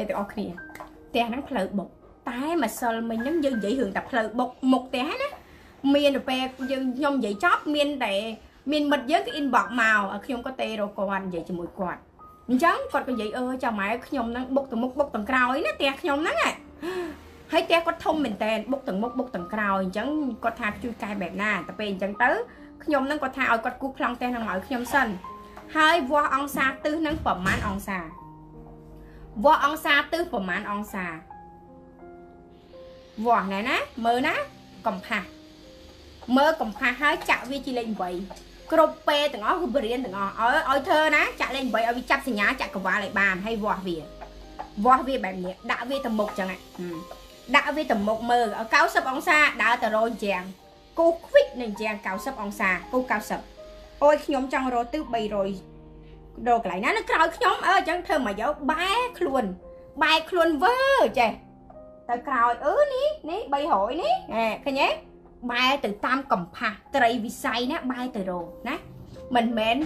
អ្នកទាំងអស់គ្នាផ្ទះហ្នឹងផ្លូវបុកតែម្សិលមិញហ្នឹងយើងនិយាយរឿងតែផ្លូវបុកមុខផ្ទះណាមានទៅពេលយើងខ្ញុំនិយាយចប់មានតែមានមិត្តយើងគឺ inbox មកខ្ញុំក៏ទេរកគាត់និយាយជាមួយគាត់អញ្ចឹងគាត់ក៏និយាយអឺចាំម៉ែខ្ញុំហ្នឹងបុកទៅមុខបុកទាំងក្រោយណាផ្ទះខ្ញុំហ្នឹងហើយផ្ទះគាត់ធំមែនតើបុកទាំងមុខបុកទាំងក្រោយអញ្ចឹងគាត់ថាជួយកែបែបណាតែពេលអញ្ចឹងទៅខ្ញុំហ្នឹងគាត់ថាឲ្យគាត់គូប្លង់ផ្ទះហ្នឹងមកឲ្យខ្ញុំសិនហើយវាស់អង្សាទិសហ្នឹងប្រហែលអង្សា វាស់អង្សាទិសប្រហែលអង្សាវាស់ណែណាមើលណាកំផាស់មើលកំផាស់ហើយចាក់វាជាលេខ8គ្រប់ពេលទាំងអស់គឺបរៀនទាំងអស់ឲ្យឲ្យធ្វើណាចាក់លេខ8ឲ្យវាចាប់សញ្ញាចាក់កវាលឲ្យបានហើយវាស់វាវាស់វាបែបនេះដាក់វាទៅមុខចឹងដាក់វាទៅមុខមើល90អង្សាដើរទៅរោជាងគូខ្វិចនឹងជាង90អង្សាគូ90អូយខ្ញុំចង់រកទិស300 រកកន្លែងណានៅក្រោយខ្ញុំអើអញ្ចឹងធ្វើមកយកបែខ្លួនបែខ្លួនវើចេះទៅក្រោយអឺនេះនេះ300នេះឃើញទេបែរទៅតាមកំផាស់ត្រីវិស័យណាបែរទៅរោណាមិនមែន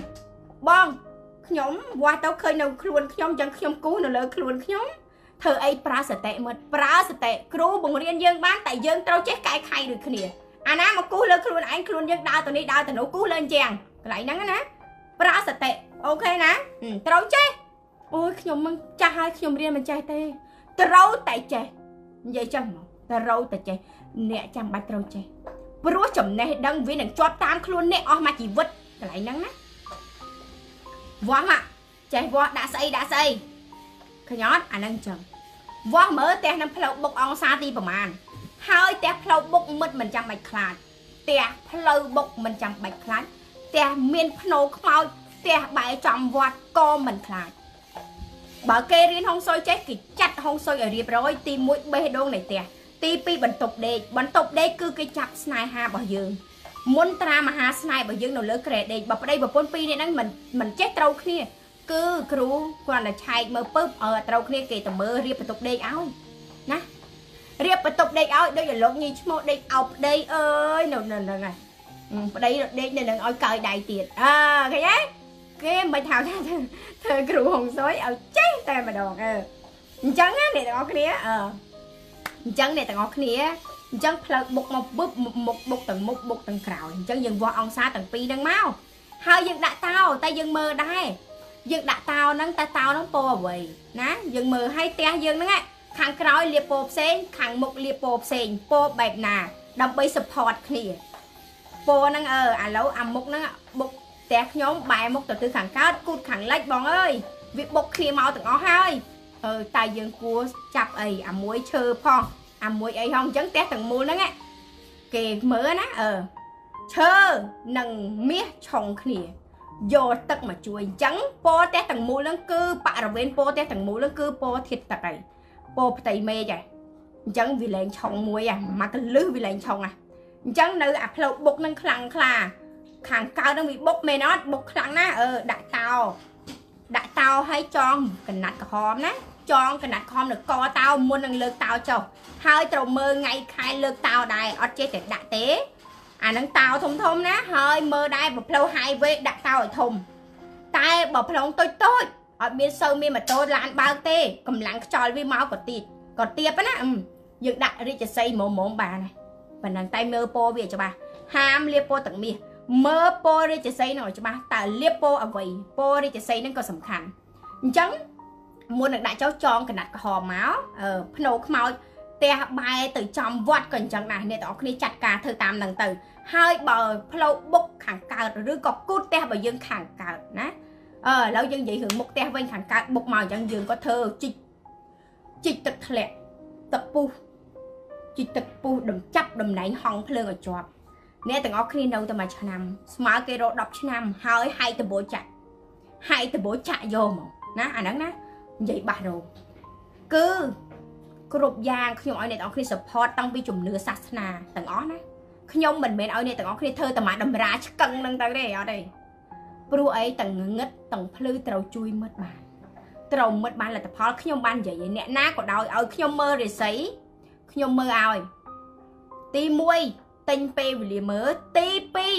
បងខ្ញុំវាស់ទៅឃើញនៅខ្លួនខ្ញុំចឹងខ្ញុំគូសនៅលើខ្លួនខ្ញុំធ្វើអីប្រើសតិមើលប្រើសតិគ្រូបង្រៀនយើងបានតែយើងត្រូវចេះកែខៃដូចគ្នាអាណាមកគូសលើខ្លួនឯងខ្លួនយើងដើរទៅនេះដើរទៅនោះគូសលើអញ្ចឹងកន្លែងហ្នឹងណាប្រើសតិ អូខេណាត្រូវចេះអូយខ្ញុំមិនចាស់ហើយខ្ញុំរៀនមិនចេះទេត្រូវតែចេះនិយាយចឹងមកត្រូវតែចេះអ្នកចាំបាច់ត្រូវចេះព្រោះចំណេះដឹងវានឹងជាប់តាមខ្លួនអ្នកអស់មួយជីវិតកន្លែងហ្នឹងណាវាស់មកចេះវាស់ដាក់ស្អីដាក់ស្អីឃើញអត់អាហ្នឹងចឹងវាស់មើលផ្ទះនឹងផ្លូវបុកអង្សាទីប្រមាណហើយផ្ទះផ្លូវបុកមិត្តមិនចាំបាច់ខ្លាចផ្ទះផ្លូវបុកមិនចាំបាច់ខ្លាចផ្ទះមានភ្នោខ្មោច ផ្ទះបែរចំវត្តក៏មិនខ្លាចបើគេរៀនហុងស៊ុយចេះគេចាត់ហុងស៊ុយឲ្យរៀបរយទី1បេះដូងនៃផ្ទះទី2បន្ទប់ដេកបន្ទប់ដេកគឺគេចាប់ស្នេហារបស់យើងមុនត្រាមហាស្នេហ៍របស់យើងនៅលើក្រែដេកបើប្តីប្រពន្ធពីរនាក់ហ្នឹងមិនមិនចេះត្រូវគ្នាគឺគ្រូគាត់តែឆែកមើលពើអើត្រូវគ្នាគេទៅមើលរៀបបន្ទប់ដេកឲ្យណារៀបបន្ទប់ដេកឲ្យដូចឲ្យលោកញីឈ្មោះដេកអោបប្តីអើយនៅនឹងហ្នឹងហើយប្តីដេកនៅនឹងឲ្យកោយដៃទៀតអើឃើញទេ គេមិនថាថាធ្វើគ្រូហុងសុយឲ្យចេះតែម្ដងអើអញ្ចឹងណាអ្នកទាំងអស់គ្នាអឺអញ្ចឹងអ្នកទាំងអស់គ្នាអញ្ចឹងផ្លូវបុកមកបឹបមុខបុកទាំងមុខបុកទាំងក្រោយអញ្ចឹងយើងវាស់អង្សាទាំងពីរហ្នឹងមកហើយយើងដាក់តោតែយើងមើលដែរយើងដាក់តោហ្នឹងតែតោហ្នឹងពោអ្វីណាយើងមើលឲ្យផ្ទះយើងហ្នឹងខាងក្រោយលាបពោផ្សេងខាងមុខលាបពោផ្សេងពោបែបណាដើម្បី support គ្នាពោហ្នឹងអឺឥឡូវអាមុខហ្នឹងបុក ផ្ទះខ្ញុំបែរមុខទៅទិសខាងកើតគូតខាងលិចបងអើយវាបុកគ្នាមកទាំងអស់ហើយអឺតែយើងគួរចាប់អីអាមួយឈើផងអាមួយអីហងអញ្ចឹងផ្ទះទាំងមូលហ្នឹងគេមើលណាអឺឈើនិងមាសឆុងគ្នាយកទឹកមកជួយអញ្ចឹងពណ៌ផ្ទះទាំងមូលហ្នឹងគឺបរិវេណពណ៌ផ្ទះទាំងមូលហ្នឹងគឺពណ៌ធាតុទឹកហើយពណ៌ផ្ទៃមេឃហ៎អញ្ចឹងវាលែងឆុងមួយហ៎មកកលឹះវាលែងឆុងហ៎អញ្ចឹងនៅអាផ្លូវបុកនឹងខ្លាំងខ្លា ខាងកើតនឹងវាបុកមែនអត់បុកខ្លាំងណាអឺដាក់តោដាក់តោឲ្យចងកណាត់ក្រហមណាចងកណាត់ខំនៅកតោមុននឹងលើកតោចុះហើយត្រូវមើលថ្ងៃខែលើកតោដែរអត់ចេះតែដាក់ទេអានឹងតោធំធំណាហើយមើលដែរបើផ្លូវ highway ដាក់តោឲ្យធំតែបើផ្លូវតូចតូចអត់មានសូវមានម៉ូតូឡានបើកទេកម្លាំងខ្យល់វាមកក៏តិចក៏ទៀបណាយើងដាក់រាជសីមុំមុំបានហើយប៉ុណ្ណឹងតែមើលពណ៌វាច្បាស់ហាមលាបពណ៌ទឹកមាស មើលពណ៌រាជសីនោះច្បាស់តើលាបពណ៌អ្វីពណ៌រាជសីហ្នឹងក៏សំខាន់អញ្ចឹងមុននឹងដាក់ចុះចងកណាត់ក្រហមមកអឺភ្នោខ្មោចផ្ទះបែរទៅចំវត្តក៏អញ្ចឹងដែរអ្នកទាំងអស់គ្នាចាត់ការធ្វើតាមនឹងទៅ ហើយបើផ្លូវបុកខាងកើតឬក៏គូតផ្ទះរបស់យើងខាងកើតណាអឺឥឡូវយើងនិយាយរឿងមុខផ្ទះវិញខាងកើតបុកមកអញ្ចឹងយើងក៏ធ្វើជីកជីកទឹកធ្លាក់ទឹកពុះជីកទឹកពុះដំចាប់តំណែងហងភ្លើងឲ្យជាប់ អ្នកទាំងអស់គ្នានៅតែមួយឆ្នាំ ស្មើគេរក10ឆ្នាំហើយហែកតបោចាក់ហែកតបោចាក់យកមកណាអាហ្នឹងណានិយាយបាសរោគឺគ្រប់យ៉ាងខ្ញុំឲ្យអ្នកទាំងអស់គ្នា support តាំងពីជំនឿសាសនាទាំងអស់ណាខ្ញុំមិនមែនឲ្យអ្នកទាំងអស់គ្នាធ្វើតែមកតម្រាឆ្កឹងនឹងទៅទេអត់ទេព្រោះអីទាំងងឹតទាំងភ្លឺត្រូវជួយមិត្តបានត្រូវមិត្តបានលទ្ធផលខ្ញុំបាននិយាយអ្នកណាក៏ដោយឲ្យខ្ញុំមើលរិស័យខ្ញុំមើលឲ្យទី1 ទិញពេលវេលាមើលទី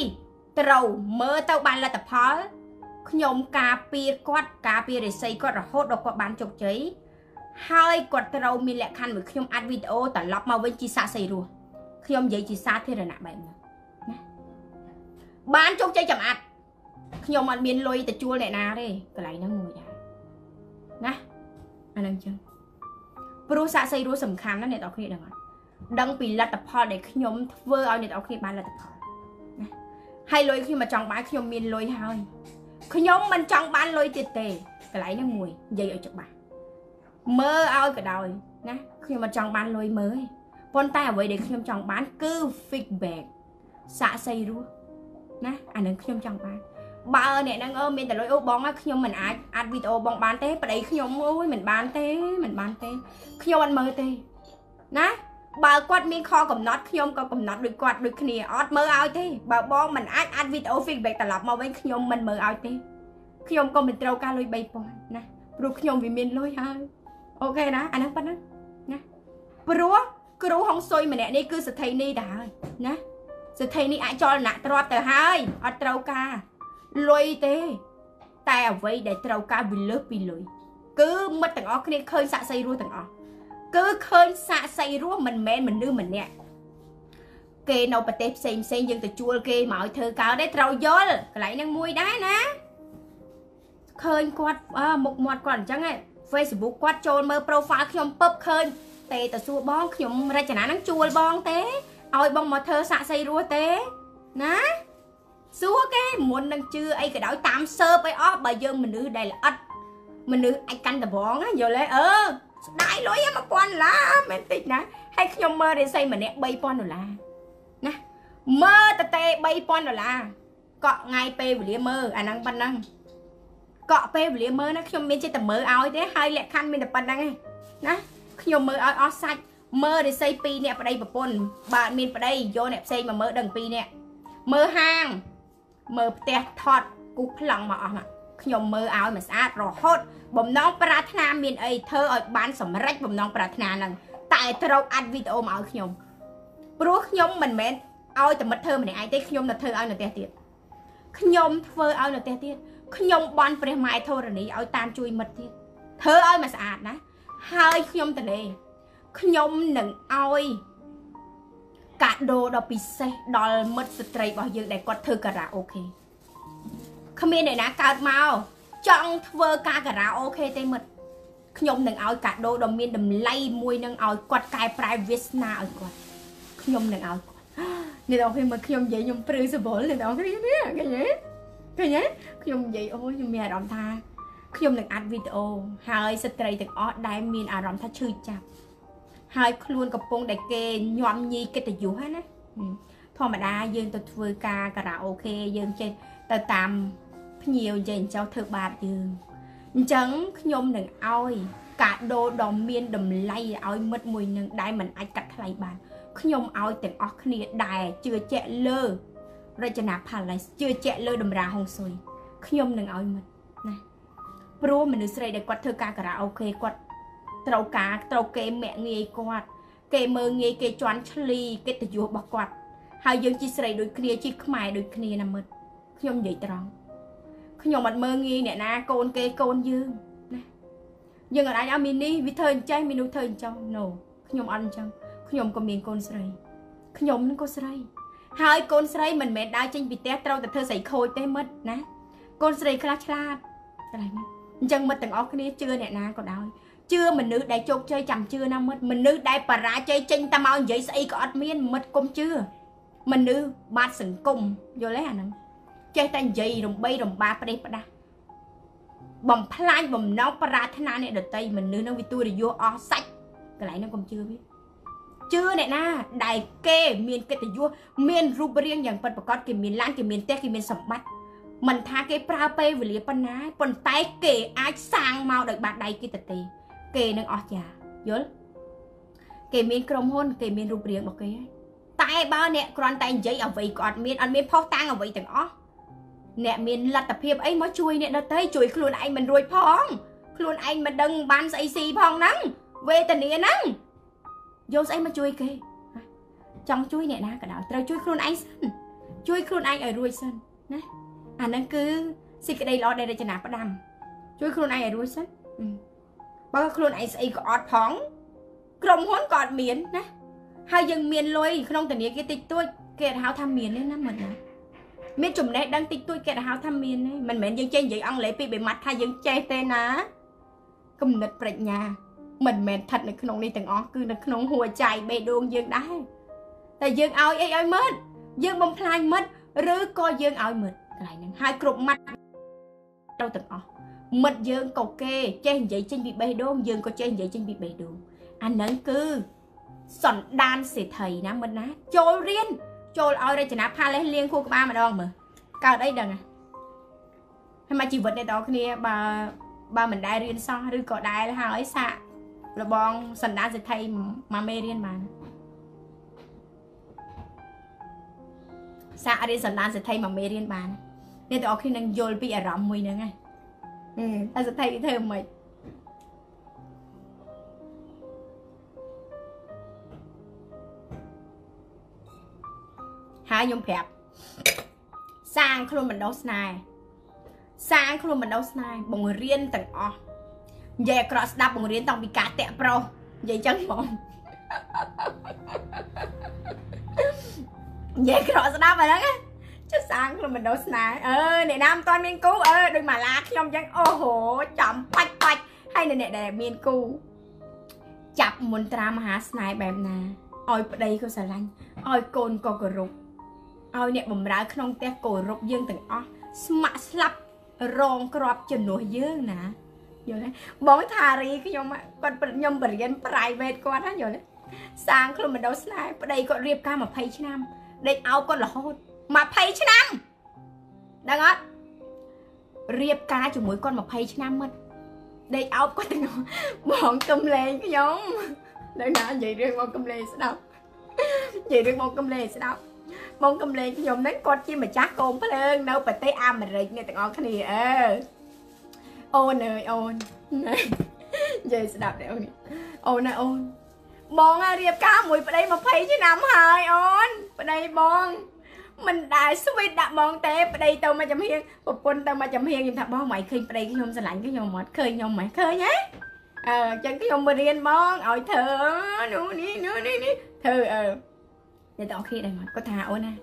2ត្រូវមើលទៅបានលទ្ធផលខ្ញុំការពារគាត់ការពាររិស័យគាត់រហូតដល់គាត់បានជោគជ័យហើយគាត់ត្រូវមានលក្ខខណ្ឌមួយខ្ញុំអាត់វីដេអូត្រឡប់មកវិញជាសាកសីរស់ខ្ញុំនិយាយជាសាធារណៈបែបហ្នឹងណាបានជោគជ័យចំអាត់ខ្ញុំអត់មានលុយទៅជួលអ្នកណាទេកន្លែងហ្នឹងមួយដែរណាអាហ្នឹងចឹងព្រោះសាកសីរស់សំខាន់ណាស់អ្នកនរគ្នាដឹងអត់ ដឹងពីលទ្ធផលដែលខ្ញុំធ្វើឲ្យអ្នកនរគ្នាបានលទ្ធផលណាហើយលុយខ្ញុំមកចង់បានខ្ញុំមានលុយហើយខ្ញុំមិនចង់បានលុយទៀតទេកន្លែងហ្នឹងមួយនិយាយឲ្យច្បាស់មើលឲ្យក៏ដោយណាខ្ញុំមិនចង់បានលុយមើលទេប៉ុន្តែអ្វីដែលខ្ញុំចង់បានគឺ feedback សាកសីរស់ណាអានឹងខ្ញុំចង់បានបើអ្នកហ្នឹងអឺមានតែលុយអូបងខ្ញុំមិនអាចអាត់វីដេអូបងបានទេប្តីខ្ញុំអូយមិនបានទេមិនបានទេខ្ញុំអត់មើលទេណា បើគាត់មានខកំណត់ខ្ញុំក៏កំណត់ដូចគាត់ដូចគ្នាអត់មើលឲ្យទេបើបងមិនអាចអាត់វីដេអូ feedback ត្រឡប់មកវិញខ្ញុំមិនមើលឲ្យទេខ្ញុំក៏មិនត្រូវការលុយ3000ណាព្រោះខ្ញុំវាមានលុយហើយអូខេណាអាហ្នឹងប៉ុណ្ណឹងណាព្រោះគ្រូហុងស៊ុយម្នាក់នេះគឺសទ្ធិនេះទៅហើយណាសទ្ធិនេះអាចចលនៈទ្របទៅហើយអត់ត្រូវការលុយទេ តែអ្វីដែលត្រូវការវាលើសពីលុយគឺមិត្តទាំងអស់គ្នាឃើញសាក់សីរស់ទាំងអស់ គឺឃើញសាក់សីរស់មិនមែនមនុស្សម្នាក់គេនៅប្រទេសផ្សេងផ្សេងយើងទៅជួលគេមកឲ្យធ្វើកើតទេត្រូវយល់កន្លែងហ្នឹងមួយដែរណាឃើញគាត់មុខមាត់គាត់អញ្ចឹងឯង Facebook គាត់ចូលមើល profile ខ្ញុំពឹបឃើញទេទៅសួរបងខ្ញុំរចនានឹងជួលបងទេឲ្យបងមកធ្វើសាក់សីរស់ទេណាសួរគេមុននឹងជឿអីក៏ដោយតាមសើបអីអស់បើយើងមនុស្សដែលល្អិតមនុស្សអាចកាន់ដបងយល់ទេអឺ ស្ដាយលុយ1000ដុល្លារមែនតិចណាហើយខ្ញុំមើលរិស័យម្នាក់3000ដុល្លារណាមើលតទេ3000ដុល្លារកក់ថ្ងៃពេលវេលាមើលអាហ្នឹងប៉ុណ្ណឹងកក់ពេលវេលាមើលណាខ្ញុំមានចិត្តតែមើលឲ្យទេហើយលក្ខខណ្ឌមានតែប៉ុណ្្នឹងឯងណាខ្ញុំមើលឲ្យអស់សាច់មើលរិស័យ2អ្នកប្តីប្រពន្ធបើមានប្តីយកអ្នកផ្សេងមកមើលដឹង2អ្នកមើលហាងមើលផ្ទះថតគូប្លង់មកអស់មកខ្ញុំមើលឲ្យមិនស្អាតរហូត បំណងប្រាថ្នាមានអីធ្វើឲ្យបានសម្រេចបំណងប្រាថ្នាហ្នឹងតែត្រូវអាត់វីដេអូមកឲ្យខ្ញុំព្រោះខ្ញុំមិនមែនឲ្យតែមិត្តធ្វើម្នាក់ឯងទេខ្ញុំនៅធ្វើឲ្យនៅផ្ទះទៀតខ្ញុំធ្វើឲ្យនៅផ្ទះទៀតខ្ញុំបន់ព្រះម៉ែធរណីឲ្យតាមជួយមិត្តទៀតធ្វើឲ្យមកស្អាតណាហើយខ្ញុំតលេខ្ញុំនឹងឲ្យកាដូដ៏ពិសេសដល់មិត្តស្ត្រីរបស់យើងដែលគាត់ធ្វើការ៉ាអូខេគ្មានអ្នកណាកើតមក ចង់ធ្វើការការ៉ាអូខេទេមិត្តខ្ញុំនឹងឲ្យកាដូដ៏មានតម្លៃមួយនឹងឲ្យគាត់កែប្រែវាសនាឲ្យគាត់ខ្ញុំនឹងឲ្យគាត់អ្នកនរគ្នាមើលខ្ញុំនិយាយខ្ញុំព្រឺសបល់អ្នកនរគ្នានេះឃើញទេឃើញទេខ្ញុំនិយាយអូយខ្ញុំមានអារម្មណ៍ថាខ្ញុំនឹងអាត់វីដេអូហើយស្ត្រីទាំងអស់ដែលមានអារម្មណ៍ថាឈឺចាប់ហើយខ្លួនកំពុងតែគេញោមញីកិត្តិយសហ្នឹងណាធម្មតាយើងទៅធ្វើការការ៉ាអូខេយើងចេះទៅតាម ភ្ញៀវនិយាយអញ្ចឹងធ្វើបាបយើងអញ្ចឹងខ្ញុំនឹងឲ្យកាដូដ៏មានតម្លៃឲ្យមិត្តមួយនឹងដែលមិនអាចកាត់ថ្លៃបានខ្ញុំឲ្យទាំងអស់គ្នាដែលជឿជាក់លើរចនា Palace ជឿជាក់លើតម្រាហុងស៊ុយខ្ញុំនឹងឲ្យមិត្តណាព្រោះមនុស្សស្រីដែលគាត់ធ្វើការការ៉ាអូខេគាត់ត្រូវការត្រូវគេមាក់ងាយគាត់ គេមើងងាយគេជន់ឈ្លីកិត្តិយសរបស់គាត់ហើយយើងជាស្រីដូចគ្នាជាខ្មែរដូចគ្នាណាមិត្តខ្ញុំនិយាយត្រង់ ខ្ញុំអត់មើងងាយអ្នកណាកូនគេកូនយើងណាយើងអាចឲ្យមីនេះវាធ្វើអញ្ចឹងមីនោះធ្វើអញ្ចឹង no ខ្ញុំអត់អញ្ចឹងខ្ញុំក៏មានកូនស្រីខ្ញុំនឹងក៏ស្រី ហើយកូនស្រីមិនមែនដើរចេញពីផ្ទះត្រូវតែធ្វើស្រីខូចទេមិត្តណាកូនស្រីខ្លះឆ្លាតកន្លែងនេះអញ្ចឹងមិត្តទាំងអស់គ្នាជឿអ្នកណាក៏ដោយជឿមនុស្សដែលជោគជ័យចាំជឿណាមិត្តមនុស្សដែលបរាជ័យចេញតែមកនិយាយស្អីក៏អត់មានមិត្តកុំជឿមនុស្សបាត់សង្គមយល់ទេអាហ្នឹង ចេះតែនិយាយរំបីរំបាផ្ដេសផ្ដាស់បំផ្លាញបំណងប្រាថ្នាអ្នកដតីមនុស្សនឹងវាទួរយោអស់សាច់កន្លែងហ្នឹងកុំជឿវាជឿអ្នកណាដែលគេមានកិត្តិយសមានរូបរាងយ៉ាងពិតប្រាកដគេមានឡានគេមានផ្ទះគេមានសម្បត្តិមិនថាគេប្រើពេលវេលាប៉ុណ្ណាប៉ុន្តែគេអាចសាងមកដោយបាតដៃគេទៅទេគេនឹងអស់ចាយល់គេមានក្រុមហ៊ុនគេមានរូបរាងរបស់គេហើយតែបើអ្នកគ្រាន់តែនិយាយអ្វីក៏អត់មានអត់មានផុសតាំងអ្វីទាំងអស់ អ្នកមានលទ្ធភាពអីមកជួយអ្នកដទៃជួយខ្លួនឯងមិនរួចផងខ្លួនឯងមិនដឹងបានស្អីស៊ីផងហ្នឹងវេទនាហ្នឹងយកស្អីមកជួយគេចង់ជួយអ្នកណាក៏ដោយត្រូវជួយខ្លួនឯងសិនជួយខ្លួនឯងឲ្យរួចសិនណាអាហ្នឹងគឺសេចក្តីល្អដែលរចនាផ្ដាំជួយខ្លួនឯងឲ្យរួចសិនបបើខ្លួនឯងស្អីក៏អត់ផងក្រុមហ៊ុនក៏អត់មានណាហើយយើងមានលុយក្នុងធនាគារតិចតួចគេហៅថាមានទេណាមិនណា មានចំណេះដឹងតិចតួចគេហៅថាមានទេមិនមែនយើងចេះនិយាយអង់គ្លេសពីបេម៉ាត់ថាយើងចេះទេណាគំនិតប្រាជ្ញា មិនមែនស្ថិតនៅក្នុងនេះទាំងអស់គឺនៅក្នុងហួចចៃបេះដូងយើងដែរតែយើងឲ្យអីឲ្យមិត្តយើងបំផ្លាញមិត្តឬក៏យើងឲ្យមិត្តកន្លែងហ្នឹងហើយគ្រប់ម៉ាត់ទៅទាំងអស់មិត្តយើងក៏គេចេះនិយាយចេញពីបេះដូងយើងក៏ចេះនិយាយចេញពីបេះដូងអាហ្នឹងគឺសន្តានសេដ្ឋីណាមិត្តណាចូលរៀន ចូលឲ្យរចនាផាលេសលៀងខួរក្បាលម្ដងមើលកើតអីដឹងហើយមកជីវិតអ្នកនរគ្នាបើបើមិនដែលរៀនសោះឬក៏ដែលហើយសាករបងសន្តានសេដ្ឋីមកមេរៀនបានសាករៀនសន្តានសេដ្ឋីមកមេរៀនបានអ្នកទាំងអស់គ្នានឹងយល់ពីអារម្មណ៍មួយហ្នឹងហើយតែសេដ្ឋីធ្វើមិន ហើយខ្ញុំប្រាប់សាងខ្លួនបណ្ដោះស្នេហ៍សាងខ្លួនបណ្ដោះស្នេហ៍បង្រៀនទាំងអស់និយាយអក្រក់ស្ដាប់បង្រៀនតាំងពីការតាក់ប្រុសនិយាយចឹងហ្មងនិយាយក្រក់ស្ដាប់អាហ្នឹងចុះសាងខ្លួនបណ្ដោះស្នេហ៍អឺអ្នកណាមិនទាន់មានគូអឺដូចម៉ាឡាខ្ញុំចឹងអូហូចំបាច់បាច់ហើយនៅអ្នកដែលមានគូចាប់មន្ត្រាមហាស្នេហ៍បែបណាឲ្យប្តីក៏ស្រឡាញ់ឲ្យកូនក៏គោរព ឲ្យអ្នកបំរើក្នុងផ្ទះគោរពយើងទាំងអស់ស្ម័គ្រស្លាប់រងក្របជំនួសយើងណាយល់ទេបងថារីខ្ញុំគាត់ខ្ញុំបរៀន private គាត់ណាយល់ទេសាងខ្លួនបណ្ដោះស្នេហ៍ប្តីគាត់រៀបការ20ឆ្នាំដេកអោបគាត់រហូត20ឆ្នាំដឹងអត់រៀបការជាមួយគាត់20ឆ្នាំមកដេកអោបគាត់ទាំងបងកំលែងខ្ញុំនៅណានិយាយរឿងបងកំលែងស្ដាប់និយាយរឿងបងកំលែងស្ដាប់ បងកំលែងខ្ញុំហ្នឹងគាត់ជាម្ចាស់កូនភ្លើងនៅប្រទេសអាមេរិកអ្នកទាំងអស់គ្នាអើអូនអើយអូននិយាយស្ដាប់ដែរអូនអូនណាអូនបងរៀបការមួយប្តី20ឆ្នាំហើយអូនប្តីបងមិនដែលស្វីតដាក់បងទេប្តីទៅមកចំហៀងប្រពន្ធទៅមកចំហៀងខ្ញុំថាបងមិនឃើញប្តីខ្ញុំស្រឡាញ់ខ្ញុំអត់ឃើញខ្ញុំមិនឃើញហ៎អឺចឹងខ្ញុំមករៀនបងឲ្យធ្វើនោះនេះនោះនេះនេះធ្វើអឺ អ្នកទាំងគ្នាដែរមកគាត់ថាអូនណា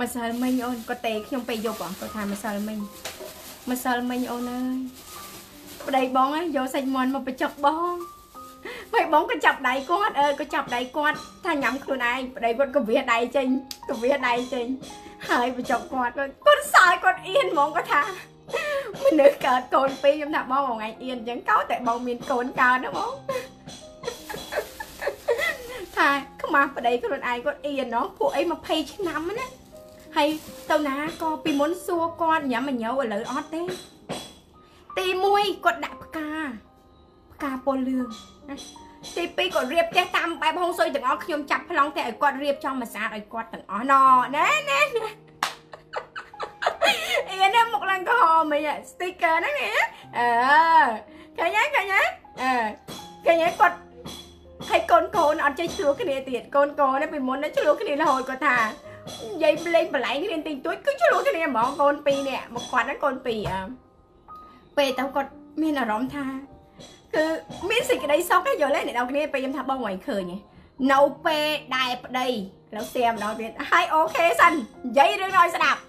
ម្សិលមិញអូនគាត់ទេខ្ញុំពេលយប់គាត់ថាម្សិលមិញម្សិលមិញអូនអើយប្តីបងយកសាច់មាន់មកបញ្ចុកបងហើយបងក៏ចាប់ដៃគាត់អឺក៏ចាប់ដៃគាត់ថាញ៉ាំខ្លួនឯងប្តីគាត់ក៏វាដៃចេញក៏វាដៃចេញហើយបញ្ចុកគាត់គាត់សើចគាត់អៀនហ្មងគាត់ថាមនុស្សកើតកូនពីរខ្ញុំថាបងបងឯងអៀនអញ្ចឹងកោតែបងមានកូនកើតណាបងថាខ្មាស់ប្តីខ្លួនឯងគាត់អៀនណោះពួកអី20ឆ្នាំណាហើយទៅណាក៏ពីមុនសួរគាត់ញ៉ាំមញោឥឡូវអត់ទេទី1គាត់ដាក់ផ្កាផ្កាពណ៌លឿងទី2គាត់រៀបផ្ទះតាមបែបហុងស៊ុយទាំងអស់ខ្ញុំចាប់ប្លង់ផ្ទះឲ្យគាត់រៀបចំមួយស្អាតឲ្យគាត់ទាំងអស់ណណែណែអីនេះមុខឡើងក្រហមអី sticker ហ្នឹងអឺឃើញហើយឃើញហើយអឺឃើញហើយគាត់ ហើយកូនកូនអត់ចេះឆ្លោះគ្នាទៀតកូនកូននេះពីមុននេះឆ្លោះគ្នារហូតគាត់ថានិយាយលេងបលែងគ្នាទីទួចគឺឆ្លោះគ្នាហ្មងកូនពីរនេះមកគាត់ហ្នឹងកូនពីរអើពេលទៅគាត់មានអារម្មណ៍ថាគឺមានសេចក្តីសុខឯងយល់ទេអ្នកនរគ្នាពេលខ្ញុំថាបងមិនឃើញទេនៅពេលដែលប្តីឥឡូវសៀមម្ដងទៀតហើយអូខេសិននិយាយរឿងឲ្យស្ដាប់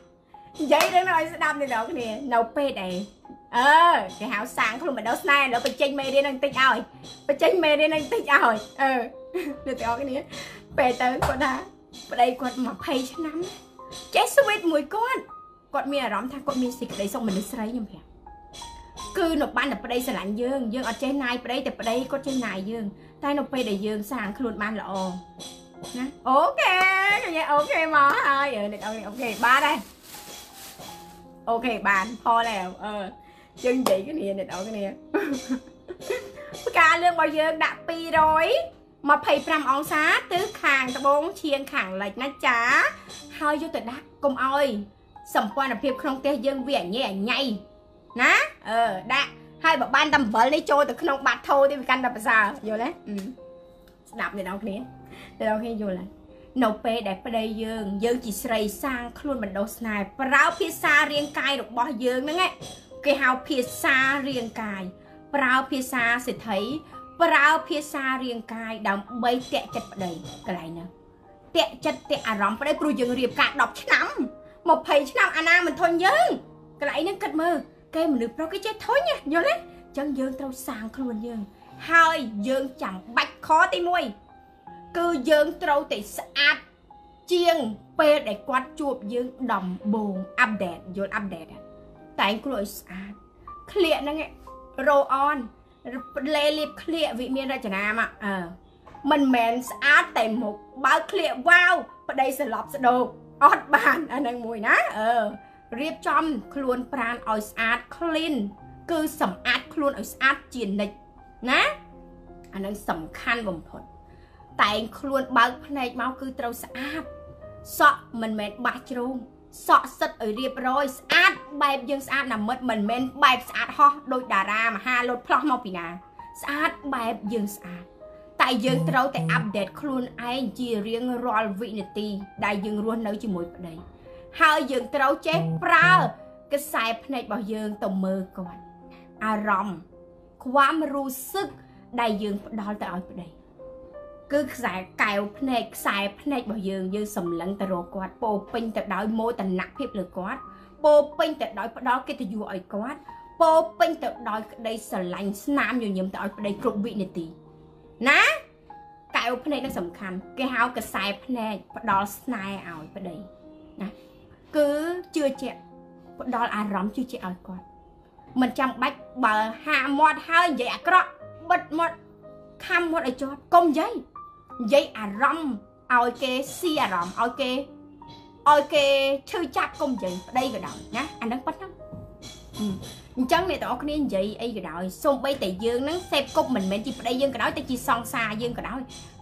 និយាយរឿងឲ្យស្ដាប់អ្នកនរគ្នានៅពេលដែល អឺគេហៅសាងខ្លួនម្ដងស្នេហ៍ឥឡូវបញ្ចេញមេរៀននឹងតិចឲ្យបញ្ចេញមេរៀននឹងតិចឲ្យអឺអ្នកទាំងអស់គ្នាពេលទៅគាត់ថាប្តីគាត់20ឆ្នាំចេះស្វីតមួយគាត់គាត់មានអារម្មណ៍ថាគាត់មានសេចក្តីសុខមនុស្សស្រីខ្ញុំប្រាប់គឺនៅបានតែប្តីស្រឡាញ់យើងយើងអត់ចេះណាយប្តីតែប្តីគាត់ចេះណាយយើងតែនៅពេលដែលយើងសាងខ្លួនបានល្អណាអូខេញ៉ែអូខេមកហើយអឺនេះអូខេបានដែរអូខេបានផលហើយអឺ យើងនិយាយគ្នាអ្នកនរគ្នាផ្កាលឿងរបស់យើងដាក់200 25អង្សាទិសខាងត្បូងឈៀងខាងលិចណាចា ហើយយកទៅដាក់កុំអោយសម្ព័ន្ធភាពក្នុងផ្ទះយើងវាអញ៉ៃអញ៉ៃណាអឺដាក់ហើយបើបានតែអំបិលនេះចូលទៅក្នុងបាត់ធោទេវាកាន់តែប្រសើរយល់ទេស្ដាប់អ្នកនរគ្នាអ្នកនរគ្នាយល់ហើយនៅពេលដែលប្តីយើងយើងជាស្រីសាងខ្លួនបណ្ដោះស្នេហ៍ប្រើភាសារាងកាយរបស់យើងហ្នឹង គេហៅភាសារាងកាយប្រើភាសាសិទ្ធិប្រើភាសារាងកាយដើម្បីតាក់ចិត្តប្តីកន្លែងហ្នឹងតាក់ចិត្តតាក់អារម្មណ៍ប្តីព្រោះយើងរៀបការ10ឆ្នាំ20ឆ្នាំអាណាមិនធន់យើងកន្លែងហ្នឹងគិតមើលគេមនុស្សប្រុសគេចេះធន់យល់ទេអញ្ចឹងយើងត្រូវសាងខ្លួនយើង ហើយយើងចាំបាច់ខទី1គឺយើងត្រូវតែស្អាតជាងពេលដែលគាត់ជួបយើងដំបូងអាប់ដេតយល់អាប់ដេត តែងខ្លួនឲ្យស្អាតក្លៀកហ្នឹងរោអនលេលៀបក្លៀកវិមានរចនាមកអឺមិនមែនស្អាតតែមុខបើក្លៀកវ៉ាវប្តីស្លប់ស្ដោកអត់បានអាហ្នឹងមួយណាអឺរៀបចំខ្លួនប្រានឲ្យស្អាត clean គឺសម្អាតខ្លួនឲ្យស្អាតជានិច្ចណាអានឹងសំខាន់បំផុត តែងខ្លួនបើកភ្នែកមកគឺត្រូវស្អាតសក់មិនមែនបាសជ្រូង សក់សិតឲ្យរៀបរយស្អាតបែបយើងស្អាតណាមិតមិនមែនបែបស្អាតហោះដូចតារាមហាលោតផ្លោះមកពីណាស្អាតបែបយើងស្អាតតែយើងត្រូវតែអាប់ដេតខ្លួនឯងជារៀងរាល់វិនាទី ដែលយើងរស់នៅជាមួយប្តីហើយយើងត្រូវចេះប្រើខ្សែភ្នែករបស់យើងទៅមើលគាត់អារម្មណ៍ความรู้สึกដែលយើងផ្ដល់ទៅឲ្យប្តី គឺខ្សែកែវភ្នែកខ្សែភ្នែករបស់យើងយើងសម្លឹងទៅរកគាត់ពោពេញទៅដោយមោទនភាពលើគាត់ពោពេញទៅដោយផ្ដល់កិត្តិយសឲ្យគាត់ពោពេញទៅដោយក្តីស្រឡាញ់ស្នាមញញឹមទៅឲ្យប្តីគ្រប់វិនាទីណាកែវភ្នែកនឹងសំខាន់គេហៅកសែភ្នែកផ្ដល់ស្នេហ៍ឲ្យប្តីណាគឺជឿជាក់ផ្ដល់អារម្មណ៍ជឿជាក់ឲ្យគាត់មិនចាំបាច់បើហាមាត់ហើយនិយាយអាក្រក់បិទមាត់ខំមាត់ឲ្យជាប់កុំនិយាយនិ យាយអារម្មណ៍ឲ្យគេស៊ីអារម្មណ៍ឲ្យគេឲ្យគេឈឺចាប់កុំនិយាយប្តីក៏ដោយណាអានឹងប៉ុណ្ណឹងអញ្ចឹងអ្នកទាំងអស់គ្នានិយាយអីក៏ដោយសូម្បីតែយើងនឹងសេពគប់មិនមែនជាប្តីយើងក៏ដោយតែជាសង្សារយើងក៏ដោយ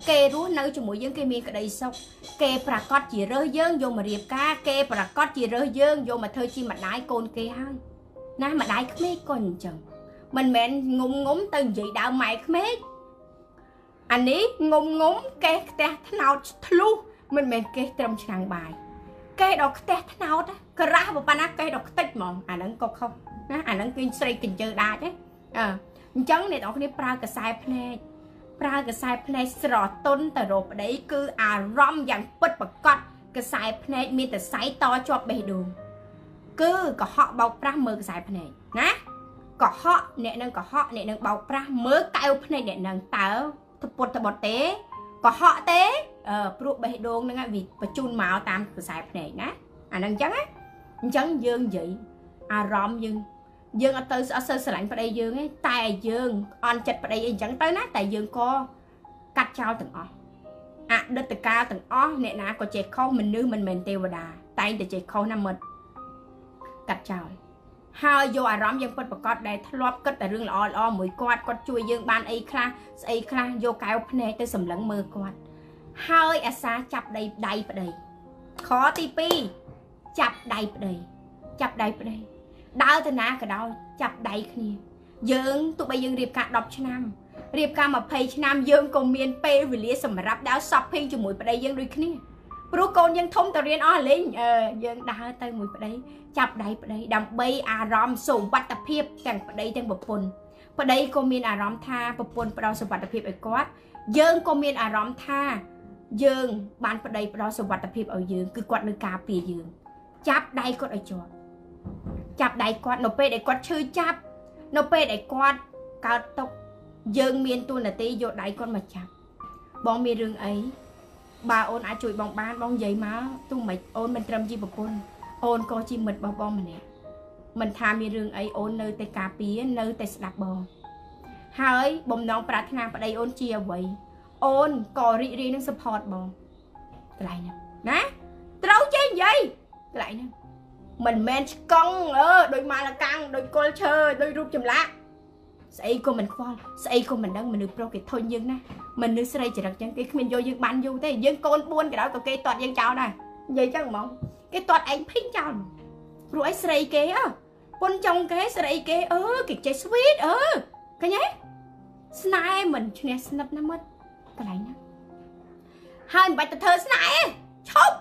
គេរស់នៅជាមួយយើងគេមានក្តីសុខគេប្រកាសជារើសយើងយកមករៀបការគេប្រកាសជារើសយើងយកមកធ្វើជាម្ដាយកូនគេហើយណាម្ដាយក្មេកក៏អញ្ចឹងមិនមែនងុំងុំទៅនិយាយដើមម៉ែក្មេក អានេះងុំងុំកេះផ្ទះថ្នោតធ្លុះមិនមែនកេះត្រឹមឆ្នាំងបាយកេះដល់ផ្ទះថ្នោតក្រាស់ប៉ុណ្ណាកេះដល់ខ្ទេចហ្មងអាហ្នឹងក៏ខុសណាអាហ្នឹងគឺស្រីកញ្ជើដាច់ទេអឺអញ្ចឹងអ្នកនរគ្នាប្រើកសែភ្នែកប្រើកសែភ្នែកស្រទន់ទៅរកប្តីគឺអារម្មណ៍យ៉ាងពិតប្រកបកសែភ្នែកមានតែសៃតជាប់បេះដូងគឺកុហកបោកប្រាស់មើលកសែភ្នែកណាកុហកអ្នកនឹងកុហកអ្នកនឹងបោកប្រាស់មើលកែវភ្នែកអ្នកនឹងតើ ពុតទៅបត់ទេកុហកទេអឺព្រោះបេះដូងហ្នឹងវាបញ្ជូនមកតាមកខ្សែភ្នែកណាអាហ្នឹងអញ្ចឹងណាអញ្ចឹងយើងនិយាយអារម្មណ៍យើងយើងអត់ទៅអត់សូវស្រឡាញ់ប្តីយើងទេតែយើងអន់ចិត្តប្តីអីអញ្ចឹងទៅណាតែយើងក៏កាត់ចោលទាំងអស់អតីតកាលទាំងអស់អ្នកណាក៏ចេះខុសមនុស្សមិនមែនទេវតាតែងតែចេះខុសណាមិត្តកាត់ចោល ហើយយកអារម្មណ៍យើងពិតប្រកបដែលធ្លាប់គិតតែរឿងល្អល្អមួយគាត់គាត់ជួយយើងបានអីខ្លះស្អីខ្លះយកកែវភ្នែកទៅសម្លឹងមើលគាត់ហើយអាសាចាប់ដៃដៃប្តីខទី2ចាប់ដៃប្តីចាប់ដៃប្តីដើរទៅណាក៏ដោយចាប់ដៃគ្នាយើងទោះបីយើងរៀបការ10ឆ្នាំរៀបការ20ឆ្នាំយើងក៏មានពេលវេលាសម្រាប់ដើរ shopping ជាមួយប្តីយើងដូចគ្នា ព្រោះកូនយើងធំទៅរៀនអស់លេងយើងដើរទៅមួយប្តីចាប់ដៃប្តីដើម្បីអារម្មណ៍សុវត្ថិភាពទាំងប្តីទាំងប្រពន្ធប្តីក៏មានអារម្មណ៍ថាប្រពន្ធផ្ដល់សុវត្ថិភាពឲ្យគាត់យើងក៏មានអារម្មណ៍ថាយើងបានប្តីផ្ដល់សុវត្ថិភាពឲ្យយើងគឺគាត់នៅការពារយើងចាប់ដៃគាត់ឲ្យជាប់ចាប់ដៃគាត់នៅពេលដែលគាត់ឈឺចាប់នៅពេលដែលគាត់កើតទុកយើងមានទូនាទីយកដៃគាត់មកចាប់បងមានរឿងអី បើអូនអាចជួយបងបានបងនិយាយមកទោះមិនអូនមិនត្រឹមជាប្រពន្ធអូនក៏ជាមិត្តរបស់បងម្នាក់មិនថាមានរឿងអីអូននៅតែការពារនៅតែស្ដាប់បង ហើយបំណងប្រាថ្នាប្តីអូនជាអ្វីអូនក៏រីករាយនឹង support បងកន្លែងហ្នឹងណាត្រូវចេះនិយាយកន្លែងហ្នឹងមិនមែនឆ្កង់អឺដូចម៉ាឡាកាំងដូចគល់ឈើដូចរូបចម្លាក់ ស្អីក៏មិនខ្វល់ស្អីក៏មិនដឹងមនុស្សប្រុសគេធុញយើងណាមនុស្សស្រីចរិតចឹងគេគ្មានយកយើងបានយូរទេយើងកូន4ក៏ដោយក៏គេទាត់យើងចោលដែរនិយាយចឹងហ្មងគេទាត់ឯងភីងចោលព្រោះឯងស្រីគេអើពុនចុងគេស្រីគេអឺគេចេះ sweet អឺឃើញទេស្នេហ៍មិនឈ្នះស្និទ្ធណាមិត្តកន្លែងហ្នឹងហើយមិនបាច់ទៅធ្វើស្នេហ៍ឈប់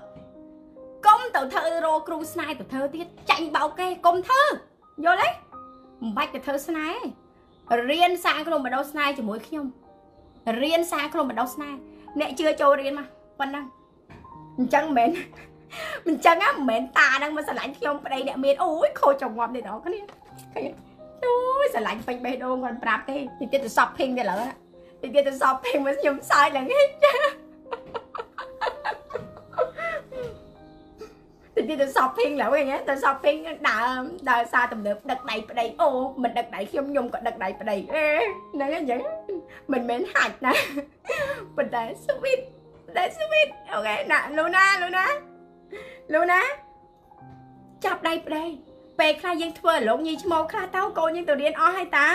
កុំទៅធ្វើរោគ្រូស្នេហ៍ទៅធ្វើទៀតចាញ់បោកគេកុំធ្វើយល់ទេមិនបាច់ទៅធ្វើស្នេហ៍ រៀនសាងក្នុងបដោស្នេហ៍ជាមួយខ្ញុំរៀនសាងក្នុងបដោស្នេហ៍អ្នកជឿចូលរៀនមកប៉ុណ្ណឹងអញ្ចឹងមិនមែនមិនចឹងណាមិនមែនតាហ្នឹងមកស្រឡាញ់ខ្ញុំប្តីអ្នកមានអូយខូចចង្វាប់នេះដល់គ្នាឃើញអូយស្រឡាញ់ពេញបេះដូងគាត់ប្រាប់ទេតិចទៀតទៅសប់ភីងទេឥឡូវតិចទៀតទៅសប់ភីងមកខ្ញុំសើចឡើងហិច តិចទៀតទៅ shopping ឡើយហ្នឹងទៅ shopping ដើរដើរសារទំនើបដឹកដៃប្តីអូមិនដឹកដៃខ្ញុំខ្ញុំក៏ដឹកដៃប្តីអេហ្នឹងអញ្ចឹងមិនមែនហាច់ណាប៉ុន្តែ sweet តែ sweet អូខេណាលូណាលូណាលូណាចាប់ដៃប្តីពេលខ្លះយើងធ្វើអាលោកញីឈ្មោលខ្លះទៅកូនយើងទៅរៀនអស់ហើយតា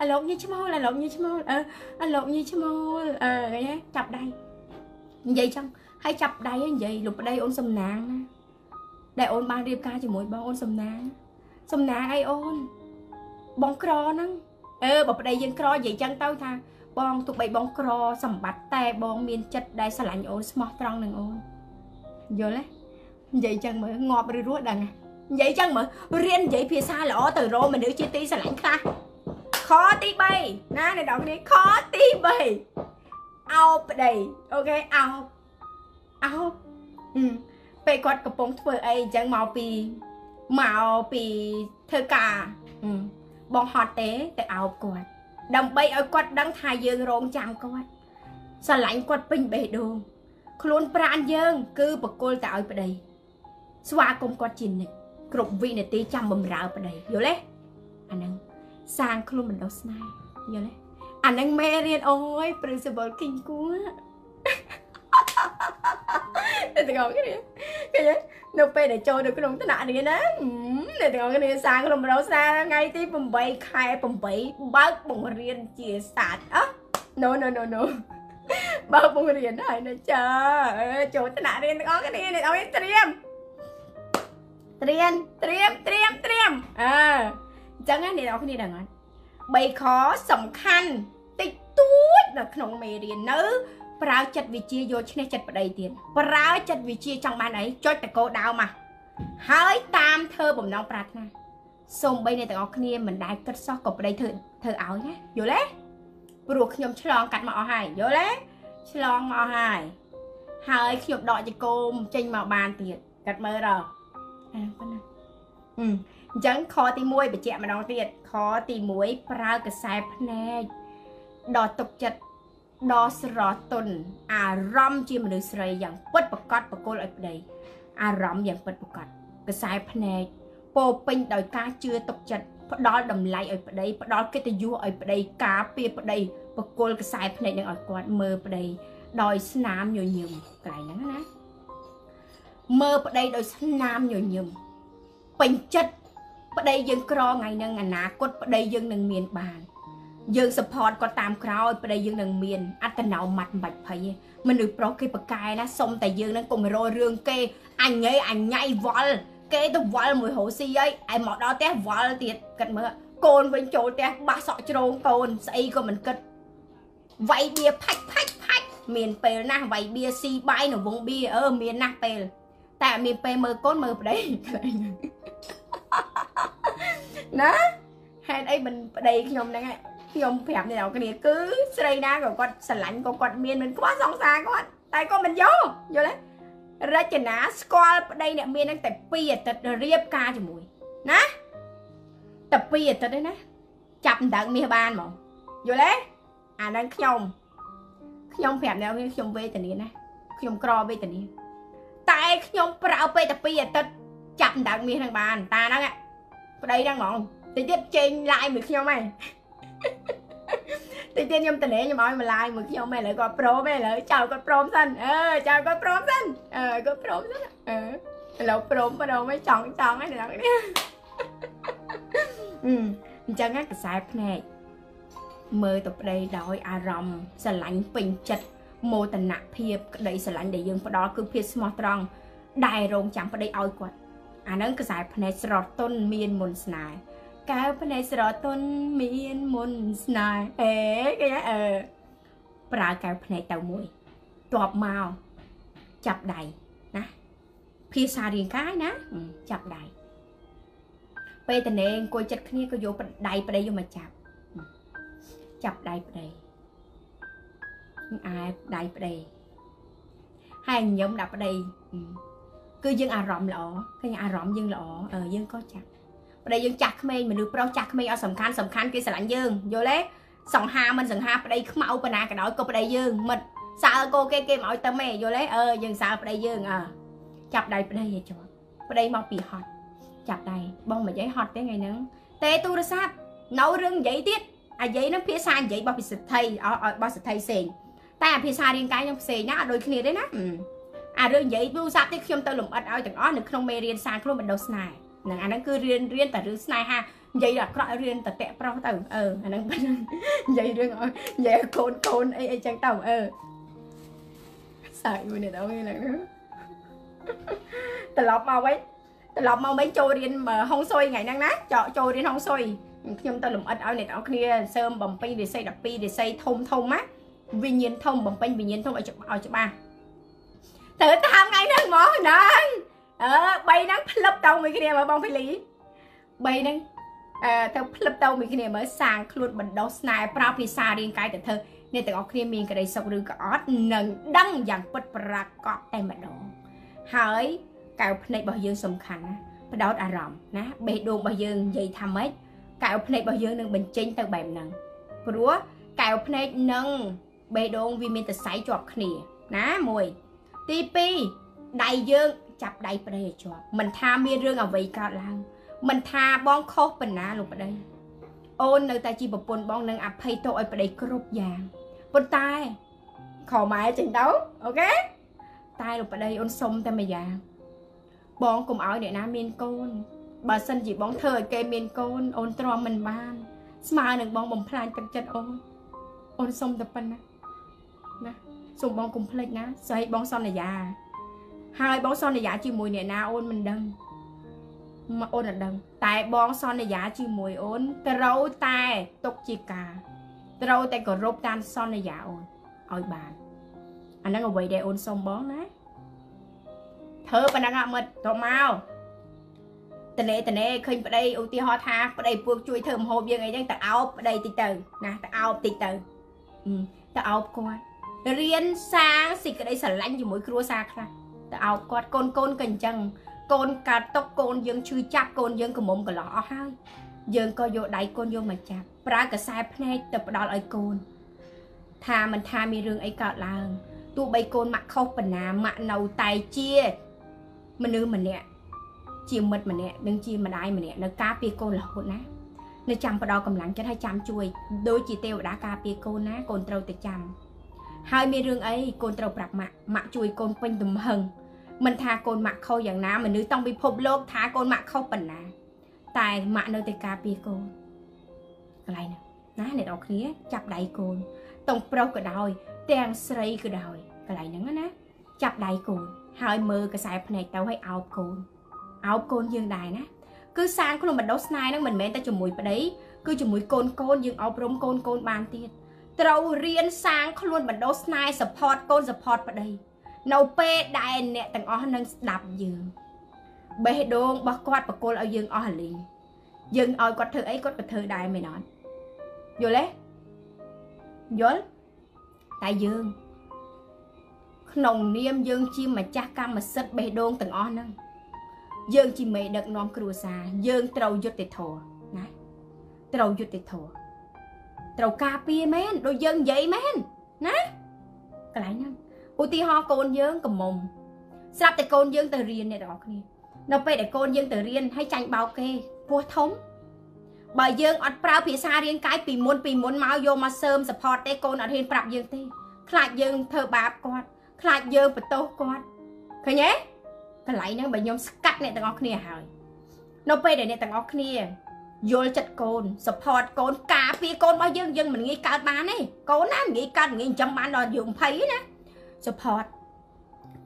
អាលោកញីឈ្មោលអាលោកញីឈ្មោលអឺអាលោកញីឈ្មោលអឺឃើញចាប់ដៃនិយាយចឹងហើយចាប់ដៃនិយាយលោកប្តីអូនសំណាងណា ដែលអូនបានរៀបការជាមួយបងអូនសំណាងសំណាងអីអូនបងក្រហ្នឹងអឺបើប្តីយើងក្រនិយាយចឹងទៅថាបងទោះបីបងក្រសម្បត្តិតែបងមានចិត្តដែលស្រឡាញ់អូនស្មោះត្រង់នឹងអូនយល់ទេនិយាយចឹងមើលងាប់ឬរស់ដឹងនិយាយចឹងមើលរៀននិយាយភាសាល្អទៅរកមនុស្សជាទីស្រឡាញ់ខ្លះខទី3ណាអ្នកនរគ្នាខទី3អោបប្តីអូខេអោបអោប ពេលគាត់កំពុងធ្វើអីអញ្ចឹងមកពីមកពីធ្វើការបងហត់ទេទៅអោបគាត់ដើម្បីឲ្យគាត់ដឹងថាយើងរងចាំគាត់ស្រឡាញ់គាត់ពេញបេះដូងខ្លួនប្រានយើង គឺបកគលតែឲ្យប្តីស្វាគមន៍គាត់ជានិច្ចគ្រប់វិនាទីចាំបំរើប្តីយល់ទេអាហ្នឹងសាងខ្លួនបណ្ដោះស្នេហ៍យល់ទេអាហ្នឹងមេរៀនអូយ principle king គួ តែទាំងអស់គ្នាឃើញនៅពេលដែលចូលនៅក្នុងថ្នាក់នេះណាអ្នកទាំងអស់គ្នាសាងក្រុមរោសាថ្ងៃទី8ខែ8បើកបង្រៀនជាសាស្ត្រអោះ no no no no បើកបង្រៀនហើយណាចាចូលថ្នាក់រៀនទាំងអស់គ្នាអ្នកទាំងអស់គ្នាត្រៀមត្រៀមត្រៀមត្រៀមត្រៀមអើអញ្ចឹងណាអ្នកទាំងអស់គ្នាដឹងអត់3ខសំខាន់តិចតួចនៅក្នុងមេរៀននៅ ប្រើចិត្តវិជាយកឈ្នះចិត្តប្តីទៀតប្រើចិត្តវិជាចង់បានអីចុចតកោដៅមកហើយតាមធ្វើបំណងប្រាថ្នាសូមបីអ្នកទាំងអស់គ្នាមិនដែលគិតសោះក៏ប្តីធ្វើធ្វើឲ្យណាយល់ទេព្រោះខ្ញុំឆ្លងកាត់មកអស់ហើយយល់ទេឆ្លងមកអស់ហើយហើយខ្ញុំដកចង្គមចេញមកបានទៀតកាត់មើលដល់អាប៉ុណ្ណាអញ្ចឹងខទី1បញ្ជាក់ម្ដងទៀតខទី1ប្រើកសែភ្នែកដកទុកចិត្ត ដ៏ស្រទន់អារម្មណ៍ជាមនុស្សស្រីយ៉ាងពិតប្រកបបកុលឲ្យប្តីអារម្មណ៍យ៉ាងពិតប្រកបកសែភ្នែកពោពេញដោយការជឿទុកចិត្តផ្ដល់តម្លៃឲ្យប្តីផ្ដល់កិត្តិយសឲ្យប្តីការពារប្តីបកុលកសែភ្នែកនឹងឲ្យគាត់មើលប្តីដោយស្នាមញញឹមកន្លែងហ្នឹងណាមើលប្តីដោយស្នាមញញឹមពេញចិត្តប្តីយើងក្រថ្ងៃហ្នឹងអនាគតប្តីយើងនឹងមានបាន យើង support គាត់តាមក្រោយប្តីយើងនឹងមានអត្តនោម័តមិនបាច់ភ័យទេមនុស្សប្រុសគេប្រកែណាសុំតែយើងនឹងកុំរយរឿងគេអញហីអញញ៉ៃវល់គេទៅវល់មួយរោស៊ីអីឯមកដល់ផ្ទះវល់ទៀតគិតមើលកូនវិញចូលផ្ទះបាសសក់ជ្រងកូនស្អីក៏មិនគិតវាយបៀផាច់ផាច់ផាច់មានពេលណាស់វាយបៀស៊ីបាយនៅវងបៀអឺមានណាស់ពេលតែមានពេលមើលកូនមើលប្តីណាហេតុអីមិនប្តីខ្ញុំហ្នឹង ខ្ញុំប្រាប់អ្នកនរគ្នាគឺស្រីណាក៏គាត់ស្រឡាញ់ក៏គាត់មានមិនខ្វះសង្សារគាត់តែក៏មិនយកយល់ទេរចនាស្គាល់ប្តីអ្នកមាននឹងតែ2អាទិត្យរៀបការជាមួយណាតែ2អាទិត្យទេណាចាប់ដណ្ដើមមាសបានហ្មងយល់ទេអាហ្នឹងខ្ញុំខ្ញុំប្រាប់អ្នកនេះខ្ញុំវេទនាណាខ្ញុំក្រវេទនាតែខ្ញុំប្រើពេលតែ2អាទិត្យចាប់ដណ្ដើមមាសហ្នឹងបានតាហ្នឹងប្តីហ្នឹងហ្មងតិចទៀតចេញឡាយមួយខ្ញុំហើយ តិចទៀតខ្ញុំតលេខ្ញុំឲ្យម្លាយមួយខ្ញុំឯងឥឡូវគាត់ព្រមឯងឥឡូវចៅគាត់ព្រមសិនអឺចៅគាត់ព្រមសិនអឺគាត់ព្រមសិនអឺឥឡូវព្រមព្រមឯងចង់ចង់ឯងដល់នេះអញ្ចឹងកសែភ្នែកមើលទៅប្តីដោយអារម្មណ៍ស្រឡាញ់ពេញចិត្តមោទនភាពក្តីស្រឡាញ់ដែលយើងផ្ដល់គឺភាពស្មោះត្រង់ដែលរងចាំប្តីឲ្យគាត់អាហ្នឹងកសែភ្នែកស្រស់ទន់មានមុនស្នេហ៍ កែវភ្នែកស្រទន់មានមុនស្នេហ៍អេគេអឺប្រើកែវភ្នែកទៅមួយតបមកចាប់ដៃណាភាសារាងកាយណាចាប់ដៃពេលតនេអង្គុយចិត្តគ្នាក៏យកដៃប្តីយកមកចាប់ចាប់ដៃប្តីអែបដៃប្តីហើយញញឹមដាក់ប្តីគឺយើងអារម្មណ៍ល្អឃើញអារម្មណ៍យើងល្អអឺយើងក៏ចាស់ ប្តីយើងចាស់ក្មេងមនុស្សប្រុសចាស់ក្មេងអត់សំខាន់សំខាន់គេស្រឡាញ់យើងយល់ទេសង្ហាមិនសង្ហាប្តីខ្មៅប៉ុណ្ណាក៏ដោយក៏ប្តីយើងមិត្តសើកោគេគេមកឲ្យទៅមេយល់ទេអឺយើងសើប្តីយើងអើចាប់ដៃប្តីឲ្យជាប់ប្តីមកពីហត់ចាប់ដៃបងមិនអីហត់ទេថ្ងៃហ្នឹងទេទូរស័ព្ទនៅរឿងនិយាយទៀតអាយាយហ្នឹងភាសានិយាយរបស់ពិសិដ្ឋីឲ្យរបស់សិទ្ធិផ្សេងតែអាភាសារាងកាយខ្ញុំផ្សេងណាអត់ដូចគ្នាទេណាអារឿងនិយាយទូរស័ព្ទនេះខ្ញុំទៅលំអិតឲ្យទាំងអស់នៅក្នុងមេរៀនសាខ្លួនបណ្ដោះស្នេហ៍ ហ្នឹងអាហ្នឹងគឺរៀនរៀនតែរឿងស្នេហានិយាយអាក្រក់រៀនតែតាក់ប្រុសទៅអឺអាហ្នឹងនិយាយរឿងឲ្យនិយាយកូនកូនអីអីចឹងទៅអឺសាយមួយនេះដល់ហ្នឹងត្រឡប់មកវិញត្រឡប់មកវិញចូលរៀនហុងសុយថ្ងៃហ្នឹងណាចូលរៀនហុងសុយខ្ញុំទៅលំអិតឲ្យអ្នកនរគ្នាសើមបំពេញរិស័យ12រិស័យធំធំណាវិញ្ញាណធំបំពេញវិញ្ញាណធំឲ្យឲ្យច្បាស់ទៅតាមថ្ងៃហ្នឹងហ្មងហ្នឹង អឺ3ហ្នឹងផ្លឹបទៅមួយគ្នាមើលបងភីលី3ហ្នឹងអឺទៅផ្លឹបទៅមួយគ្នាមើលសាងខ្លួនបណ្ដោះស្នេហ៍ប្រើភាសារាងកាយទៅធ្វើអ្នកទាំងអស់គ្នាមានក្តីសុខឬក៏អត់នឹងដឹងយ៉ាងពិតប្រាកដតែម្ដងហើយកៅភ្នែករបស់យើងសំខាន់ណាបដោតអារម្មណ៍ណាបេះដូងរបស់យើងនិយាយថាម៉េចកែវភ្នែករបស់យើងនឹងបញ្ចេញទៅបែបហ្នឹងព្រោះកែវភ្នែកនិងបេះដូងវាមានតសៃជាប់គ្នាណាមួយទី2ដៃយើង ចាប់ដៃប្តីឲ្យជាប់មិនថាមានរឿងអ្វីកើតឡើងមិនថាបងខុសប៉ុណ្ណាលោកប្តីអូននៅតែជាប្រពន្ធបងនឹងអភ័យទោសឲ្យប្តីគ្រប់យ៉ាងប៉ុន្តែខម៉ែចេញទៅអូខេតែលោកប្តីអូនសុំតែមួយយ៉ាងបងកុំឲ្យអ្នកណាមានកូនបើសិនជាបងធ្វើឲ្យគេមានកូនអូនទ្រាំមិនបាន ស្មើនឹងបងបំផ្លាញទឹកចិត្តអូនអូនសុំតែប៉ុណ្ណាណាសូមបងកុំភ្លេចណាស្អីបងសន្យា ហើយបងសន្យាជាមួយអ្នកណាអូនមិនដឹងមកអូនអត់ដឹងតែបងសន្យាជាមួយអូនត្រូវតែទុកជាការត្រូវតែគោរពតាមសន្យាអូនឲ្យបានអាហ្នឹងអ្វីដែលអូនសុំបងណាធ្វើប៉ុណ្ណឹងអត់មិត្តទៅមកតនេតនេឃើញប្តីឧទាហរណ៍ថាប្តីពួកជួយធ្វើម្ហូបយើងអីចឹងទៅអោបប្តីតិចទៅណាទៅអោបតិចទៅទៅអោបគាត់រៀនសាងសេចក្តីស្រឡាញ់ជាមួយគ្រួសារខ្លះ ទៅអោបគាត់កូនកូនក៏អញ្ចឹងកូនកាត់តុកកូនយើងឈឺចាប់កូនយើងកមុំកន្លោះអស់ហើយយើងក៏យកដៃកូនយកមកចាប់ប្រើកសែភ្នែកទៅផ្ដាល់ឲ្យកូន ថាមិនថាមានរឿងអីកើតឡើងទោះបីកូនម៉ាក់ខុសប៉ុណ្ណាម៉ាក់នៅតែជាមនុស្សម្នាក់ជាមិត្តម្នាក់និងជាម្ដាយម្នាក់នៅការពារកូនរហូតណានៅចាំផ្ដល់កម្លាំងចិត្តឲ្យចាំជួយដូចជាទេវតាការពារកូនណាកូនត្រូវតែចាំ ហើយមានរឿងអីកូនត្រូវប្រាប់ម៉ាក់ម៉ាក់ជួយកូនពេញទំហឹងមិនថាកូនម៉ាក់ខុសយ៉ាងណាមនុស្សຕ້ອງពិភពលោកថាកូនម៉ាក់ខុសប៉ុណ្ណា តែម៉ាក់នៅតែការពារកូនកន្លែងណាណាអ្នកនរគ្នាចាប់ដៃកូនតុងប្រុសក៏ដោយទាំងស្រីក៏ដោយកន្លែងហ្នឹងណាចាប់ដៃកូនហើយមើលខ្សែភ្នែកទៅឲ្យអោបកូនអោបកូនយើងដែរណាគឺសាងខ្លួនបណ្ដោះស្នាយហ្នឹងមិនមែនតែជាមួយប្តីគឺជាមួយកូនកូនយើងអប់រំកូនកូនបានទៀត ត្រូវរៀនសាងខ្លួនបណ្ដោះស្នេហ៍ support កូន support ប្តីនៅពេលដែលអ្នកទាំងអស់នឹងស្ដាប់យើងបេះដូងរបស់គាត់បកគលឲ្យយើងអស់ហលីងយើងឲ្យគាត់ធ្វើអីគាត់ក៏ធ្វើដែរមែនអត់យល់ទេយល់តែយើងក្នុងនាមយើងជាម្ចាស់កម្មសិទ្ធិបេះដូងទាំងអស់ហ្នឹងយើងជាមេដឹកនាំគ្រួសារយើងត្រូវយុត្តិធម៌ណាត្រូវយុត្តិធម៌ ត្រូវការពារមែនដូចយើងនិយាយមែនណាកន្លែងហ្នឹងឧទាហរណ៍កូនយើងកំមុំស្រាប់តែកូនយើងទៅរៀនអ្នកទាំងអស់គ្នានៅពេលដែលកូនយើងទៅរៀនហើយចាញ់បោកគេពោះធំបើយើងអត់ប្រើភាសារាងកាយពីមុនពីមុនមកយកមកសើម support ទេកូនអត់ហ៊ានប្រាប់យើងទេខ្លាចយើងធ្វើបាបគាត់ខ្លាចយើងបន្ទោសគាត់ឃើញទេកន្លែងហ្នឹងបើខ្ញុំស្កាត់អ្នកទាំងអស់គ្នាហើយនៅពេលដែលអ្នកទាំងអស់គ្នា យល់ចិត្តកូន support កូនការពារកូនរបស់យើងយើងមិនងាយកើតបានទេកូនណាមិនងាយកើតមិនងាយចិញ្ចឹមបានដល់យុ20ណា support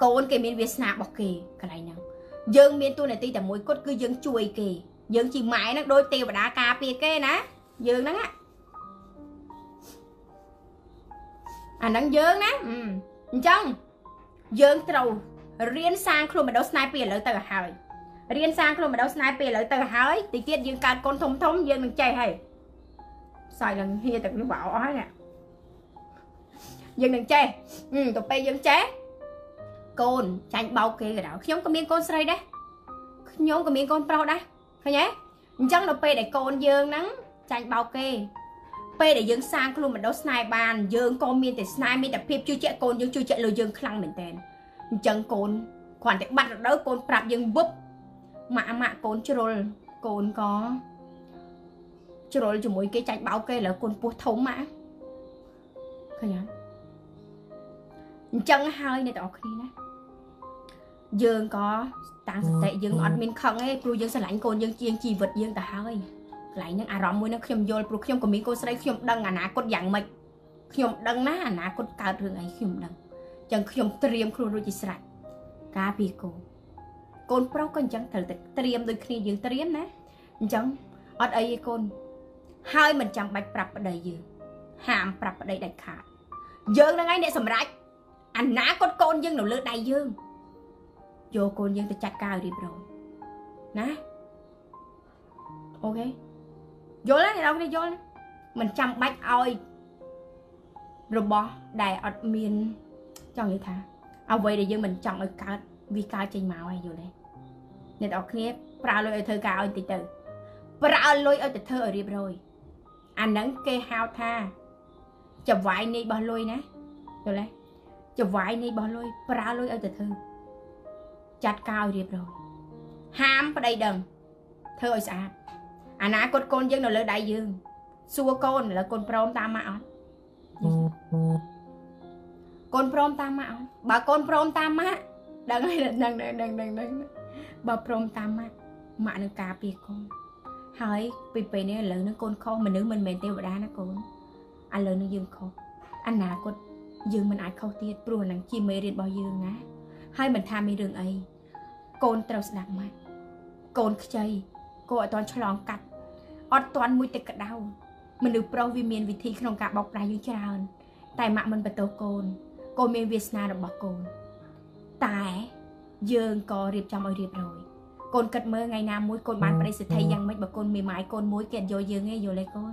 កូនគេមានវាសនារបស់គេកន្លែងហ្នឹងយើងមានទូនាទីតែមួយគត់គឺយើងជួយគេយើងជាម៉ែហ្នឹងដូចទេវតាការពារគេណាយើងហ្នឹងអាហ្នឹងយើងណាអញ្ចឹងយើងត្រូវរៀនសាងខ្លួនបណ្ដោះស្នេហ៍ពីឥឡូវទៅហើយ រៀនសាងខ្លួនបណ្ដោះស្នេហ៍ពីឥឡូវទៅហើយតិចទៀតយើងកើតកូនធំធំយើងនឹងចេះហើយសើចឡើងហៀតែវាបោអស់ហើយយើងនឹងចេះទៅពេលយើងចេះកូនចាញ់បោកគេក៏ដោយខ្ញុំក៏មានកូនស្រីដែរខ្ញុំក៏មានកូនប្រុសដែរឃើញទេអញ្ចឹងដល់ពេលដែលកូនយើងហ្នឹងចាញ់បោកគេពេលដែលយើងសាងខ្លួនបណ្ដោះស្នេហ៍បានយើងក៏មានតែស្នេហ៍មានតែភាពជឿជាក់កូនយើងជឿជាក់លើយើងខ្លាំងមែនតើអញ្ចឹងកូនគ្រាន់តែបាត់រដូវកូនប្រាប់យើងវឹប ម៉ាក់ម៉ាក់កូនជ្រុលកូនក៏ជ្រុលជាមួយគេចាច់បោកគេឥឡូវកូនពោះធំម៉ាក់ឃើញអត់អញ្ចឹងហើយអ្នកទាំងអស់គ្នាណាយើងក៏តាំងសតិយើងអត់មានខឹងទេព្រោះយើងស្រឡាញ់កូនយើងជាងជីវិតយើងទៅហើយកន្លែងហ្នឹងអារម្មណ៍មួយហ្នឹងខ្ញុំយល់ព្រោះខ្ញុំក៏មានកូនស្រីខ្ញុំដឹងអនាគតយ៉ាងម៉េចខ្ញុំដឹងណាអនាគតកើតរឿងអីខ្ញុំដឹងអញ្ចឹងខ្ញុំត្រៀមខ្លួនរួចជាស្រេចការពីកូន កូនប្រុសក៏អញ្ចឹងត្រូវតែត្រៀមដូចគ្នាយើងត្រៀមណាអញ្ចឹងអត់អីទេកូនហើយមិនចាំបាច់ប្រាប់ប្តីយើងហាមប្រាប់ប្តីដាច់ខាតយើងនឹងឯងអ្នកសម្រេចអនាគតកូនយើងនៅលើដៃយើងយកកូនយើងទៅចាត់ការរៀបរយណាអូខេយល់ទេអ្នកនរគ្នាយល់មិនចាំបាច់ឲ្យរបស់ដែលអត់មានចង់និយាយថាអ្វីដែលយើងមិនចង់ឲ្យកើតវាកើតចេញមកហើយយល់ទេ អ្នកនរគ្នាប្រើលុយឲ្យធ្វើការឲ្យតិចទៅប្រើលុយឲ្យទៅធ្វើឲ្យរៀបរយអាហ្នឹងគេហៅថាចវាយនៃរបស់លុយណាយល់ទេចវាយនៃរបស់លុយប្រើលុយឲ្យទៅធ្វើចាត់ការឲ្យរៀបរយហាមប្តីដឹងធ្វើឲ្យស្អាតអនាគតកូនយើងនៅលើដៃយើងសួរកូនឥឡូវកូនព្រមតាមម៉ាក់អត់កូនព្រមតាមម៉ាក់អត់បើកូនព្រមតាមម៉ាក់ដឹងហើយដឹងដឹងដឹងដឹងដឹង បើព្រមតាមម៉ាក់ម៉ាក់នឹងការពារកូនហើយពីពេលនេះឥឡូវនេះកូនខុសមនុស្សមិនមែនទេវតាណាកូនឥឡូវនេះយើងខុសអនាគតយើងមិនអាចខុសទៀតព្រោះនឹងជាមេរៀនរបស់យើងណាហើយមិនថាមានរឿងអីកូនត្រូវស្ដាប់ម៉ាក់កូនខ្ចីកូនអត់ទាន់ឆ្លងកាត់អត់ទាន់មួយទឹកក្តៅមនុស្សប្រុសវាមានវិធីក្នុងការបោកប្រាស់យើងច្រើន តែម៉ាក់មិនបន្ទោសកូន កូនមានវាសនារបស់កូនតែ យើងក៏រៀបចំឲ្យរៀបរយកូនគិតមើលថ្ងៃណាមួយកូនបានប្តីសិទ្ធិយ៉ាងម៉េចបើកូនមានម៉ាយកូនមួយគេអត់យកយើងទេយល់ទេកូន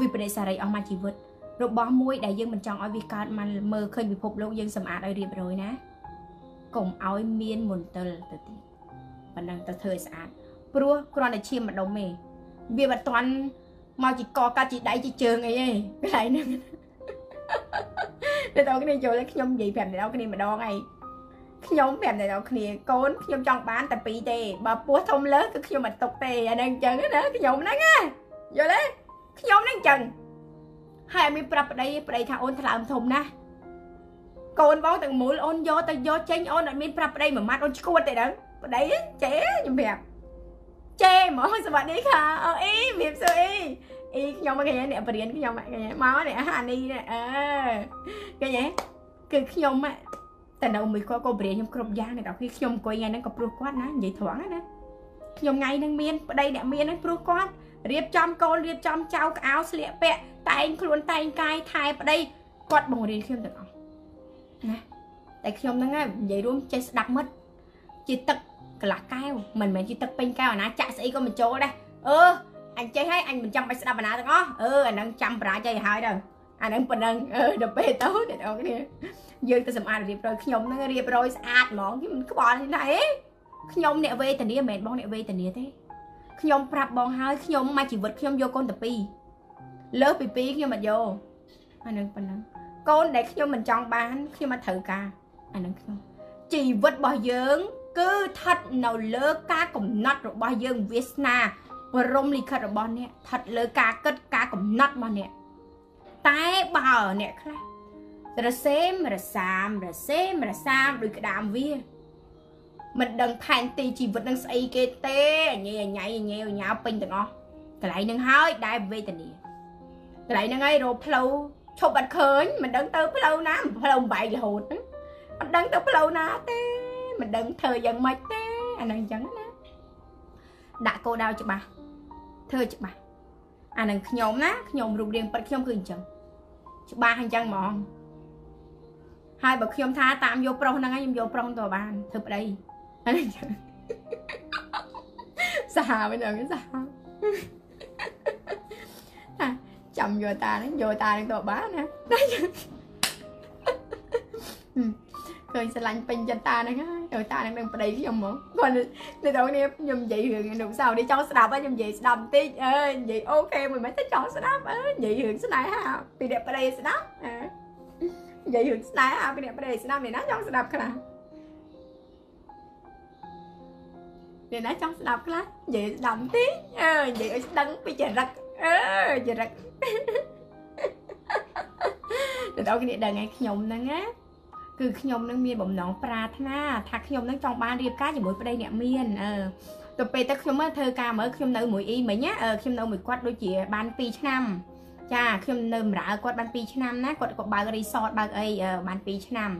វិបដិសារីអស់មួយជីវិតរបស់មួយដែលយើងមិនចង់ឲ្យវាកើតមកមើលឃើញពិភពលោកយើងសម្អាតឲ្យរៀបរយណាកុំឲ្យមានមន្ទិលទៅទៀតប៉ុណ្ណឹងទៅធ្វើឲ្យស្អាតព្រោះគ្រាន់តែឈាមម្ដុំទេវាមិនតាន់មកជីកកាត់ជីដៃជីជើងអីទេកន្លែងហ្នឹងអ្នកនរគ្នាយល់ខ្ញុំនិយាយប្រាប់អ្នកនរគ្នាម្ដងហើយ ខ្ញុំប្រាប់អ្នកនរគ្នាកូនខ្ញុំចង់បានតែពីរទេបើពោះធំលើគឺខ្ញុំមិនຕົកទេអាហ្នឹងអញ្ចឹងណាខ្ញុំហ្នឹងណាយល់ទេខ្ញុំហ្នឹងអញ្ចឹងហើយមានប្រាប់ប្តីប្តីថាអូនថ្លើមធំណាស់កូនបងទាំងមូលអូនយកទៅយកចេញអូនអត់មានប្រាប់ប្តីមួយម៉ាត់អូនឈួតទេដឹងប្តីចេខ្ញុំប្រាប់ចេហ្មងសวัสดีค่ะអូអ៊ីមៀបសួរអ៊ីអ៊ីខ្ញុំមកកញ្ញាអ្នកបរៀនខ្ញុំកញ្ញាមកនេះអានេះអឺកញ្ញាគឺខ្ញុំ តែនៅមួយគាត់ក៏បរៀនខ្ញុំគ្រប់យ៉ាងអ្នកដល់គឺខ្ញុំអង្គុយថ្ងៃហ្នឹងក៏ព្រោះគាត់ណានិយាយត្រង់ណាខ្ញុំថ្ងៃហ្នឹងមានប្តីអ្នកមានហ្នឹងព្រោះគាត់រៀបចំកូនរៀបចំចៅក្អោស្លៀកពាក់តែងខ្លួនតែងកាយថែប្តីគាត់បង្រៀនខ្ញុំទាំងអស់ណាតែខ្ញុំហ្នឹងនិយាយរួមចេះស្ដាប់មិត្តជាទឹកកន្លះកែវមិនមែនជាទឹកពេញកែវអាណាចាក់ស្អីក៏មិនចូលដែរអឺអញចេះហើយអញមិនចាំបាច់ស្ដាប់អាណាទាំងអស់អឺអាហ្នឹងចាំប្រាជ្ញឲ្យហើយទៅ អាហ្នឹងប៉ុណ្ណឹងអឺដល់ពេលទៅអ្នកនរគ្នាយើងទៅសម្អាតរៀបរយខ្ញុំហ្នឹងរៀបរយស្អាតហ្មងខ្ញុំក្បល់នេះណាអេខ្ញុំអ្នកវេទនាមិនមែនបងអ្នកវេទនាទេខ្ញុំប្រាប់បងហើយខ្ញុំមកជីវិតខ្ញុំយកកូនតែពីរលើសពីពីរខ្ញុំអត់យកអានឹងប៉ុណ្ណឹងកូនដែលខ្ញុំមិនចង់បានខ្ញុំអត់ត្រូវការអានឹងខ្ញុំជីវិតរបស់យើង គឺស្ថិតនៅលើការកំណត់របស់យើងវាសនាបរមលិខិតរបស់អ្នកស្ថិតលើការគិតការកំណត់របស់អ្នក តែបើអ្នកខ្លះរសេមរសាមរសេមរសាមដោយក្តាមវាមិនដឹងផែនទីជីវិតនឹងស្អីគេទេអញអញអញអញពេញទាំងអស់កន្លែងនឹងហើយដែលវេទនាកន្លែងហ្នឹងហើយរោផ្លូវឈប់អត់ឃើញមិនដឹងទៅផ្លូវណាផ្លូវបែករហូតមិនដឹងទៅផ្លូវណាទេមិនដឹងធ្វើយ៉ាងម៉េចទេអាហ្នឹងអញ្ចឹងណាដាក់គោលដៅច្បាស់ធ្វើច្បាស់ អានឹងខ្ញុំណាខ្ញុំរូបរាងពិតខ្ញុំគឺអញ្ចឹងច្បាស់អញ្ចឹងហ្មងហើយបើខ្ញុំថាតាមយកប្រុសហ្នឹងខ្ញុំយកប្រុសទៅបានធ្វើប្តីអានេះអញ្ចឹងសាហាវហ្នឹងសាហាវចាំយកតាហ្នឹងយកតាហ្នឹងទៅបានណា ឃើញស្រឡាញ់ពេញចិត្តតាហ្នឹងហើយទៅតាហ្នឹងនឹងប្តីខ្ញុំហ្មងគាត់នៅដល់នេះខ្ញុំនិយាយរឿងនោះសៅនេះចង់ស្ដាប់ហើយខ្ញុំនិយាយស្ដាប់បន្តិចអើនិយាយអូខេមួយមិនទៅចង់ស្ដាប់អើនិយាយរឿងស្នេហាពីអ្នកប្តីស្ដាប់អើនិយាយរឿងស្នេហាពីអ្នកប្តីស្ដាប់នេះណាចង់ស្ដាប់ខ្លះអ្នកណាចង់ស្ដាប់ខ្លះនិយាយស្ដាប់បន្តិចអើនិយាយឲ្យស្ដឹងពីចរិតអើចរិតដល់គ្នាដឹងឯងខ្ញុំហ្នឹងណា គឺខ្ញុំនឹងមានបំណងប្រាថ្នាថាខ្ញុំនឹងចង់បានរៀបការជាមួយប្តីអ្នកមានអឺទៅពេលទៅខ្ញុំមកធ្វើការមើលខ្ញុំនៅមួយអ៊ីមិញណាខ្ញុំនៅមួយគាត់ដូចជាបាន2ឆ្នាំចាខ្ញុំនៅបម្រើគាត់បាន2ឆ្នាំណាគាត់ក៏បើករីសតបើកអីបាន2ឆ្នាំ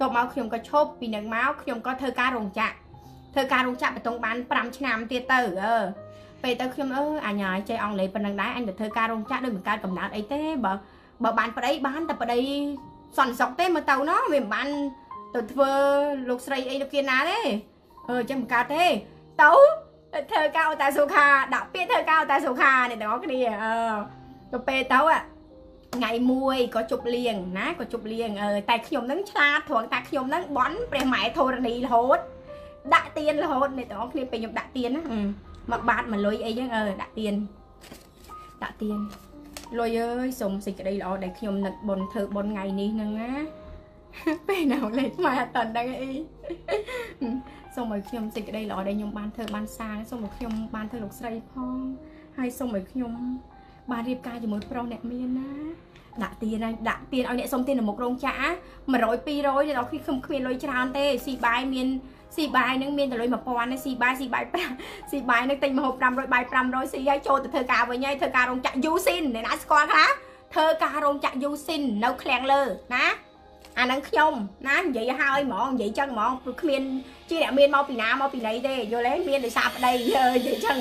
តបមកខ្ញុំក៏ឈប់ពីនឹងមកខ្ញុំក៏ធ្វើការរោងចក្រធ្វើការរោងចក្របតុងបាន5ឆ្នាំទៀតទៅអឺពេលទៅខ្ញុំអឺអញហើយចេះអង់គ្លេសប៉ុណ្ណឹងដែរអញទៅធ្វើការរោងចក្រដូចមិនកើតកំណត់អីទេបើបើបានប្តីបានតែប្តី សន្តិសុខទេមើលទៅណោះវាមិនបានទៅធ្វើលោកស្រីអីទៅគៀនណាទេអឺចឹងមិនកើតទេទៅធ្វើការអូតាសុខាដាក់ពាក្យធ្វើការអូតាសុខាអ្នកទាំងអស់គ្នាអឺទៅពេលទៅថ្ងៃមួយក៏ជប់លៀងណាក៏ជប់លៀងអឺតែខ្ញុំនឹងឆ្លាតត្រង់តែខ្ញុំនឹងបន់ព្រះម៉ែធរណីរហូតដាក់ទៀនរហូតអ្នកទាំងអស់គ្នាពេលខ្ញុំដាក់ទៀនណាមកបាតមកលុយអីចឹងអឺដាក់ទៀនដាក់ទៀន លុយអើយសូមសេចក្តីល្អដែលខ្ញុំនឹកបុណ្យធ្វើបុណ្យថ្ងៃនេះហ្នឹងណាពេលណាលេខមកអត់តដឹងអីសូមឲ្យខ្ញុំសេចក្តីល្អដែលខ្ញុំបានធ្វើបានសាងសូមឲ្យខ្ញុំបានធ្វើលោកស្រីផងហើយសូមឲ្យខ្ញុំបានរៀបការជាមួយប្រុសអ្នកមានណាដាក់ទៀនដាក់ទៀនឲ្យអ្នកសុំទៀននៅមុខរោងចក្រ100 200អ្នកនរខ្ញុំគ្មានលុយច្រើនទេស៊ីបាយមាន ស៊ីបាយនឹងមានតលុយ1000នេះស៊ីបាយស៊ីបាយ5ស៊ីបាយនឹងទិញមកហូប500បាយ500ស៊ីហើយចូលទៅធ្វើការវិញហើយធ្វើការរោងចក្រយូស៊ីនអ្នកណាស្គាល់ខ្លះធ្វើការរោងចក្រយូស៊ីននៅឃ្លាំងលើណាអាហ្នឹងខ្ញុំណានិយាយហើយហ្មងនិយាយចឹងហ្មងព្រោះគ្មានជាអ្នកមានមកពីណាមកពីណីទេយល់ទេមានដោយសារប្តីនិយាយចឹង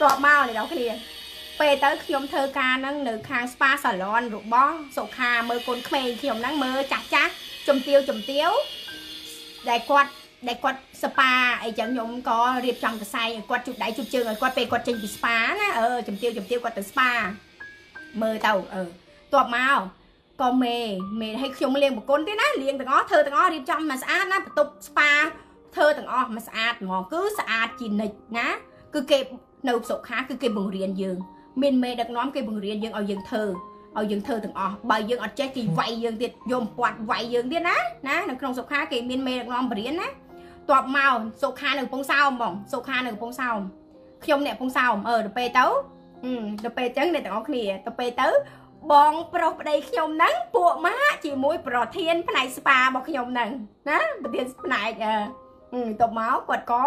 តបមកអ្នកនរគ្នាពេលទៅខ្ញុំធ្វើការហ្នឹងនៅខាង spa salon របស់សុខាមើលកូនក្មេងខ្ញុំហ្នឹងមើលចាស់ចាស់ជំទាវជំទាវដែលគាត់ ដែលគាត់ស្ប៉ាអីចឹងខ្ញុំក៏រៀបចំកសែងឲ្យគាត់ជុតដៃជុតជើងឲ្យគាត់ពេលគាត់ចេញពីស្ប៉ាណាអឺជំទាវជំទាវគាត់ទៅស្ប៉ាមើលទៅអឺតបមកក៏មេមេឲ្យខ្ញុំលាងប្រគុណទៀតណាលាងទាំងអស់ធ្វើទាំងអស់រៀបចំមកស្អាតណាបន្ទប់ស្ប៉ាធ្វើទាំងអស់មកស្អាតហ្មងគឺស្អាតជានិច្ចណា គឺគេនៅសុខាគឺគេបង្រៀនយើង មានមេដឹកនាំគេបង្រៀនយើងឲ្យយើងធ្វើឲ្យយើងធ្វើទាំងអស់បើយើងអត់ចេះគេវាយយើងទៀតយកពាត់វាយយើងទៀតណាណានៅក្នុងសុខាគេមានមេដឹកនាំបរៀនណា តបមកសុខានៅកំពង់សោមបងសុខានៅកំពង់សោមខ្ញុំអ្នកកំពង់សោមអឺទៅពេលទៅទៅពេលចឹងអ្នកទាំងអស់គ្នាទៅពេលទៅបងប្រុសប្តីខ្ញុំហ្នឹងពួកម៉ាក់ជាមួយប្រធានផ្នែកស្ប៉ារបស់ខ្ញុំហ្នឹងណាប្រធានផ្នែកអឺទៅមកគាត់ក៏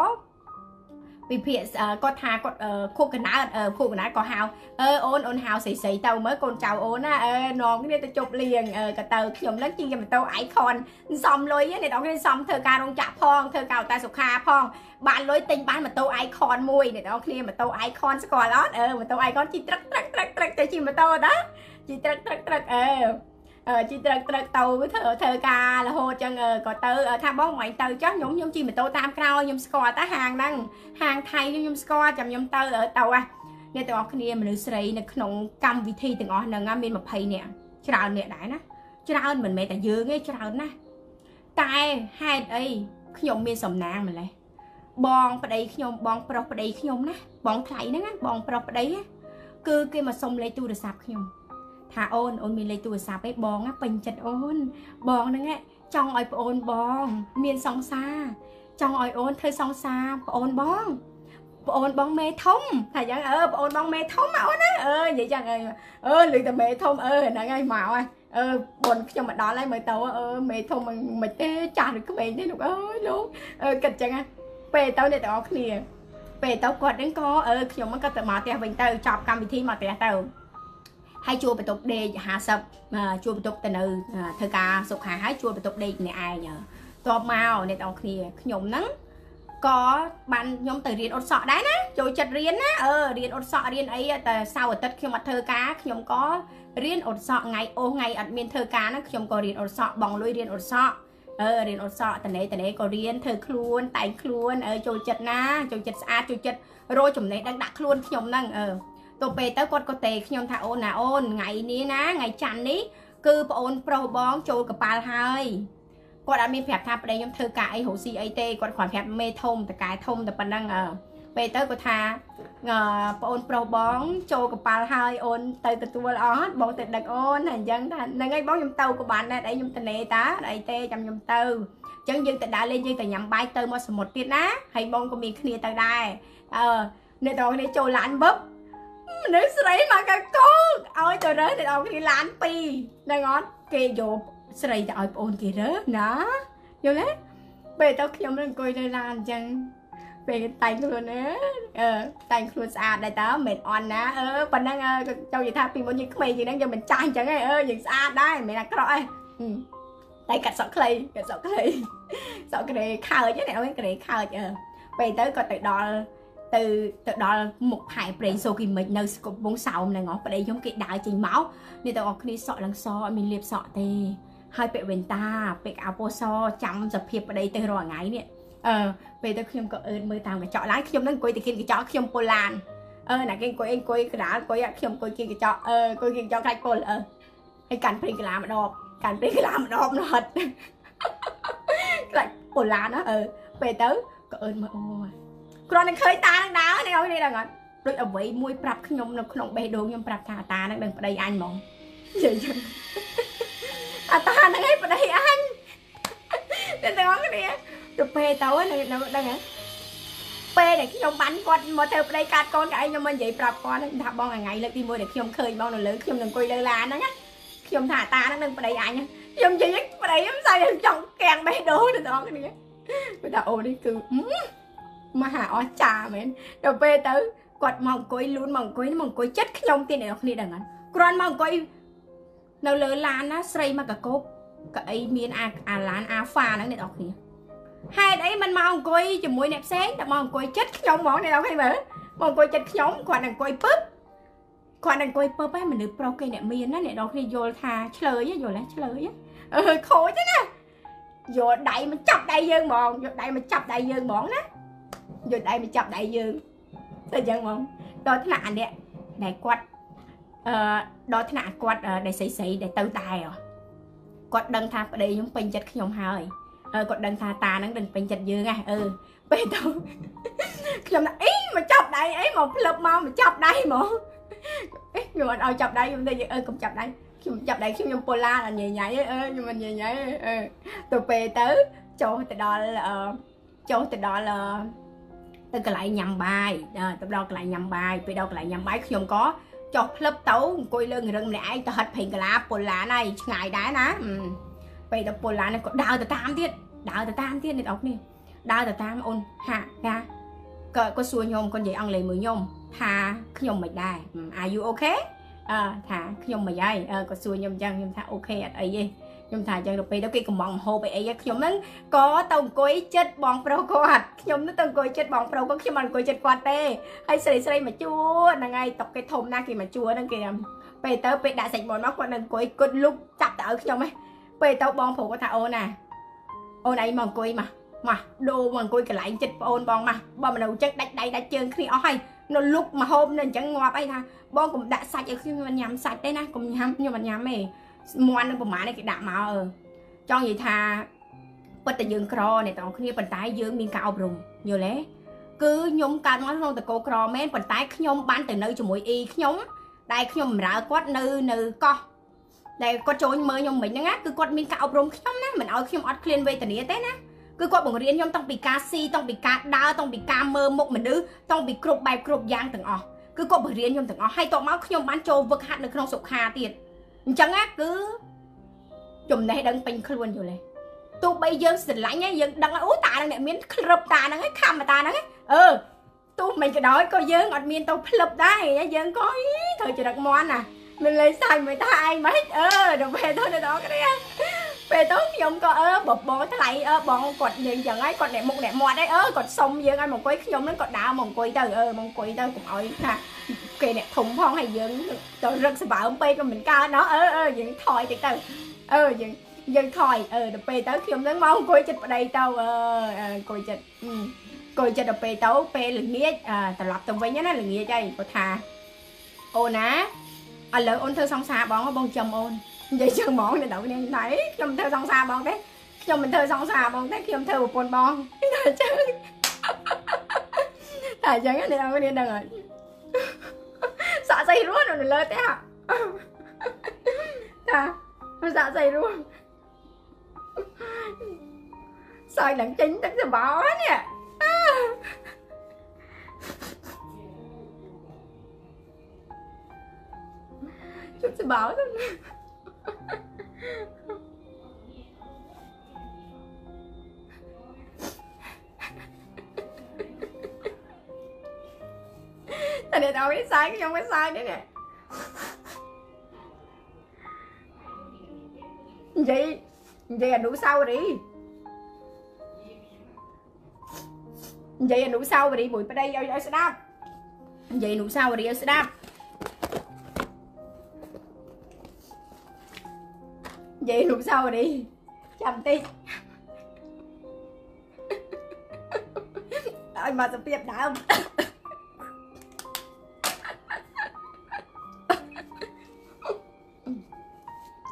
វិភាគគាត់ថាគាត់ខូបកណើតខូបកណើតក៏ហៅអឺអូនអូនហៅស្រីស្រីទៅមើលកូនចៅអូនណាអឺនាំគ្នាទៅជប់លៀងក៏ទៅខ្ញុំនឹងជិះម៉ូតូអៃខនសំលុយអ្នកនរគ្នាសំធ្វើការរោងចក្រផងធ្វើការតែសុខាផងបានលុយទិញបានម៉ូតូអៃខនមួយអ្នកនរគ្នាម៉ូតូអៃខនស្គាល់អត់អឺម៉ូតូអៃខនជិះត្រឹកត្រឹកត្រឹកត្រឹកទៅជិះម៉ូតូណាជិះត្រឹកត្រឹកត្រឹកអឺ ជីត្រឹកត្រឹកទៅធ្វើធ្វើការរហូតចឹងក៏ទៅថាបងមិនទៅចុះខ្ញុំខ្ញុំជិះម៉ូតូតាមក្រោយខ្ញុំស្គាល់តាហាងហ្នឹងហាងថៃខ្ញុំស្គាល់ចាំខ្ញុំទៅទៅហ่ะអ្នកទាំងអស់គ្នាមនុស្សស្រីនៅក្នុងកម្មវិធីទាំងអស់ហ្នឹងមាន20នាក់ច្រើនអ្នកដែរណាច្រើនមិនមែនតែយើងទេច្រើនណាស់តែហេតុអីខ្ញុំមានសំណាងម្លេះបងប្តីខ្ញុំបងប្រុសប្តីខ្ញុំណាបងថ្លៃហ្នឹងណាបងប្រុសប្តីគឺគេមកសុំលេខទូរស័ព្ទខ្ញុំ ថាអូនអូនមានលេខទូរស័ព្ទឯងបងពេញចិត្តអូន បងហ្នឹងចង់ឲ្យប្អូនបង មានសង្សារចង់ឲ្យអូនធ្វើសង្សារប្អូនបងប្អូនបងមេធំថាយ៉ាងអឺប្អូនបងមេធំអូនណាអឺនិយាយចឹងអើអឺលឺតែមេធំអឺហ្នឹងហើយមកហើយអឺបុនខ្ញុំមកដល់ហើយមើលទៅអឺមេធំមិនមិនទេចាស់ឬក្មេងទេលោកអើយលោកអឺគិតចឹងពេលទៅអ្នកទាំងអស់គ្នាពេលទៅគាត់ហ្នឹងក៏អឺខ្ញុំក៏ទៅមកផ្ទះវិញទៅចប់កម្មវិធីមកផ្ទះទៅ ហើយជួលបន្ទប់ដេក50ជួលបន្ទប់ទៅនៅធ្វើការសុខាហើយជួលបន្ទប់ដេកម្នាក់ឯងតបមកអ្នកនរគ្នាខ្ញុំហ្នឹងក៏បានខ្ញុំទៅរៀនអ៊ុតសក់ដែរណាចូលចិត្តរៀនណាអឺរៀនអ៊ុតសក់រៀនអីតែសៅរ៍អាទិត្យខ្ញុំអត់ធ្វើការខ្ញុំក៏រៀនអ៊ុតសក់ថ្ងៃអូសថ្ងៃអត់មានធ្វើការហ្នឹងខ្ញុំក៏រៀនអ៊ុតសក់បងលុយរៀនអ៊ុតសក់អឺរៀនអ៊ុតសក់តនេតនេក៏រៀនធ្វើខ្លួនតែងខ្លួនអឺចូលចិត្តណាចូលចិត្តស្អាតចូលចិត្តរោចំណេះដឹងដាក់ខ្លួនខ្ញុំហ្នឹងអឺ ទៅពេលទៅគាត់ក៏ទេខ្ញុំថាអូនណាអូនថ្ងៃនេះណាថ្ងៃច័ន្ទនេះគឺប្អូនប្រុសបងចូលកប៉ាល់ហើយគាត់អត់មានប្រាប់ថាប្តីខ្ញុំធ្វើការអីរស់ស៊ីអីទេគាត់គ្រាន់ប្រាប់មេធំតកែធំតែប៉ុណ្ណឹងអឺពេលទៅគាត់ថាប្អូនប្រុសបងចូលកប៉ាល់ហើយអូនទៅទទួលអត់បងទៅដឹកអូនអញ្ចឹងថាហ្នឹងហើយបងខ្ញុំទៅក៏បានដែរអីខ្ញុំទៅនេតាអីទេចាំខ្ញុំទៅអញ្ចឹងយើងទៅដើរលេងយើងទៅញ៉ាំបាយទៅមកសមុទ្រទៀតណាហើយបងក៏មានគ្នាទៅដែរអឺអ្នកទាំងគ្នាចូលឡានបឹប មនុស្សស្រីមកកកោឲ្យទៅរើអ្នកទាំងគ្នាឡាន2ហ្នឹងអត់គេយកស្រីទៅឲ្យប្អូនគេរើណាយល់ទេពេលទៅខ្ញុំនឹងអង្គុយនៅឡានអញ្ចឹងពេលតែងខ្លួនណាអឺតែងខ្លួនស្អាតដែរតើមិនអន់ណាអឺប៉ុណ្ណឹងចូលនិយាយថាពីមុនយើងក្មេងជាងហ្នឹងយើងមិនចាស់អញ្ចឹងឯងអឺយើងស្អាតដែរមិនមែនអាក្រក់ឯងតែកាត់សក់ខ្លីកាត់សក់ខ្លីសក់ក្រេខើចហ្នឹងក្រេខើចអឺពេលទៅក៏ទៅដល់ ទៅទៅដល់មុខផែប្រេងសូគីមិចនៅស្គប់វងសោមហ្នឹងអស់ប្តីខ្ញុំគេដើរចេញមកនេះទាំងអស់គ្នាសក់ឡើងសអត់មានលាបសក់ទេហើយពាក់វ៉ែនតាពាក់អាវពោសចាំសភាពប្តីទៅរាល់ថ្ងៃនេះអឺពេលទៅខ្ញុំក៏អឺនមើលតាមកញ្ចក់ឡើងខ្ញុំនឹងអង្គុយទៅគៀនកញ្ចក់ខ្ញុំពុលឡានអឺណាគេអង្គុយអង្គុយកណ្ដាលអង្គុយខ្ញុំអង្គុយគៀនកញ្ចក់អឺអង្គុយគៀនកញ្ចក់ខ្លាច់ពុលអឺហើយកាន់ព្រីកន្លាម្ដងកាន់ព្រីកន្លាម្ដងនោះហត់ខ្លាច់ពុលឡានណាអឺពេលទៅក៏អឺនមើលអូយ គ្រាន់តែឃើញតានឹងដើរនេះអស់នេះដឹងអត់ដូចអ្វីមួយប្រាប់ខ្ញុំនៅក្នុងបេះដូងខ្ញុំប្រាប់ថាតានឹងដឹងប្តីអញហ្មងនិយាយចឹងអាតាហ្នឹងឯងប្តីអញតែទាំងអស់គ្នាទៅពេលទៅនៅដឹងហ៎ពេលដែលខ្ញុំបានគាត់មកធ្វើប្តីកាត់កូនក៏ឯងខ្ញុំមកនិយាយប្រាប់គាត់ថាបងថ្ងៃលើកទី1ដែលខ្ញុំឃើញបងនៅលើខ្ញុំនឹងអង្គុយលើឡានហ្នឹងខ្ញុំថាតាហ្នឹងនឹងប្តីអញខ្ញុំនិយាយប្តីខ្ញុំស្អីចង់កៀងបេះដូងទៅដល់គ្នាគាត់ថាអូនេះគឺ មហាអស្ចារ្យមែនដល់ពេលទៅគាត់មកអង្គុយលូនមកអង្គុយមកអង្គុយចិត្តខ្ញុំទៀតអ្នកគ្នាដឹងអត់គ្រាន់មកអង្គុយនៅលើឡានណាស្រីមកកកោបកៅអីមានអាអាឡានអាហ្វាហ្នឹងអ្នកនរគ្នាហេតុអីមិនមកអង្គុយជាមួយអ្នកផ្សេងតែមកអង្គុយចិត្តខ្ញុំហ្មងអ្នកនរគ្នាមើលមកអង្គុយចិត្តខ្ញុំគាត់អង្គុយពឹបគាត់អង្គុយពឹបឯងមនុស្សប្រុសគេអ្នកមានណាអ្នកនរគ្នាយល់ថាឆ្លើយយល់ទេឆ្លើយអឺខូចណាយកដៃមកចាប់ដៃយើងហ្មងយកដៃមកចាប់ដៃយើងហ្មងណា យកដៃមកចាប់ដៃយើងតែអញ្ចឹងហ្មងដល់ថ្នាក់អានេះដែលគាត់អឺដល់ថ្នាក់គាត់ដែលស្រីស្រីដែលទៅតែគាត់ដឹងថាប្តីខ្ញុំពេញចិត្តខ្ញុំហើយអឺគាត់ដឹងថាតាហ្នឹងដឹងពេញចិត្តយើងហ៎អឺពេលទៅខ្ញុំថាអីមកចាប់ដៃអីមកផ្លឹបមកមកចាប់ដៃហ្មងអេខ្ញុំអត់ឲ្យចាប់ដៃខ្ញុំទៅអឺកុំចាប់ដៃខ្ញុំចាប់ដៃខ្ញុំខ្ញុំពូឡានអត់ញ៉ៃញ៉ៃអឺខ្ញុំអត់ញ៉ៃញ៉ៃអឺទៅពេលទៅចូលទៅដល់អឺចូលទៅដល់ ទៅកន្លែងញ៉ាំបាយទៅដល់កន្លែងញ៉ាំបាយពេលដល់កន្លែងញ៉ាំបាយខ្ញុំក៏ចុះផ្លឹបទៅអង្គុយលើរឹងម្នាក់ឯងទៅហិតព្រេងកាឡាពូឡានហើយឆ្ងាយដែរណាពេលទៅពូឡានក៏ដើរទៅតាមទៀតដើរទៅតាមទៀតអ្នកនរគ្នាដើរទៅតាមអូនហាកាក៏គាត់សួរខ្ញុំគាត់និយាយអង់គ្លេសមួយខ្ញុំថាខ្ញុំមិនដែរ Are you okay អឺថាខ្ញុំមិនហើយគាត់សួរខ្ញុំអញ្ចឹងខ្ញុំថាអូខេអត់អីទេ ខ្ញុំថាអញ្ចឹងទៅពេលទៅគេកំងមហូបអីអីខ្ញុំហ្នឹងក៏ទៅអង្គុយចិត្តបងប្រុសគាត់ខ្ញុំនឹងទៅអង្គុយចិត្តបងប្រុសគាត់ខ្ញុំមិនអង្គុយចិត្តគាត់ទេហើយស្រីស្រីមកជួហ្នឹងហើយតុកគេធំណាស់គេមកជួហ្នឹងគេពេលទៅពេលដាក់សាច់មាន់មកគាត់នឹងអង្គុយគត់លុកចាប់ទៅឲ្យខ្ញុំហ៎ពេលទៅបងប្រុសគាត់ថាអូនណាអូនឯងមកអង្គុយមកមកដូរមកអង្គុយកន្លែងចិត្តប្អូនបងមកបើមនុស្សចឹងដាច់ដៃដាច់ជើងគ្នាអស់ហើយនៅលុកមកហូបនៅអញ្ចឹងងាប់អីថាបងកុំដាក់សាច់ឲ្យខ្ញុំមិនញ៉ាំសាច់ទេណាកុំញ៉ាំខ្ញុំមិនញ៉ាំទេ មាន់នឹងប្រហែលនេះគេដាក់មកអឺចង់និយាយថាពិតតែយើងក្រអ្នកទាំងគ្នាប៉ុន្តែយើងមានការអប់រំយល់ទេគឺខ្ញុំកើតមកក្នុងតកោក្រមែនប៉ុន្តែខ្ញុំបានទៅនៅជាមួយអ៊ីខ្ញុំដែលខ្ញុំបម្រើគាត់នៅនៅកោះដែលគាត់ចូលមើលខ្ញុំមិញហ្នឹងណាគឺគាត់មានការអប់រំខ្ញុំណាមិនឲ្យខ្ញុំអត់ឃ្លានវេទនាទេណាគឺគាត់បង្រៀនខ្ញុំតាំងពីការស៊ីតាំងពីការដើរតាំងពីការមើលមុខមនុស្សតាំងពីគ្រប់បែបគ្រប់យ៉ាងទាំងអស់គឺគាត់បង្រៀនខ្ញុំទាំងអស់ហើយតមកខ្ញុំបានចូលវឹកហាត់នៅក្នុងសុខាទៀត អញ្ចឹងណាគឺចំណេះដឹងពេញខ្លួនយល់ទេទោះបីយើងស្រឡាញ់ហើយយើងដឹងអូតានឹងអ្នកមានក្លឹបតាហ្នឹងឯងខំតាហ្នឹងឯងអឺទោះមិនក៏ដោយក៏យើងអត់មានទៅផ្លឹបដែរយើងក៏ត្រូវចរិតមន់ណាមិនលេងសាច់មិនថាឯងមិនអឺដល់ពេលទៅដល់គ្នាពេលទៅខ្ញុំក៏អឺបបងថ្លៃអឺបងគាត់និយាយចឹងហើយគាត់អ្នកមុខអ្នកមាត់ហើយអឺគាត់សុំយើងឲ្យមកអង្គុយខ្ញុំនឹងគាត់ដើរមកអង្គុយទៅអឺមកអង្គុយទៅកុំឲ្យថា គេអ្នកធំផងហើយយើងទៅរឹកសបើមពេកក៏មិនកើតណោះអឺអឺយើងថយតិចទៅអឺយើងយើងថយអឺដល់ពេលទៅខ្ញុំនឹងមកអង្គុយចិត្តប្តីទៅអឺអង្គុយចិត្តអង្គុយចិត្តដល់ពេលទៅពេលល្ងាចត្រឡប់ទៅវិញណាល្ងាចហើយគាត់ថាអូនណាឥឡូវអូនធ្វើសង្សារបងបងចាំអូននិយាយចឹងហ្មងអ្នកនរគ្នាណៃខ្ញុំធ្វើសង្សារបងទេខ្ញុំមិនធ្វើសង្សារបងទេខ្ញុំធ្វើប្រពន្ធបងតែអញ្ចឹងតែអញ្ចឹងអ្នកនរគ្នាដឹងហើយ សាក់សៃរួននៅលើទេតាសាក់សៃរួនសើចឡើងចេញទឹកស បោនេះជប់សបោទៅតែអ្នកដល់នេះសាយខ្ញុំមិនសាយទេនេះនិយាយនិយាយអនុសាវរីយ៍និយាយអនុសាវរីយ៍មួយប្តីឲ្យ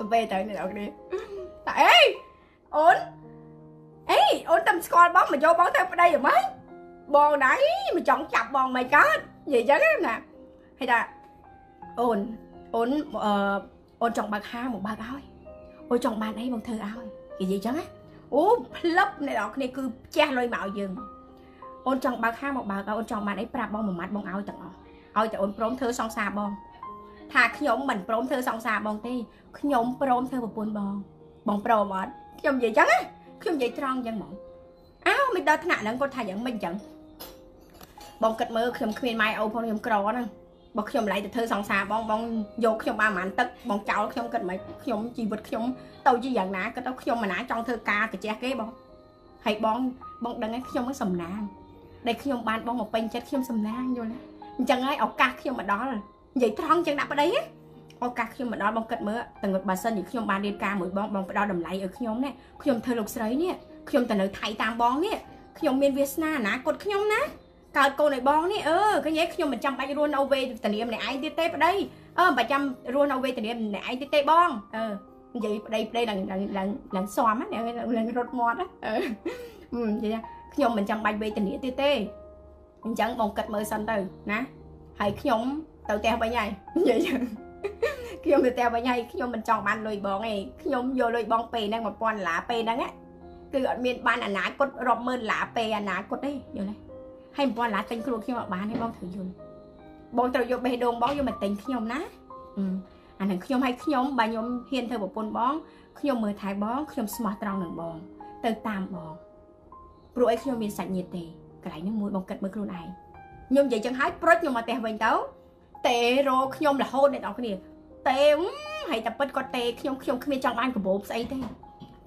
មទៅពេលទៅអ្នកនរគ្នាតែអេអូនអេអូនតែស្គាល់បងមកយកបងទៅប្តីអ្ហ្មងបងដៃមកចង់ចាប់បងមិនកើតនិយាយចឹងណាហើយថាអូនអូនអឺអូនចង់បើកហាងមកបើកឲ្យអូនចង់បានអីបងធ្វើឲ្យនិយាយចឹងណាអូផ្លឹបអ្នកនរគ្នាគឺជះលុយមកឲ្យយើងអូនចង់បើកហាងមកបើកឲ្យអូនចង់បានអីប្រាប់បងមួយម៉ាត់បងឲ្យទាំងអស់ឲ្យតែអូនព្រមធ្វើសង្សារបង ថាខ្ញុំមិនព្រមធ្វើសង្សារបងទេខ្ញុំព្រមធ្វើប្រពន្ធបង បងព្រមអត់ខ្ញុំនិយាយចឹងណាខ្ញុំនិយាយត្រង់ចឹងហ្មងអើមិនដល់ថ្នាក់ហ្នឹងគាត់ថាយ៉ាងមិនចឹងបងគិតមើលខ្ញុំគ្មានម៉ែអូផងខ្ញុំក្រហ្នឹងបើខ្ញុំឡៃទៅធ្វើសង្សារបងបងយកខ្ញុំបានប្រហែលទឹកបងចោលខ្ញុំគិតមិនខ្ញុំជីវិតខ្ញុំទៅជាយ៉ាងណាគិតទៅខ្ញុំមិនណាចង់ធ្វើការកាជះគេបងហើយបងបងដឹងហើយខ្ញុំមិនសំណាងដែលខ្ញុំបានបងមកពេញចិត្តខ្ញុំសំណាងយល់ទេអញ្ចឹងហើយឱកាសខ្ញុំមកដល់ និយាយត្រង់ចឹងដាក់ប្តីឱកាសខ្ញុំមកដល់បងគិតមើលទាំងបើសិនជាខ្ញុំបានរៀបការមួយបងបងផ្ដល់តម្លៃឲ្យខ្ញុំនេះខ្ញុំធ្វើលោកស្រីនេះខ្ញុំទៅនៅថៃតាមបងនេះខ្ញុំមានវាសនាអនាគតខ្ញុំណាកើតកូនឲ្យបងនេះអឺឃើញទេខ្ញុំមិនចាំបាច់រស់នៅវេទនាមម្នាក់ឯងទៀតទេប្តីអឺមិនបាច់ចាំរស់នៅវេទនាមម្នាក់ឯងទៀតទេបងអឺនិយាយប្តីប្តីឡើងឡើងឡើងឡើងស៊ាំណាឡើងរត់មាត់អឺនិយាយខ្ញុំមិនចាំបាច់វេទនាទៀតទេអញ្ចឹងបងគិតមើលសិនទៅណាហើយខ្ញុំ ទៅផ្ទះវិញហើយនិយាយចឹងខ្ញុំទៅផ្ទះវិញហើយខ្ញុំមិនចង់បានលុយបងទេខ្ញុំយកលុយបងពេលហ្នឹង1000ដុល្លារពេលហ្នឹងគឺអត់មានបានអនាគតរាប់ម៉ឺនដុល្លារពេលអនាគតទេយល់ទេហើយ1000ដុល្លារទិញគ្រួខ្ញុំអត់បានទេបងត្រូវយល់បងត្រូវយកបេះដូងបងយកមកទិញខ្ញុំណាអានឹងខ្ញុំឲ្យខ្ញុំបើខ្ញុំហ៊ានធ្វើប្រពន្ធបងខ្ញុំមើលថែបងខ្ញុំស្មោះត្រង់នឹងបង ទៅតាមបងព្រោះអីខ្ញុំមានសាច់ញាតិទេកន្លែងហ្នឹងមួយបងគិតមើលខ្លួនឯងខ្ញុំនិយាយចឹងហើយប្រុចខ្ញុំមកផ្ទះវិញទៅ ទេរោខ្ញុំរហូតអ្នកនរគ្នាទេហើយតែពិតគាត់ទេខ្ញុំខ្ញុំគ្មានចង់បានកបោបស្អីទេ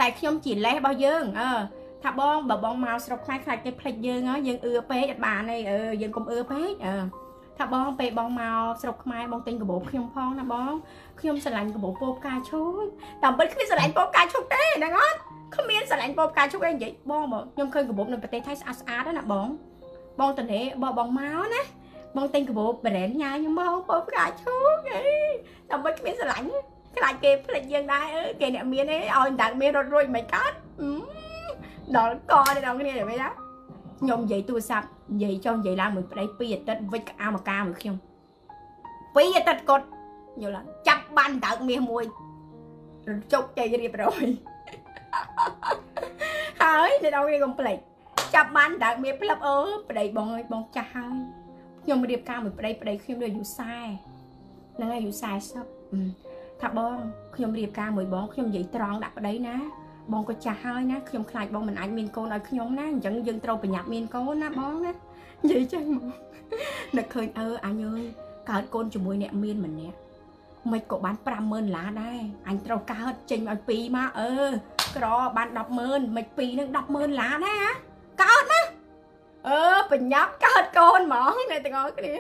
តែខ្ញុំជាលេសរបស់យើងអឺថាបងបើបងមកស្រុកខ្មែរខ្លាចគេផ្លិចយើងហ៎យើងអឺពេកអត់បានទេអឺយើងកុំអឺពេកអឺថាបងពេលបងមកស្រុកខ្មែរបងទិញកបោបខ្ញុំផងណាបងខ្ញុំស្រឡាញ់កបោបពោផ្កាឈូកតែមិនគ្មានស្រឡាញ់ពោផ្កាឈូកទេហ្នឹងអត់គ្មានស្រឡាញ់ពោផ្កាឈូកទេនិយាយបងបងខ្ញុំឃើញកបោបនៅប្រទេសថៃស្អាតស្អាតណាបងបងតនេបើបងមកណា បងទិញកាបូបប្រេនញ៉ាខ្ញុំមកបើផ្កាឈូកអីដើម្បីគ្មានស្រឡាញ់ខ្លាចគេផ្លេចយើងដែរអើគេអ្នកមានអីឲ្យតែមានរត់រួចមិនកើតដល់កនេះដល់គ្នាវិញណាខ្ញុំនិយាយទូរស័ព្ទនិយាយចុះនិយាយឡើងមួយប្តីពីរអាទិត្យវិចក្អាមកកាមួយខ្ញុំពីរអាទិត្យគាត់យល់ចាប់បានដើកមាសមួយជោគជ័យរៀបរយហើយអ្នកនរគ្នាកុំភ្លេចចាប់បានដើកមាសផ្លឹបអើប្តីបងអើយបងចាស់ហើយ ខ្ញុំរៀបការមួយប្តីប្តីខ្ញុំដូចអាយុ40ហ្នឹងអាយុ40ថាបងខ្ញុំរៀបការមួយបងខ្ញុំនិយាយត្រង់ដាក់ប្តីណាបងក៏ចាស់ហើយណាខ្ញុំខ្លាចបងមិនអាចមានកូនឲ្យខ្ញុំណាអញ្ចឹងយើងត្រូវប្រញាប់មានកូនណាបងណានិយាយចឹងមកនឹកឃើញអើអញអើយកើតកូនជាមួយអ្នកមានម្នាក់មិនក៏បាន50000ដុល្លារដែរអញត្រូវកើតចេញឲ្យ2មកអឺក្របាន100000មិន2នឹង100000ដុល្លារដែរកើតណា អឺបញ្ញាប់កើតកូនហ្មងអ្នកទាំងអស់គ្នា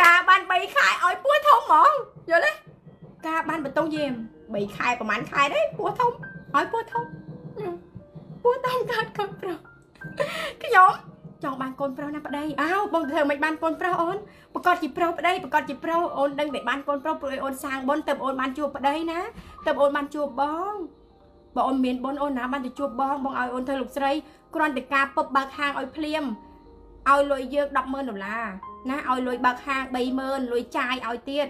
ការបាន3ខែឲ្យពោះធំហ្មងយល់ទេការបានបតុងយាម3ខែប្រហែលខែទេពោះធំឲ្យពោះធំពោះធំកើតកូនប្រុសខ្ញុំចង់បានកូនប្រុសណាប្តីអើបងធ្វើមិនបានកូនប្រុសអូនប្រកាសជាប្រុសប្តីប្រកាសជាប្រុសអូនដឹងតែបានកូនប្រុសព្រោះអូនសាងបុណ្យទៅអូនបានជួបប្តីណាទៅអូនបានជួបបង បើអូនមានបុណ្យអូនណាបានទៅជួបបងបងឲ្យអូនធ្វើលោកស្រីគ្រាន់តែការពឹបបើកហាងឲ្យភ្លាមឲ្យលុយយើង100,000ដុល្លារណាឲ្យលុយបើកហាង30000លុយចាយឲ្យទៀត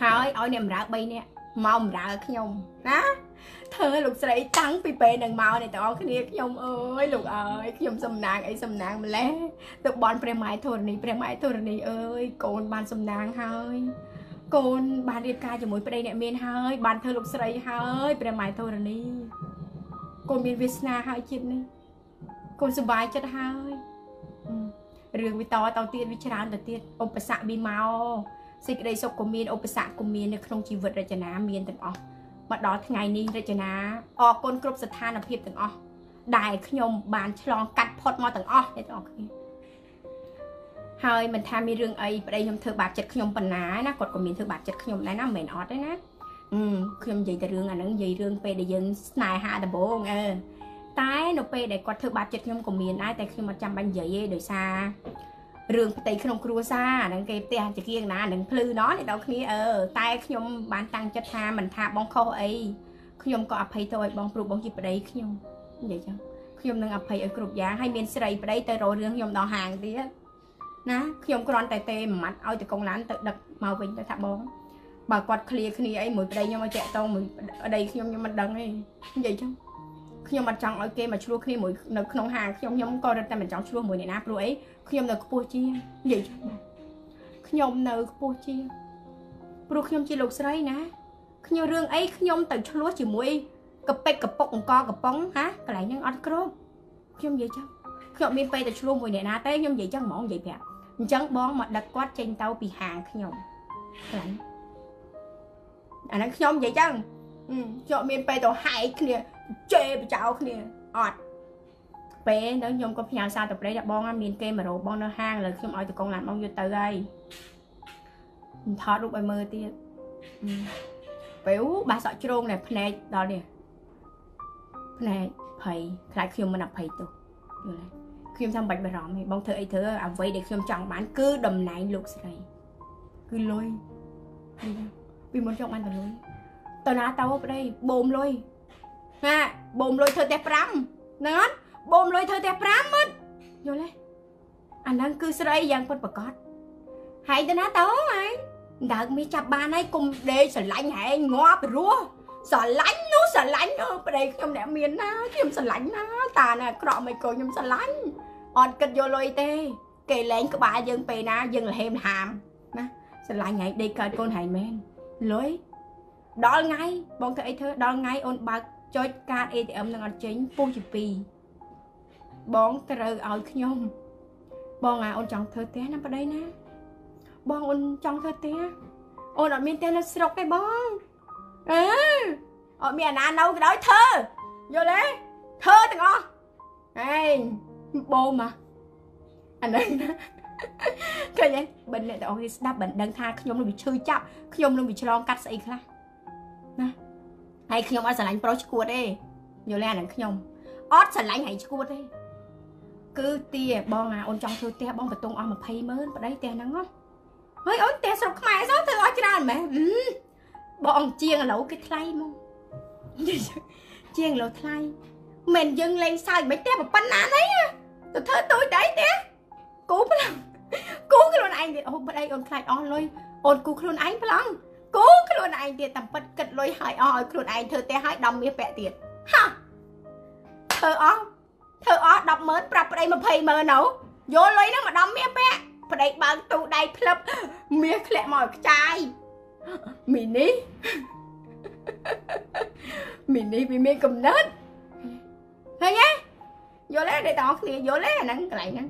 ហើយឲ្យអ្នកបម្រើ3នាក់មកបម្រើខ្ញុំណាធ្វើលោកស្រីតាំងពីពេលនឹងមកនេះបងប្អូនគ្នាខ្ញុំអើយលោកអើយខ្ញុំសំណាងអីសំណាងម្លេះទៅបនព្រះម៉ែធរណីព្រះម៉ែធរណីអើយកូនបានសំណាងហើយ កូនបានរៀបការជាមួយប្តីអ្នកមានហើយ បានធ្វើលោកស្រីហើយព្រះម៉ែធរណីកូនមានវាសនាហើយជាតិនេះកូនសុបាយចិត្តហើយរឿងវាតទៅទៀតវាច្រើនទៅទៀតឧបសគ្គវាមកសេចក្តីសុខក៏មានឧបសគ្គក៏មាននៅក្នុងជីវិតរចនាមានទាំងអស់មកដល់ថ្ងៃនេះរចនាអរគុណគ្រប់ស្ថានភាពទាំងអស់ដែលខ្ញុំបានឆ្លងកាត់ផុតមកទាំងអស់អ្នកទាំងអស់គ្នា ហើយមិនថាមានរឿងអីប្តីខ្ញុំធ្វើបាបចិត្តខ្ញុំប៉ុណ្ណាណាគាត់ក៏មានធ្វើបាបចិត្តខ្ញុំដែរណាមិនមែនអត់ទេណាអឺខ្ញុំនិយាយតែរឿងអាហ្នឹងនិយាយរឿងពេលដែលយើងស្នេហាដំបូងអឺតែនៅពេលដែលគាត់ធ្វើបាបចិត្តខ្ញុំក៏មានដែរតែខ្ញុំអត់ចាំបាច់និយាយទេដោយសាររឿងផ្ទៃក្នុងគ្រួសារហ្នឹងគេផ្ទះជាគៀងណានឹងភ្លឺណោះអ្នកនរគ្នាអឺតែខ្ញុំបានតាំងចិត្តថាមិនថាបងខុសអីខ្ញុំក៏អភ័យទោសឲ្យបងព្រោះបងជាប្តីខ្ញុំនិយាយចឹងខ្ញុំនឹងអភ័យឲ្យគ្រប់យ៉ាងហើយមានស្រីប្តីទៅរករឿងខ្ញុំដល់ហាងទៀត ណាខ្ញុំគ្រាន់តែទេមួយម៉ាត់ឲ្យតកងឡានទៅដឹកមកវិញទៅថាបងបើគាត់ឃ្លាគ្នាអីមួយប្តីខ្ញុំឲ្យចាក់តងមួយប្តីខ្ញុំខ្ញុំមិនដឹងទេនិយាយចឹងខ្ញុំអត់ចង់ឲ្យគេមកឆ្លោះគ្នាមួយនៅក្នុងហាងខ្ញុំខ្ញុំក៏រត់តែមិនចង់ឆ្លោះមួយអ្នកណាព្រោះអីខ្ញុំនៅខ្ពស់ជាងនិយាយខ្ញុំនៅខ្ពស់ជាងព្រោះខ្ញុំជាលោកស្រីណាខ្ញុំរឿងអីខ្ញុំទៅឆ្លោះជាមួយកពេចកពុកអង្គកប៉ុងហាកន្លែងហ្នឹងអត់គ្រប់ខ្ញុំនិយាយចឹងខ្ញុំមានពេលទៅឆ្លោះមួយអ្នកណាទេខ្ញុំនិយាយចឹងហ្មងនិយាយប្រាប់ អញ្ចឹងបងមកដឹកគាត់ចេញទៅពីហាងខ្ញុំកន្លែងអាហ្នឹងខ្ញុំនិយាយចឹងជាប់មានពេលទៅហែកគ្នាជេរបចោគ្នាអត់ពេលនៅខ្ញុំក៏ផ្ញើសារទៅប្រេថាបងមានគេមករោបងនៅហាងលើខ្ញុំឲ្យតកងឡានបងយកទៅហើយថតរូបឲ្យមើលទៀតពេលបាសក់ជ្រងណែភ្នែកដល់នេះភ្នែកភ័យខ្លាចខ្ញុំមិនអភ័យទោសយល់ទេ ខ្ញុំថាមិនបាច់បារម្ភទេបងធ្វើអីធ្វើអ្វីដែលខ្ញុំចង់បានគឺតំណែងលោកស្រីគឺលុយពីមុនចង់បានតែលុយទៅណាទៅប្តីបូមលុយណាបូមលុយធ្វើតែ5ហ្នឹងអត់បូមលុយធ្វើតែ5ម៉ឺនយល់ទេអាហ្នឹងគឺស្រីយ៉ាងពិតប្រកបហើយទៅណាទៅហើយដើកមីចាប់បានហើយគុំដេកស្រឡាញ់ហែងងាប់រស់ស្រឡាញ់នោះស្រឡាញ់អើប្តីខ្ញុំអ្នកមានណាខ្ញុំស្រឡាញ់ណាតាណាក្រក់មិនកូនខ្ញុំស្រឡាញ់ អត់គិតយកលុយទេ គេលែងក្បាលយើងពេលណាយើងលហេមហាមណាស្រឡាញ់ហែងដេកកើតកូនហែងមែនលុយដល់ថ្ងៃបងធ្វើអីធ្វើដល់ថ្ងៃអូនបើកចុចកាត ATM នឹងអត់ចេញពុះជា2បងត្រូវឲ្យខ្ញុំ បងអាអូនចង់ធ្វើផ្ទះណាប្តីណា បងអូនចង់ធ្វើផ្ទះអូនអត់មានផ្ទះនៅស្រុកទេបងអឺអត់មានអាណានៅក៏ដោយធ្វើយល់ទេធ្វើទាំងអស់ហេ បូមអាហ្នឹងឃើញទេបើអ្នកទាំងអស់គ្នាស្ដាប់មិនដឹងថាខ្ញុំនឹងវាឈឺចាប់ខ្ញុំនឹងវាឆ្លងកាត់ស្អីខ្លះណាហើយខ្ញុំអត់ស្រឡាញ់ប្រុសឈួតទេយល់ទេអានឹងខ្ញុំអត់ស្រឡាញ់ហើយឈួតទេគឺទាបងអាអូនចង់ធ្វើផ្ទះបងបតុងអស់20ម៉ឺនប្តីផ្ទះហ្នឹងហ៎ហើយអូនផ្ទះស្រុកខ្មែរសោះធ្វើអស់ច្រើនមែនបងជាងឥឡូវគេថ្លៃមកជាងឥឡូវថ្លៃមិនយើងលេងសើចមិនផ្ទះប៉ុណ្ណាទេ ទៅធ្វើទូចដែរផ្ទះគូប្លង់គូខ្លួនឯងទៀតអូប្តីអូនខ្លាចអស់លុយអូនគូខ្លួនឯងប្លង់គូខ្លួនឯងទៀតតែពិតគិតលុយឲ្យអស់ឲ្យខ្លួនឯងធ្វើផ្ទះឲ្យដំមាសពាក់ទៀតហាធ្វើអស់ធ្វើអស់10ម៉ឺនប្រាប់ប្តី20ម៉ឺនណូយកលុយហ្នឹងមកដំមាសពាក់ប្តីបើកទូដៃផ្លឹបមាសធ្លាក់មកខ្ចាយមីនីមីនីវាមានកំណត់ឃើញទេ យល់ទេអ្នកទាំងអស់គ្នាយល់ទេអាហ្នឹងកន្លែងហ្នឹង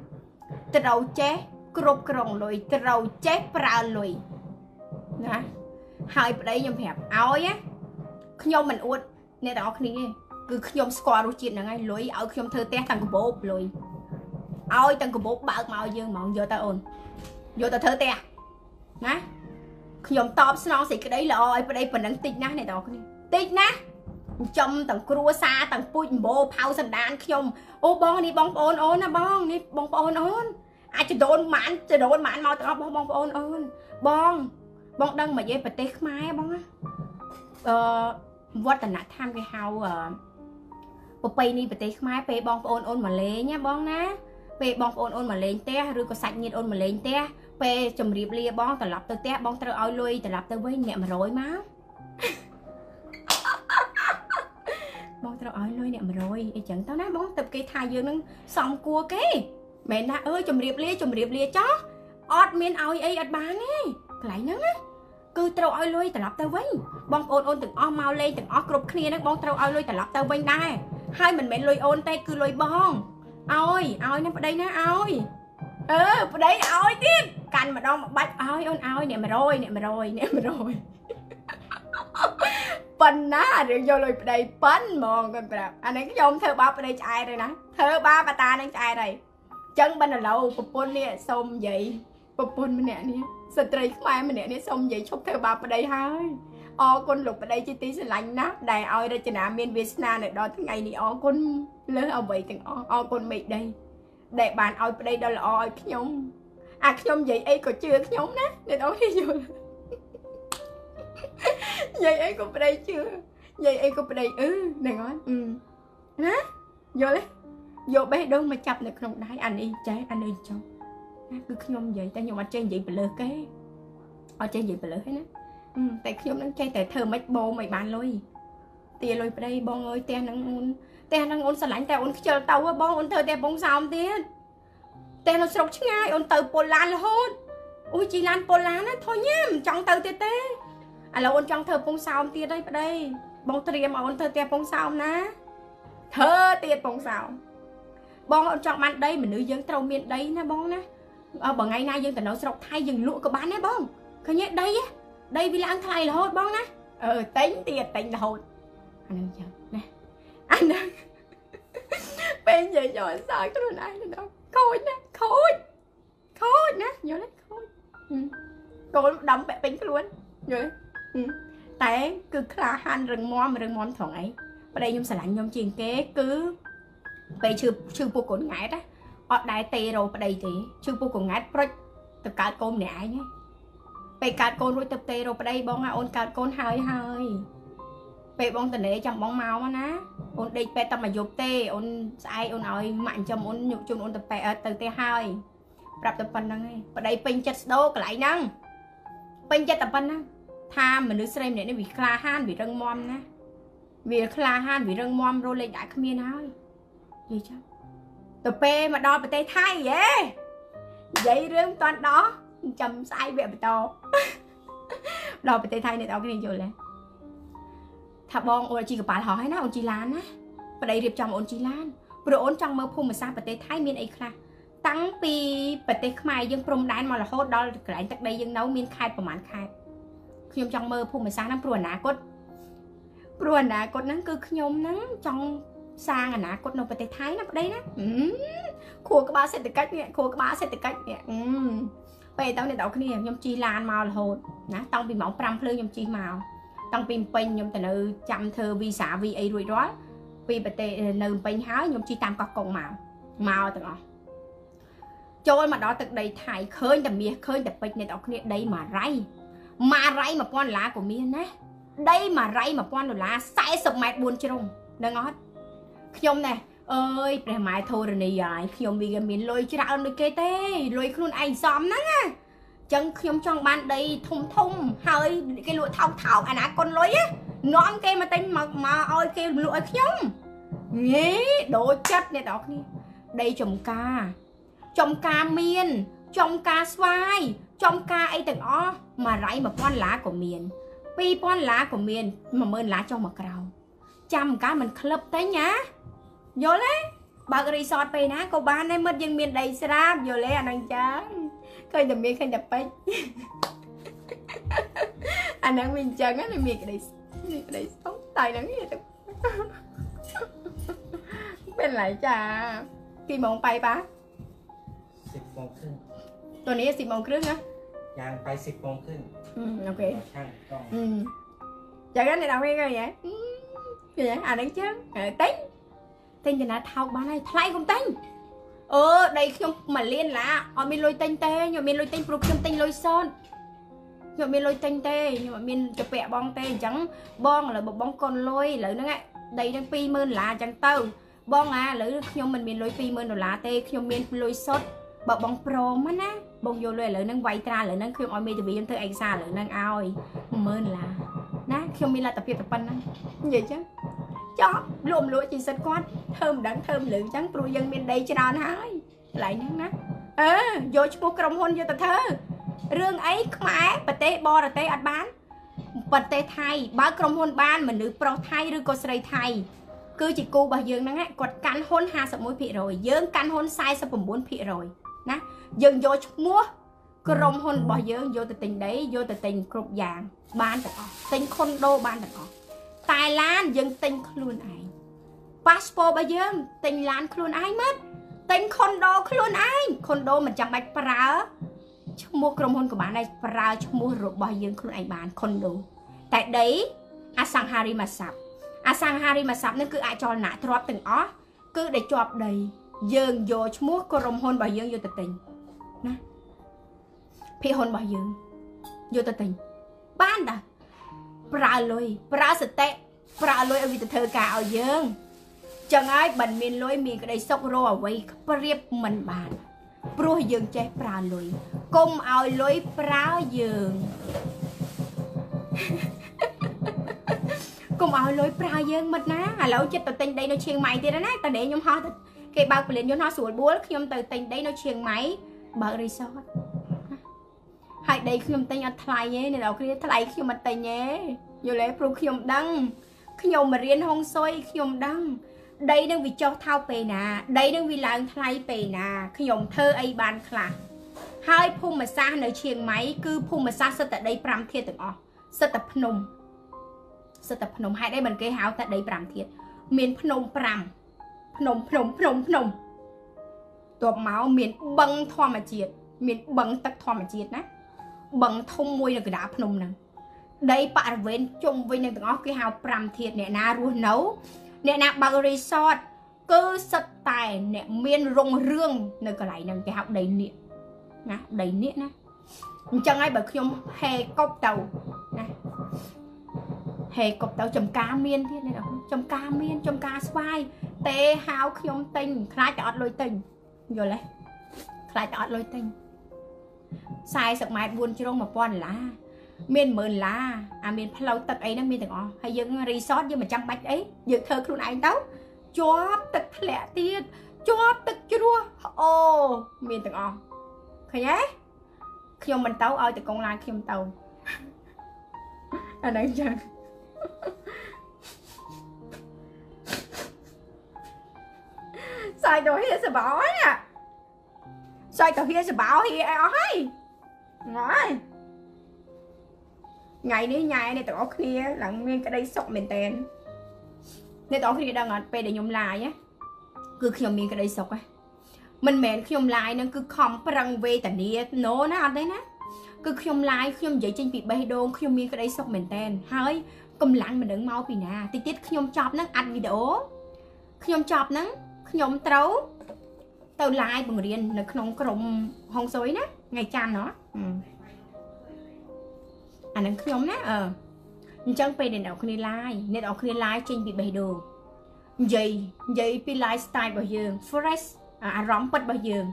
ត្រូវចេះគ្រប់គ្រងលុយត្រូវចេះប្រើលុយណាហើយប្តីខ្ញុំប្រាប់ឲ្យណាខ្ញុំមិនអួតអ្នកទាំងអស់គ្នាគឺខ្ញុំស្គាល់រសជាតិហ្នឹងហើយលុយឲ្យខ្ញុំធ្វើផ្ទះតាំងកបោបលុយឲ្យតាំងកបោបបើកមកយើងហ្មងយកទៅអូនយកទៅធ្វើផ្ទះណាខ្ញុំតបស្នងសេចក្តីល្អឲ្យប្តីប៉ុណ្ណឹងតិចណាស់អ្នកទាំងអស់គ្នាតិចណាស់ ចិញ្ចឹមទាំងគ្រួសារទាំងពូជអម្បូរផៅសណ្ដានខ្ញុំអូបងនេះបងប្អូនអូនណាបងនេះបងប្អូនអូនអាចចដូនម៉ានចដូនម៉ានមកទាំងអស់បងប្អូនអូនបងបងដឹងមកនិយាយប្រទេសខ្មែរបងណាអឺវឌ្ឍនធម៌គេហៅអឺប្រពៃណីប្រទេសខ្មែរពេលបងប្អូនអូនមកលេងណាបងណាពេលបងប្អូនអូនមកលេងផ្ទះឬក៏សាច់ញាតិអូនមកលេងផ្ទះពេលជម្រាបលាបងត្រឡប់ទៅផ្ទះបងត្រូវឲ្យលុយត្រឡប់ទៅវិញអ្នក100មក បងត្រូវឲ្យលុយអ្នក100អីចឹងទៅណាបងទៅគេថាយើងនឹងសំគួរគេមែនណាអើយជម្រាបលាជម្រាបលាចោះអត់មានឲ្យអីអត់បានទេកន្លែងហ្នឹងណាគឺត្រូវឲ្យលុយត្រឡប់ទៅវិញបងប្អូនអូនទាំងអស់មកលេងទាំងអស់គ្រប់គ្នាហ្នឹងបងត្រូវឲ្យលុយត្រឡប់ទៅវិញដែរហើយមិនមែនលុយអូនទេគឺលុយបងឲ្យឲ្យនឹងប្តីណាឲ្យអឺប្តីឲ្យទៀតកាន់ម្ដងមួយបាច់ឲ្យអូនឲ្យអ្នក100អ្នក100អ្នក100 ប៉ុណ្ណារឿងយកលុយប្តីប៉ុនហ្មងគាត់ប្រាប់អានេះខ្ញុំធ្វើបាបប្តីឆ្អែតហើយណាធ្វើបាបតានឹងឆ្អែតហើយចឹងបណ្ដឡូវប្រពន្ធនេះសុំនិយាយប្រពន្ធម្នាក់នេះស្ត្រីខ្មែរម្នាក់នេះសុំនិយាយឈប់ធ្វើបាបប្តីហើយអរគុណលោកប្តីជាទីស្រឡាញ់ណាស់ដែលឲ្យរចនាមានវាសនានៅដល់ថ្ងៃនេះអរគុណលើអ្វីទាំងអស់អរគុណមេឃដីដែលបានឲ្យប្តីដ៏ល្អឲ្យខ្ញុំអាខ្ញុំនិយាយអីក៏ជឿខ្ញុំណាអ្នកនរយល់ និយាយអីក៏ប្តីជឿនិយាយអីក៏ប្តីអឺហ្នឹងអត់ណាយល់ទេយកបេះដូងមកចាប់នៅក្នុងដៃអានេះចេះអានេះចុះណាគឺខ្ញុំនិយាយតែខ្ញុំអត់ចេះនិយាយបលើសគេអត់ចេះនិយាយបលើសទេណាតែខ្ញុំនឹងចេះតែធ្វើមិនបោមិនបានលុយទាលុយប្តីបងអើយផ្ទះនឹងអូនផ្ទះនឹងអូនស្រឡាញ់តែអូនខ្ជិលទៅបងអូនធ្វើតែបងសោមទៀតផ្ទះនៅស្រុកឆ្ងាយអូនទៅពលឡានរហូតអូយជីឡានពលឡានណាធុញញ៉ាំចង់ទៅទៀតទេ ឥឡូវអូនចង់ធ្វើពងសោមទៀតហើយប្តីបងត្រៀមអូនធ្វើតែពងសោមណាធ្វើទៀតពងសោមបងអូនចង់បានដីមនុស្សយើងត្រូវមានដីណាបងណាបើថ្ងៃណាយើងទៅនៅស្រុកថៃយើងលក់ក៏បានដែរបងឃើញទេដីដីវាឡើងថ្លៃរហូតបងណាអឺតែងទៀតតែងរហូតអានឹងចឹងណាអានឹងពេលនិយាយយកសើចខ្លួនឯងទៅខូចណាខូចខូចណាយល់ទេខូចកូនដំពាក់ពេញខ្លួនយល់ទេ តែគឺក្លាហានរឹងមាំរឹងមាំត្រង់អីប្តីខ្ញុំស្រឡាញ់ខ្ញុំជាងគេគឺពេលឈឺឈឺពួកកូនង៉ែតអត់ដែរទេរោប្តីទេឈឺពួកកូនង៉ែតប្រុចទៅកើតកូនម្នាក់ឯងពេលកើតកូនរួចទៅទេរោប្តីបងថាអូនកើតកូនហើយហើយពេលបងតនេចាំបងមកណាអូនដេកពេទ្យតែមកយប់ទេអូនស្អែកអូនឲ្យម៉ាក់ចាំអូនញុកជូនអូនទៅពេទ្យទៅទេហើយប្រាប់តែប៉ុណ្្នឹងឯងប្តីពេញចិត្តស្ដោកន្លែងហ្នឹងពេញចិត្តតែប៉ុណ្្នឹង ថាមនុស្សស្រីម្នាក់នេះវាក្លាហានវារឹងមាំណាវាក្លាហានវារឹងមាំរលេខដាក់គ្មានហើយនិយាយចាំទៅពេលមកដល់ប្រទេសថៃហេនិយាយរឿងមិនតាន់ដោះចាំស្អែកវគ្គបន្តដល់ប្រទេសថៃអ្នកនរគ្នាយល់ទេថាបងអូនជីកប៉ាល់ហោះហើយណាអូនជីឡានណាប្តីរៀបចំអូនជីឡានព្រោះអូនចង់មើលភូមិសាស្ត្រប្រទេសថៃមានអីខ្លះតាំងពីប្រទេសខ្មែរយើងព្រំដែនមករហូតដល់កន្លែងទឹកដីយើងនៅមានខេត្តប្រហែលខេត្ត ខ្ញុំចង់មើលភូមិសាស្ត្រហ្នឹងព្រោះអនាគតព្រោះអនាគតហ្នឹងគឺខ្ញុំហ្នឹងចង់សាងអនាគតនៅប្រទេសថៃណាប្តីណាខួរក្បាលសេដ្ឋកិច្ចនេះខួរក្បាលសេដ្ឋកិច្ចនេះពេលទៅអ្នកនរគ្នាខ្ញុំជិះឡានមករហូតណាតាំងពីម៉ោង5ភ្លើងខ្ញុំជិះមកតាំងពីពេញខ្ញុំទៅនៅចាំធ្វើវីសា VA រួចរាល់ពីប្រទេសនៅពេញហើយខ្ញុំជិះតាមកោះកុងមកមកទាំងអស់ចូលមកដល់ទឹកដីថៃឃើញតែមាសឃើញតែពេជ្រអ្នកនរគ្នាដីមួយរៃ មួយរៃ1000ដុល្លារក៏មានណាដីមួយរៃ1000ដុល្លារ40ម៉ែត្រ4ជ្រុងនឹងអត់ខ្ញុំណែអើយព្រះម៉ែធរណីហើយខ្ញុំវាមានលុយច្រើនដូចគេទេលុយខ្លួនឯងសំហ្នឹងណាចឹងខ្ញុំចង់បានដីធំធំហើយគេលក់ថោកថោកអាណាគុណលុយណានាំគេមកទិញមកមកឲ្យគេលក់ឲ្យខ្ញុំងេដូចចិត្តអ្នកនរគ្នាដីចំការចំការមានចំការស្វាយ ចំការអីទាំងអស់មួយរៃ1000ឡាក៏មាន2000ឡាក៏មាន10000ឡាចុះមកក្រៅចាំកាលមិនក្លឹបទេណាយល់ទេបើករីសតពេលណាក៏បានដែរមិត្តយើងមានដីស្រាប់យល់ទេអានឹងចឹងឃើញតែមានឃើញតែពេជ្រអានឹងវាអញ្ចឹងណាមានក្តីមានក្តីសុខតែហ្នឹងនេះទៅเป็นไรจ้ากี่โมงไปปะ สิบโมงครึ่ง ตัวนี้สิบโมงครึ่งนะ?ยางไปสิบโมงครึ่งอืมโอเคช่างต้องอืม.จากนั้นเรา nghe coi vậy. Cái vậy à đánh chứ à, tính tên cho nó thao bán này thay không tên ờ đây không mà liên là ở mình lôi tên tê nhưng mà mình lôi tên phục trong tên lôi sơn nhưng mà mình lôi tên tê nhưng mà mình cho bẹ bong tê chẳng bong là một bong con lôi lỡ nữa ngay đây đang pi mơn là chẳng tao bong à lỡ nhưng mình mình lôi pi mơn đồ lá tê nhưng mình lôi sốt បងឥឡូវបងកូនលុយឥឡូវហ្នឹងដីហ្នឹង20000ដុល្លារអញ្ចឹងទៅបងអាឥឡូវខ្ញុំមិនមានលុយ20000ដុល្លារទេខ្ញុំមានលុយសុទ្ធបើបងព្រមណាបងយកលុយឥឡូវហ្នឹងវាយត្រាឥឡូវហ្នឹងខ្ញុំឲ្យមេធាវីខ្ញុំធ្វើឯកសារឥឡូវហ្នឹងឲ្យ10000ដុល្លារណាខ្ញុំមានលទ្ធភាពតែប៉ុណ្ណឹងនិយាយចឹងចោះលួមលួចជីសិតគាត់ធ្វើមិនដឹងធ្វើមិនលឺចឹងព្រោះយើងមានដីច្រើនហើយកន្លែងហ្នឹងណាអឺយកឈ្មោះក្រុមហ៊ុនយកទៅធ្វើរឿងអីខ្មែរប្រទេសបរទេសអត់បានប្រទេសថៃបើក្រុមហ៊ុនបានមនុស្សប្រុសថៃឬក៏ស្រីថៃគឺជាគូរបស់យើងហ្នឹងគាត់កាន់ហ៊ុន51%យើងកាន់ហ៊ុន49%ណា យើងយកឈ្មោះក្រុមហ៊ុនរបស់យើងយកទៅទិញដីយកទៅទិញគ្រប់យ៉ាងបានទាំងអស់ទិញខុនដូបានទាំងអស់តែឡានយើងទិញខ្លួនឯងប៉ាសពតរបស់យើងទិញឡានខ្លួនឯងមើលទិញខុនដូខ្លួនឯងខុនដូមិនចាំបាច់ប្រើឈ្មោះក្រុមហ៊ុនក៏បានដែរប្រើឈ្មោះរបស់យើងខ្លួនឯងបានខុនដូតែដីអសង្ហារិមទ្រព្យអសង្ហារិមទ្រព្យនេះគឺអចលនៈទ្រព្យទាំងអស់គឺដែលជាប់ដី យើងយកឈ្មោះក្រុមហ៊ុនរបស់យើងយកទៅទិញ ណាភាគហ៊ុនរបស់យើងយកទៅទិញបានតាប្រើលុយប្រើសតិប្រើលុយឲ្យវាទៅធ្វើការឲ្យយើងចឹងហើយមិនមានលុយមានក្តីសុខរកអ្វីប្រៀបមិនបានព្រោះយើងចេះប្រើលុយកុំឲ្យលុយប្រើយើងកុំឲ្យលុយប្រើយើងមិនណាឥឡូវចិត្តទៅទិញដីនៅឈៀងម៉ៃទៀតណាតើខ្ញុំហោះទៅគេបើកពលានយន្តហោះស្រួលបួលខ្ញុំទៅទិញដីនៅឈៀងម៉ៃ បើករីសតហើយដីខ្ញុំទិញអត់ថ្លៃទេអ្នកនរគ្នាថ្លៃខ្ញុំអត់ទិញទេយល់ទេព្រោះខ្ញុំដឹងខ្ញុំមករៀនហុងស៊ុយខ្ញុំដឹងដីនឹងវាចុះថោកពេលណា ដីនឹងវាឡើងថ្លៃពេលណាខ្ញុំធ្វើអីបានខ្លះហើយភូមិសាស្ត្រនៅឈៀងម៉ៃគឺភូមិសាស្ត្រសិតតែដី5ធាតុទាំងអស់សិតតែភ្នំសិតតែភ្នំហេតុអីមិនគេហៅតែដី5ធាតុមានភ្នំ5ភ្នំភ្នំភ្នំភ្នំ តបមកមានបឹងធម្មជាតិមានបឹងទឹកធម្មជាតិណាបឹងធំមួយនៅកណ្ដាលភ្នំហ្នឹងដីបរិវេណជុំវិញនឹងទាំងអស់គេហៅ5ធាតុអ្នកណារស់នៅអ្នកណាបើករីសតគឺសិតតែអ្នកមានរងរឿងនៅកន្លែងហ្នឹងគេហៅដីនៀកណាដីនៀកណាអញ្ចឹងហើយបើខ្ញុំហេកប់ទៅណាហេកប់ទៅចំការមានទៀតនេះចំការមានចំការស្វាយទេហៅខ្ញុំទិញខ្លាចតែអត់លុយទិញ យល់ទេខ្លាចតែអត់លុយទិញ40ម៉ែត្រ4ជ្រុង1000ដុល្លារមាន10000ដុល្លារអាមានផ្លូវទឹកអីហ្នឹងមានទាំងអស់ហើយយើងរីសតយើងមិនចាំបាច់អីយើងធ្វើខ្លួនឯងទៅជាប់ទឹកធ្លាក់ទៀតជាប់ទឹកជ្រោះអូមានទាំងអស់ឃើញទេខ្ញុំមិនទៅឲ្យតកងឡានខ្ញុំទៅអាហ្នឹងចឹង សាយទៅហៀសបោណាសាយទៅហៀសបោហៀអស់ហើយហើយថ្ងៃនេះញ៉ែនេះទាំងអស់គ្នាឡើងមានក្តីសុខមែនតើអ្នកទាំងអស់គ្នាដឹងអត់ពេលដែលខ្ញុំឡាយគឺខ្ញុំមានក្តីសុខហ៎មិនមែនខ្ញុំឡាយនឹងគឺខំប្រឹងវេទនាណូណាអត់ទេណាគឺខ្ញុំឡាយខ្ញុំនិយាយចេញពីបេះដូងខ្ញុំមានក្តីសុខមែនតើហើយកម្លាំងមិនដឹងមកពីណាតិចទៀតខ្ញុំចប់នឹងអាត់វីដេអូខ្ញុំចប់នឹង ខ្ញុំត្រូវទៅ live បង្រៀននៅក្នុងក្រុមហុងស៊ុយណាថ្ងៃច័ន្ទហ៎អានឹងខ្ញុំណាអឺអញ្ចឹងពេលអ្នកនរគ្នា live អ្នកនរគ្នា live ចេញពីបេះដូងនិយាយនិយាយពី live style របស់យើង fresh អារម្មណ៍ពិតរបស់យើង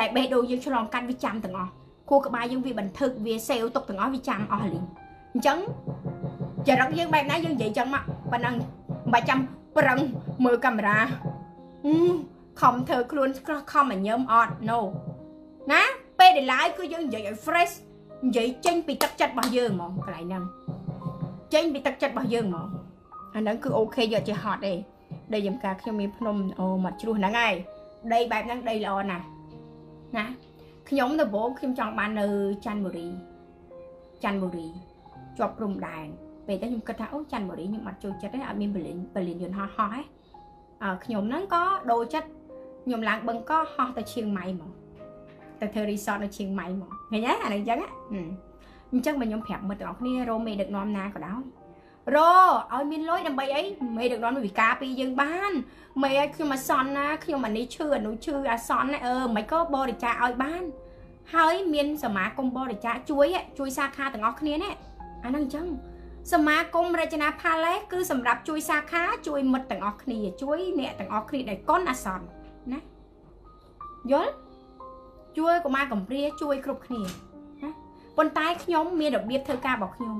ដែលបេះដូងយើងឆ្លងកាត់វាចាំទាំងអស់គូក្បាលយើងវាបន្ថឹកវាសេវទុកទាំងអស់វាចាំអស់លីងអញ្ចឹងចរិតយើងបែបណាយើងនិយាយចឹងមកប៉ណ្ណឹងមិនបាច់ចាំប្រឹងមើលកាមេរ៉ា ខំធ្វើខ្លួនក្រោះខំញញឹមអត់ no ណាពេលដែល live គឺយើងនិយាយឲ្យ fresh និយាយចេញពីទឹកចិត្តរបស់យើងហ្មងកន្លែងហ្នឹងចេញពីទឹកចិត្តរបស់យើងហ្មងអាហ្នឹងគឺអូខេយកជាហត់ទេដីចំការខ្ញុំមានភ្នំអូមកជ្រោះហ្នឹងហើយដីបែបហ្នឹងដីល្អណាស់ណាខ្ញុំដំបូងខ្ញុំចង់បាននៅច័ន្ទបុរីច័ន្ទបុរីជាប់ព្រំដែនពេលទៅខ្ញុំគិតថាអូច័ន្ទបុរីខ្ញុំអត់ចូលចិត្តទេអត់មានបលិនបលិនយន្តហោះហោះទេអើ ខ្ញុំហ្នឹងក៏ដូរចិត្តខ្ញុំឡើងបឹងកោហោះទៅឈៀងម៉ៃមកទៅធ្វើរីសតនៅឈៀងម៉ៃមកឃើញទេអានេះអញ្ចឹងអញ្ចឹងបើខ្ញុំប្រាប់មិត្តទាំងអស់គ្នារោមេដឹកនាំណាក៏ដោយរឲ្យមានលុយដើម្បីអីមេដឹកនាំវិការពីយើងបានមេឲ្យខ្ញុំអសន្នណាខ្ញុំអានេះឈឺអានោះឈឺអាសន្នណាអឺមិនក៏បរិច្ចាគឲ្យបាន ហើយមានសមាគមបរិច្ចាគជួយជួយសាខាទាំងអស់គ្នានេះអាហ្នឹងអញ្ចឹង សមាគមរចនាផាឡេសគឺសម្រាប់ជួយសាខាជួយមិត្តទាំងអស់គ្នាជួយអ្នកទាំងអស់គ្នាដែលកុនអាសន្នណាយល់ជួយកុមារកំព្រាជួយគ្រប់គ្នាណាប៉ុន្តែខ្ញុំមានរបៀបធ្វើការរបស់ខ្ញុំ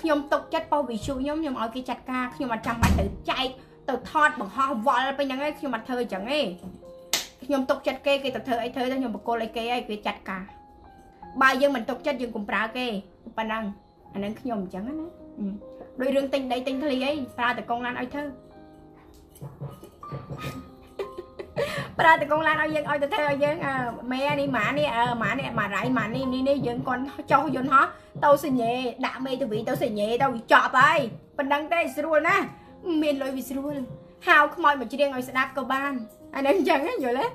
ខ្ញុំຕົកចិត្តប៉ុស្តិ៍វិទ្យុខ្ញុំខ្ញុំឲ្យគេចាត់ការខ្ញុំអត់ចាំបាច់ទៅចែកទៅថតបង្ហោះវល់ពេញហ្នឹងឯងខ្ញុំអត់ធ្វើអញ្ចឹងទេខ្ញុំຕົកចិត្តគេគេទៅធ្វើអីធ្វើទៅខ្ញុំបកគលអីគេឲ្យគេចាត់ការបើយើងមិនຕົកចិត្តយើងកុំប្រើគេប៉ុណ្ណឹងអាហ្នឹងខ្ញុំអញ្ចឹងណា ដោយរឿងទិញដីទិញធ្លីអីប្រើតកងឡានឲ្យធ្វើប្រើតកងឡានឲ្យយើងឲ្យទៅធ្វើឲ្យយើងមេនេះម៉ានេះអឺម៉ានេះម៉ារៃម៉ានេះនេះនេះយើងគាត់ចុះយន្តហោះទៅសញ្ញេដាក់មេទៅវីទៅសញ្ញេទៅចប់ហើយប៉ុណ្ណឹងទេស្រួលណាមានលុយវាស្រួលហៅខ្មោចមកច្រៀងឲ្យស្ដាប់ក៏បានអានេះអញ្ចឹងយល់ទេ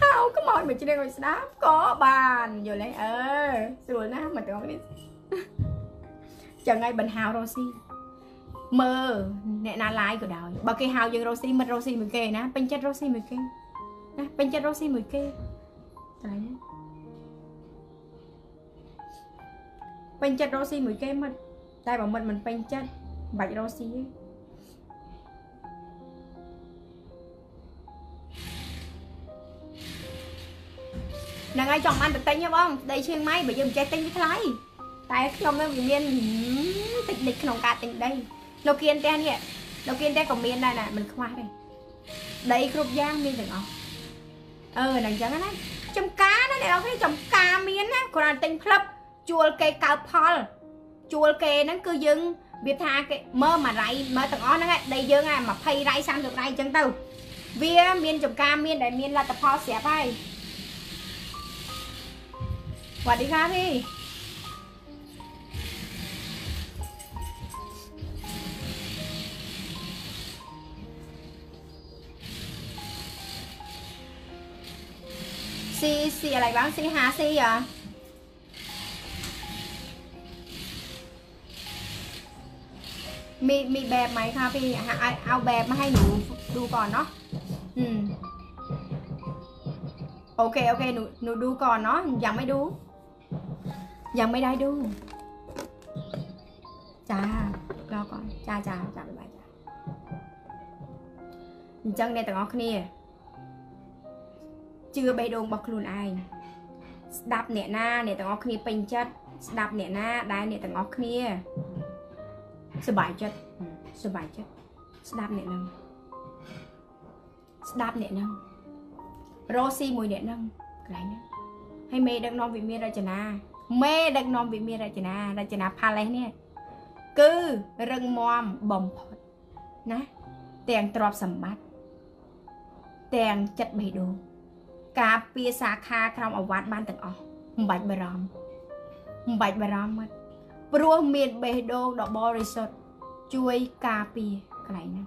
ហៅខ្មោចមកច្រៀងឲ្យស្ដាប់ក៏បានយល់ទេអឺស្រួលណាស់មកទាំងនេះ ចឹងហើយបញ្ហារ៉ូស៊ីមើលអ្នកណាឡាយក៏ដោយបើគេហៅយើងរ៉ូស៊ីមិនរ៉ូស៊ីមួយគេណាពេញចិត្តរ៉ូស៊ីមួយគេណាពេញចិត្តរ៉ូស៊ីមួយគេតែណាពេញចិត្តរ៉ូស៊ីមួយគេមិនតែបើមិនមិនពេញចិត្តបាច់រ៉ូស៊ីទេហ្នឹងហើយចង់បានទៅទិញហ៎បងដីឈៀងម៉ៃបើយើងមិនចេះទិញវាថ្លៃ តែខ្ញុំវាមានតិចតិចក្នុងការទិញដីលោកគៀនផ្ទះនេះលោកគៀនផ្ទះក៏មានដែរណាមិនខ្វះទេដីគ្រប់យ៉ាងមានទាំងអស់អឺដល់អញ្ចឹងណាចំការណាអ្នកនរគ្នាចំការមានណាគ្រាន់តែទិញផ្លឹបជួលគេកើតផលជួលគេហ្នឹងគឺយើងវាថាគេមើលមួយរៃមើលទាំងអស់ហ្នឹងដីយើងអា20រៃ30រៃអញ្ចឹងទៅវាមានចំការមានដែលមានលទ្ធផលស្រាប់ហើយវ៉ាឌីកាទេ ซีซีอะไรบ้างซีหาซีเหรอมีมีแบบไหมคะพี่เอาแบบมาให้หนูดูก่อนเนาะอืมโอเคโอเคหนูหนูดูก่อนเนาะยังไม่ดู ยังไม่ได้ดูจ้ารอก่อนจ้าจ้าจ้าไปจ้าจังในแต่งอคนี่ ជឿបេះដូងរបស់ខ្លួនឯងស្ដាប់អ្នកណាអ្នកទាំងអស់គ្នាពេញចិត្តស្ដាប់អ្នកណាដែលអ្នកទាំងអស់គ្នាសុបាយចិត្តសុបាយចិត្តស្ដាប់អ្នកនឹងស្ដាប់អ្នកនឹងរស់ស៊ីមួយអ្នកនឹងកន្លែងហ្នឹងហើយមេដឹកនាំវិមានរចនាមេដឹកនាំវិមានរចនារចនាផាឡេសនេះគឺរឹងមាំបំផុតណាទាំងទ្រព្យសម្បត្តិទាំងចិត្តបេះដូង ការពារសាខាក្រោមអវត្តបានទាំងអស់មិនបាច់បារម្ភមិនបាច់បារម្ភមកព្រោះមានបេះដូងដ៏បរិសុទ្ធជួយការពារកន្លែងហ្នឹង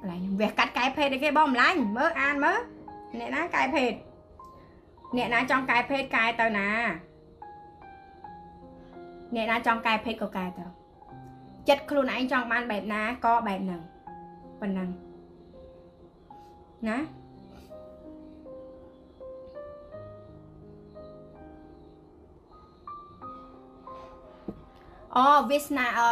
កន្លែងហ្នឹងវះកាត់កែភេទអីគេបងម្លាញ់មើលអានមើលអ្នកណាកែភេទអ្នកណាចង់កែភេទកែទៅណាអ្នកណាចង់កែភេទក៏កែទៅចិត្តខ្លួនឯងចង់បានបែបណាក៏បែបហ្នឹងប៉ុណ្ណឹងណា អូវាសនាអឺ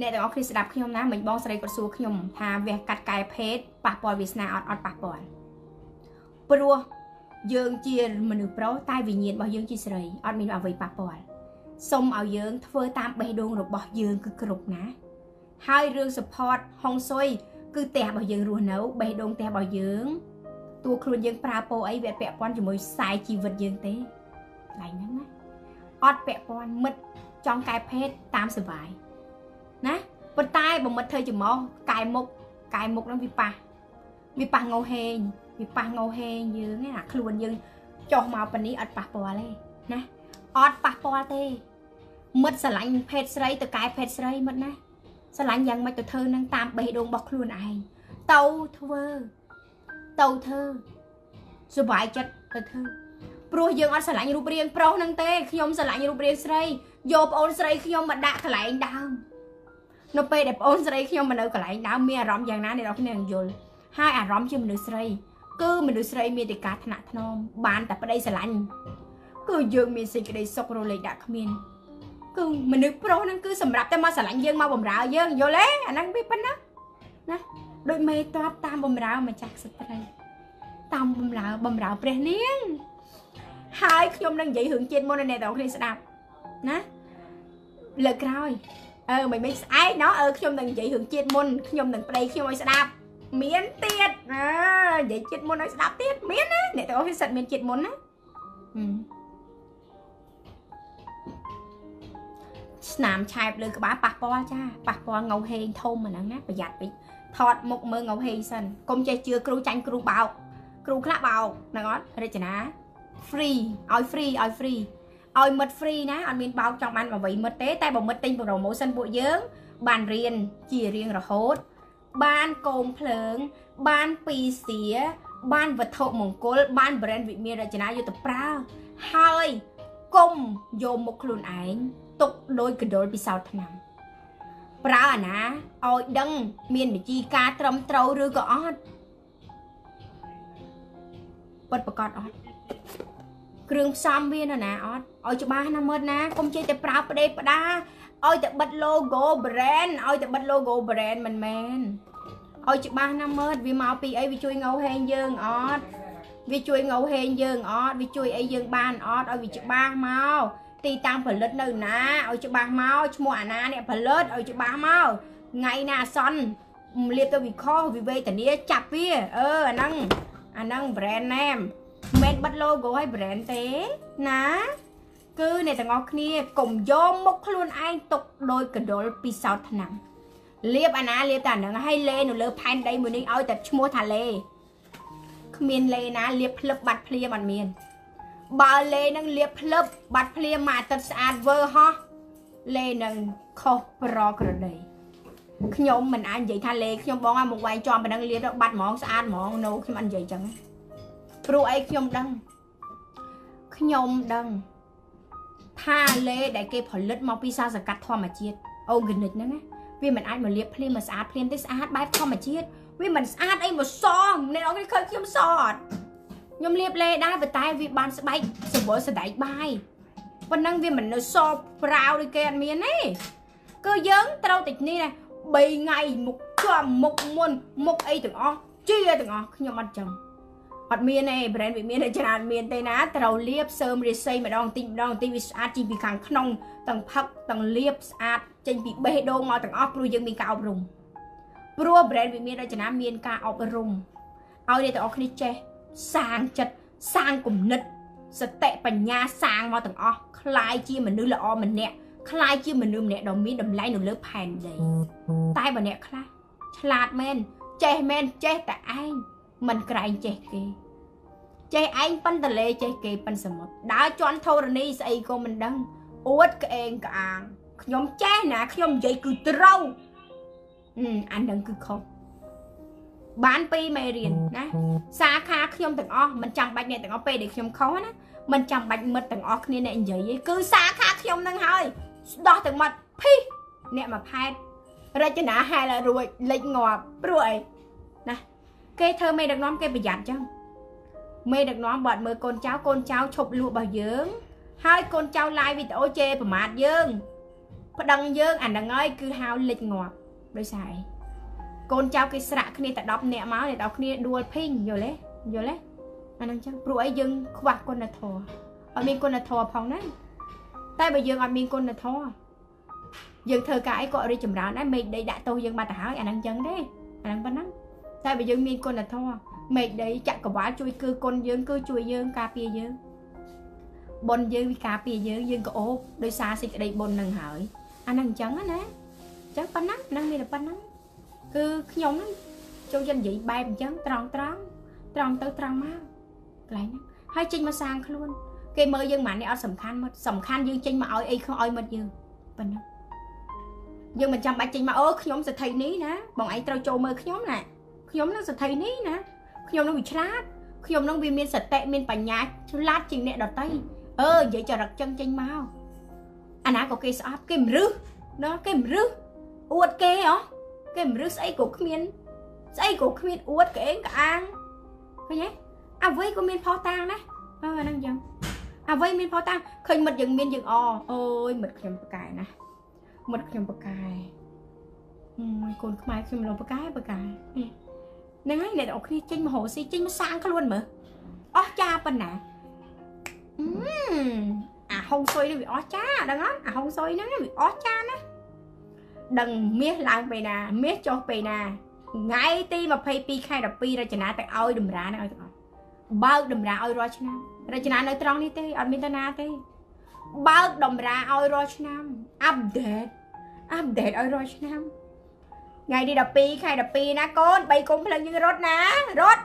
អ្នកទាំងអស់គ្នាស្ដាប់ខ្ញុំណាមិញបងស្រីគាត់សួរខ្ញុំថាវះកាត់កែភេទប៉ះពាល់វាសនាអត់អត់ប៉ះពាល់ព្រោះយើងជាមនុស្សប្រុសតែវិញ្ញាណរបស់យើងជាស្រីអត់មានអ្វីប៉ះពាល់សុំឲ្យយើងធ្វើតាមបេះដូងរបស់យើងគឺគ្រប់ណា ហើយរឿង support ហុងស៊ុយគឺផ្ទះរបស់យើងរស់នៅបេះដូងផ្ទះរបស់យើងតួខ្លួនយើងប្រើពោអីវាពាក់ព័ន្ធជាមួយខ្សែជីវិតយើងទេកន្លែងហ្នឹងណាអត់ពាក់ព័ន្ធមិត្ត ចង់កែភេទតាមសុបាយណាប៉ុន្តែបើមិត្តធ្វើចំោះកែមុខកែមុខហ្នឹងវាប៉ះវាប៉ះងោហេងវាប៉ះងោហេងយើងណាខ្លួនយើងចុះមកប៉ានេះអត់ប៉ះពាល់ទេណាអត់ប៉ះពាល់ទេមិត្តស្រឡាញ់ភេទស្រីទៅកែភេទស្រីមិត្តណាស្រឡាញ់យ៉ាងម៉េចទៅធ្វើនឹងតាមបេះដូងរបស់ខ្លួនឯងទៅធ្វើទៅធ្វើសុបាយចិត្តទៅធ្វើព្រោះយើងអត់ស្រឡាញ់រូបរាងប្រុសហ្នឹងទេខ្ញុំស្រឡាញ់រូបរាងស្រី យកប្អូនស្រីខ្ញុំមកដាក់កន្លែងដើមនៅពេលដែលប្អូនស្រីខ្ញុំមកនៅកន្លែងដើមមានអារម្មណ៍យ៉ាងណាអ្នកនរគ្នានឹងយល់ហើយអារម្មណ៍ជាមនុស្សស្រី គឺមនុស្សស្រីមានតែការថ្នាក់ថ្នមបានតែប្តីស្រឡាញ់គឺយើងមានសេចក្តីសុខរលេខដាក់គ្មានគឺមនុស្សប្រុសហ្នឹងគឺសម្រាប់តែមកស្រឡាញ់យើងមកបំរើយើងយល់ទេអាហ្នឹងវាប៉ុណ្ណាណាដូចមេតបតាមបំរើម្ចាស់ស្ត្រីតាមបំរើបំរើព្រះនាងហើយខ្ញុំនឹងនិយាយរឿងជាតិមុនអ្នកទាំងគ្នាស្ដាប់ណា លើកក្រោយអឺមិនមិនស្អែកណោះអឺខ្ញុំនឹងនិយាយរឿងជាតិមុនខ្ញុំនឹងប្តីខ្ញុំឲ្យស្ដាប់មានទៀតណានិយាយជាតិមុនឲ្យស្ដាប់ទៀតមានណាអ្នកទាំងអស់គ្នាសិតមានជាតិមុនណាស្នាមឆែបលើក្បាលប៉ះពាល់ចាប៉ះពាល់ងៅហេងធំអាហ្នឹងណាប្រយ័ត្នពេកថតមុខមើលងៅហេងសិនកុំចេះជឿគ្រូចាញ់គ្រូបោកគ្រូខ្លះបោកហ្នឹងអត់រចនា free ឲ្យ free ឲ្យ free ឲ្យមិត្ត free ណាអត់មានបោកចង់បានអ្វីមិត្តទេតែបើមិត្តទិញ promotion ពួកយើង បានរៀនជារៀងរហូត បានកោមភ្លើង បានពីសៀបានវត្ថុមង្គលបាន brand វិមានរចនាយុទ្ធប្រើហើយគុំយកមុខខ្លួនឯងទុកដោយកដុលពិសោធន៍ឆ្នាំប្រើអាណាឲ្យដឹងមានវិជីការត្រឹមត្រូវឬក៏អត់ពិតប្រកបអត់ គ្រឿងផ្សំវានៅណាអត់ឲ្យច្បាស់ណាមើលណាកុំជិះតែប្រើផ្ដេផ្ដាឲ្យតែបិទ logo brand ឲ្យតែបិទ logo brand មិនមែនឲ្យច្បាស់ណាមើលវាមកពីអីវាជួយងៅហេងយើងអត់វាជួយងៅហេងយើងអត់វាជួយអីយើងបានអត់ឲ្យវាច្បាស់មកទីតាំងផលិតនៅណាឲ្យច្បាស់មកឈ្មោះអាណាអ្នកផលិតឲ្យច្បាស់មកថ្ងៃណាអសន្នលៀបទៅវិខវិវេទនាចាប់វាអឺអាហ្នឹងអាហ្នឹង brand name មិនបិទ logo ឲ្យ brand ទេណាគឺអ្នកទាំងអស់គ្នាកុំយកមុខខ្លួនឯងទុកដោយកដុលពីសោតឆ្នាំលៀបអាណាលៀបតែហ្នឹងឲ្យលេនៅលើផែនដីមួយនេះឲ្យតែឈ្មោះថាលេគ្មានលេណាលៀបភ្លឹបបាត់ភ្លាមអត់មាន បើលេនឹងលៀបភ្លឹបបាត់ភ្លាមមកអាទិត្យស្អាតវើហោះលេនឹងខុសប្រក្រដីខ្ញុំមិនអាចនិយាយថាលេខ្ញុំបងឲ្យមកវាយចំប៉ុណ្ណឹងលៀបទៅបាត់ហ្មងស្អាតហ្មង no ខ្ញុំអត់និយាយចឹង ព្រោះអីខ្ញុំដឹងខ្ញុំដឹងថាលេដែលគេផលិតមកពីសារសង្កាត់ធម្មជាតិអូហ្គានិកហ្នឹងណាវាមិនអាចមកលាបភ្លាមមកស្អាតភ្លាមទេស្អាតបែបធម្មជាតិវាមិនស្អាតអីមកសអ្នកនរឃើញខ្ញុំសអត់ខ្ញុំលាបលេដែរប៉ុន្តែវាបានស្បែកសបល់សដែកបាយប៉ុណ្ណឹងវាមិននៅសប្រាវដូចគេអត់មានទេគឺយើងត្រូវតែនេះណា3ថ្ងៃមុខជាប់មុខមុនមុខអីទាំងអស់ជាទាំងអស់ខ្ញុំអត់ចឹង អត់មានទេ brand វាមានតែច្រើនមានទេណាត្រូវលាបសើមរាសីម្ដងតិចម្ដងតិចវាស្អាតចេញពីខាងក្នុងទាំងផឹកទាំងលាបស្អាតចេញពីបេះដូងមកទាំងអស់ព្រោះយើងមានការអប់រំព្រោះ brand វាមានរចនាមានការអប់រំឲ្យអ្នកទាំងអស់គ្នាចេះសាងចិត្តសាងគំនិតសតិបញ្ញាសាងមកទាំងអស់คลายជាមនុស្សល្អម្នាក់คลายជាមនុស្សម្នាក់ដ៏មានតម្លៃនៅលើផែនដីតែបើអ្នកខ្លះឆ្លាតមែនចេះមែនចេះតែឯងមិនក្រែងចេះគេ ចេះឯងប៉ុនតលេចេះគេប៉ុនសមុទ្រដើរជន់ធរណីស្អីក៏មិនដឹងអួតក្អេងក្អាងខ្ញុំចេះណាខ្ញុំនិយាយគឺត្រូវអានឹងគឺខុសបានពីមេរៀនណាសាខាខ្ញុំទាំងអស់មិនចាំបាច់អ្នកទាំងអស់ពេលដែលខ្ញុំខុសណាមិនចាំបាច់មិត្តទាំងអស់គ្នាអ្នកនិយាយទេគឺសាខាខ្ញុំនឹងហើយស្ដោះទាំងមាត់ភីអ្នកមកផែតរចនាហែលរួចលេចងាប់ព្រោះអីណាគេធ្វើមេដឹកនាំគេប្រយ័ត្នចឹង មេដឹកនាំបើអត់មើលកូនចៅកូនចៅឈប់លក់របស់យើង ហើយកូនចៅ live វីដេអូជេរប្រមាថយើងប្តឹងយើងអាហ្នឹងហើយគឺហៅលេចងាប់ដោយសារអីកូនចៅគេស្រាក់គ្នាតែ10នាក់មកអ្នកដល់គ្នាដួលភីងយល់ទេយល់ទេអាហ្នឹងចឹងព្រោះអីយើងខ្វះគុណធម៌អត់មានគុណធម៌ផងណាតែបើយើងអត់មានគុណធម៌យើងធ្វើការអីក៏រីចម្រើនដែរមេឃដីដាក់ទោសយើងបាត់ទៅហើយអាហ្នឹងចឹងទេអាហ្នឹងប៉ុណ្ណឹងតែបើយើងមានគុណធម៌ មេឃដីចក្រវាលជួយគឺគុណយើងគឺជួយយើងការពារយើងបុណ្យយើងវិការពារយើងយើងក៏អូបដោយសារសេចក្តីបុណ្យនឹងហើយអាហ្នឹងអញ្ចឹងណាអញ្ចឹងប៉ុណ្ណឹងហ្នឹងមានតែប៉ុណ្ណឹងគឺខ្ញុំហ្នឹងចូលចិត្តនិយាយបែបអញ្ចឹងត្រង់ត្រង់ត្រង់ទៅត្រង់មកកន្លែងហ្នឹងហើយចេញមកសាងខ្លួន គេមើលយើងមិននេះអត់សំខាន់មកសំខាន់យើងចេញមកឲ្យអីខុសឲ្យមិត្តយើងប៉ុណ្ណឹងយើងមិនចាំបាច់ចេញមកអូខ្ញុំសទ្ធិនេះណាបងឯងត្រូវចូលមើលខ្ញុំណាខ្ញុំនឹងសទ្ធិនេះណា ខ្ញុំនឹងវាឆ្លាតខ្ញុំនឹងវាមានសតិមានបញ្ញាឆ្លាតជាងអ្នកដតីអឺនិយាយចរិតចឹងចេញមកអាណាក៏គេស្អប់គេមិនរឹសណាគេមិនរឹសអួតគេហ៎គេមិនរឹសស្អីក៏គ្មាន ស្អីក៏គ្មានអួតក្អេងក្អាងឃើញទេអ្វីក៏មានផុសតាងណាអឺអាហ្នឹងចឹងអ្វីមានផុសតាងឃើញមិត្តយើងមានយើងអអូយមិត្តខ្ញុំប្រកែណាមិត្តខ្ញុំប្រកែមួយកូនខ្មែរខ្ញុំលងប្រកែប្រកែ ហ្នឹងហើយអ្នកនរគ្នាចេញមហោស៊ីចេញមកសាងខ្លួនមើលអស់ចាប៉ុណ្ណាអឺអាហុងសុយនេះវាអស់ចាដឹងអត់អាហុងសុយហ្នឹងវាអស់ចាណាដឹងមាសឡើងពេលណាមាសចុះពេលណាថ្ងៃទី22ខែ12រចនាទៅឲ្យតម្រាហ្នឹងឲ្យទាំងអស់បើកតម្រាឲ្យរាល់ឆ្នាំរចនានៅត្រង់នេះទេអត់មានតាណាទេបើកតម្រាឲ្យរាល់ឆ្នាំអាប់ដេតអាប់ដេតឲ្យរាល់ឆ្នាំ ថ្ងៃទី12ខែ12ណាកូន3កុំភ្លឹងយើងរត់ណារត់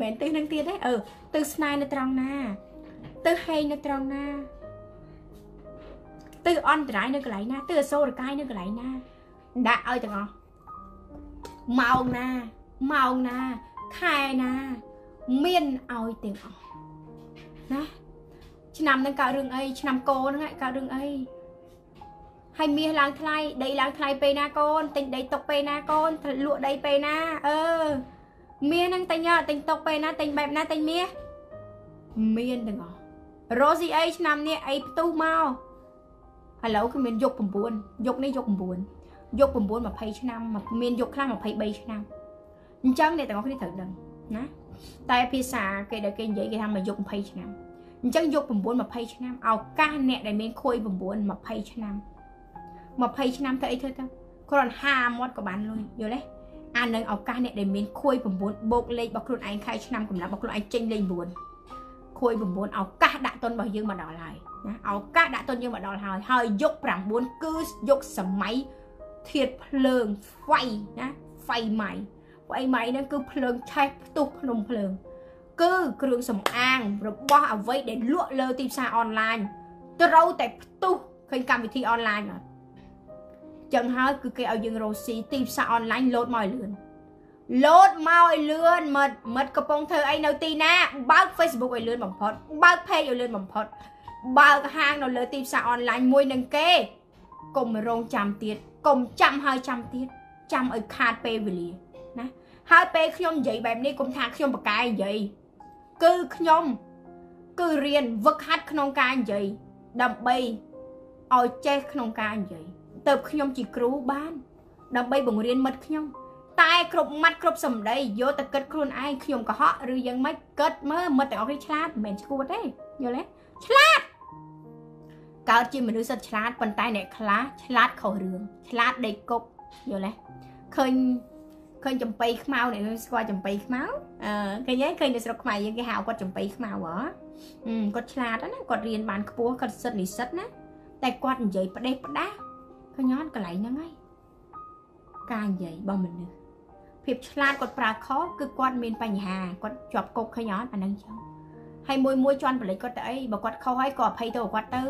មិនទិសនឹងទៀតទេអឺទិសស្នេហ៍នៅត្រង់ណាទិសហេងនៅត្រង់ណាទិសអន្តរាយនៅកន្លែងណាទិសអសូរកាយនៅកន្លែងណាដាក់ឲ្យទាំងអស់ម៉ោងណាម៉ោងណាខែណាមានឲ្យទាំងអស់ណាឆ្នាំហ្នឹងកើតរឿងអីឆ្នាំកោហ្នឹងកើតរឿងអី ហើយមាសឡើងថ្លៃដីឡើងថ្លៃពេលណាកូនទិញដីຕົកពេលណាកូនលក់ដីពេលណាអឺមាសហ្នឹងទិញទិញຕົកពេលណាទិញបែបណាទិញមាសមានទាំងអស់រ៉ូស៊ីអីឆ្នាំនេះអីផ្ទុះមកឥឡូវគឺមានយក9យកនេះយក9យក9 20ឆ្នាំមានយកខ្លះ23ឆ្នាំអញ្ចឹងអ្នកទាំងអស់គ្នាត្រូវដឹងណាតែភាសាគេដែលគេនិយាយគេថាមកយក20ឆ្នាំអញ្ចឹងយក9 20ឆ្នាំឱកាសអ្នកដែលមានខួយ9 20ឆ្នាំ 20ឆ្នាំធ្វើអីធ្វើទៅគ្រាន់ហាមាត់ក៏បានលុយយល់ទេអានឹងឱកាសអ្នកដែលមានខួយ9បូកលេខរបស់ខ្លួនឯងខែឆ្នាំកម្លាំងរបស់ខ្លួនឯងចេញលេខ9ខួយ9ឱកាសដាក់តុនរបស់យើងមកដល់ហើយណាឱកាសដាក់តុនយើងមកដល់ហើយហើយយក9គឺយកសម័យធាតភ្លើងហ្វៃណាហ្វៃម៉ៃហ្វៃម៉ៃហ្នឹងគឺភ្លើងឆេះផ្ទុះភ្នំភ្លើងគឺគ្រឿងសម្អាងរបស់អ្វីដែលលក់លើទីផ្សារអនឡាញត្រូវតែផ្ទុះឃើញកម្មវិធីអនឡាញអត់ ចឹងហើយគឺគេឲ្យយើងរកស៊ីទីផ្សារអនឡាញលោតមកឲ្យលឿនលោតមកឲ្យលឿនមិត្តមិត្តកំពុងធ្វើអីនៅទីណាបើក Facebook ឲ្យលឿនបំផុតបើក page ឲ្យលឿនបំផុតបើកហាងនៅលើទីផ្សារអនឡាញមួយនឹងគេកុំរងចាំទៀតកុំចាំហើយចាំទៀតចាំឲ្យខាតពេលវេលាណាហើយពេលខ្ញុំនិយាយបែបនេះកុំថាខ្ញុំបកកែនិយាយគឺខ្ញុំគឺរៀនវឹកហាត់ក្នុងការនិយាយដើម្បីឲ្យចេះក្នុងការនិយាយ ទៅខ្ញុំជាគ្រូបាន ដើម្បីបង្រៀនមិត្តខ្ញុំ តែគ្រប់ម៉ាត់គ្រប់សម្ដីយកទៅគិតខ្លួនឯងខ្ញុំកុហកឬយ៉ាងម៉េចគិតមើលមិត្តទាំងអស់គ្នាឆ្លាតមិនមែនឈួតទេយល់ទេឆ្លាតកើតជាមនុស្សសិតឆ្លាតប៉ុន្តែអ្នកខ្លះឆ្លាតខុសរឿងឆ្លាតដេកគប់យល់ទេឃើញឃើញចំបៃខ្មៅអ្នកស្គាល់ចំបៃខ្មៅអឺឃើញទេឃើញនៅស្រុកខ្មែរយើងគេហៅគាត់ចំបៃខ្មៅហ៎គាត់ឆ្លាតណាគាត់រៀនបានខ្ពស់គាត់សិទ្ធនិស្សិតណាតែគាត់និយាយផ្ដេសផ្ដាស់ ឃើញអត់កន្លែងហ្នឹងហើយការនិយាយរបស់មនុស្សភាពឆ្លាតគាត់ប្រើខុសគឺគាត់មានបញ្ហាគាត់ជាប់គុកឃើញអត់អាហ្នឹងចឹងហើយមួយមួយជន់បលិចគាត់ទៅអីបើគាត់ខុសហើយក៏អភ័យទៅគាត់ទៅ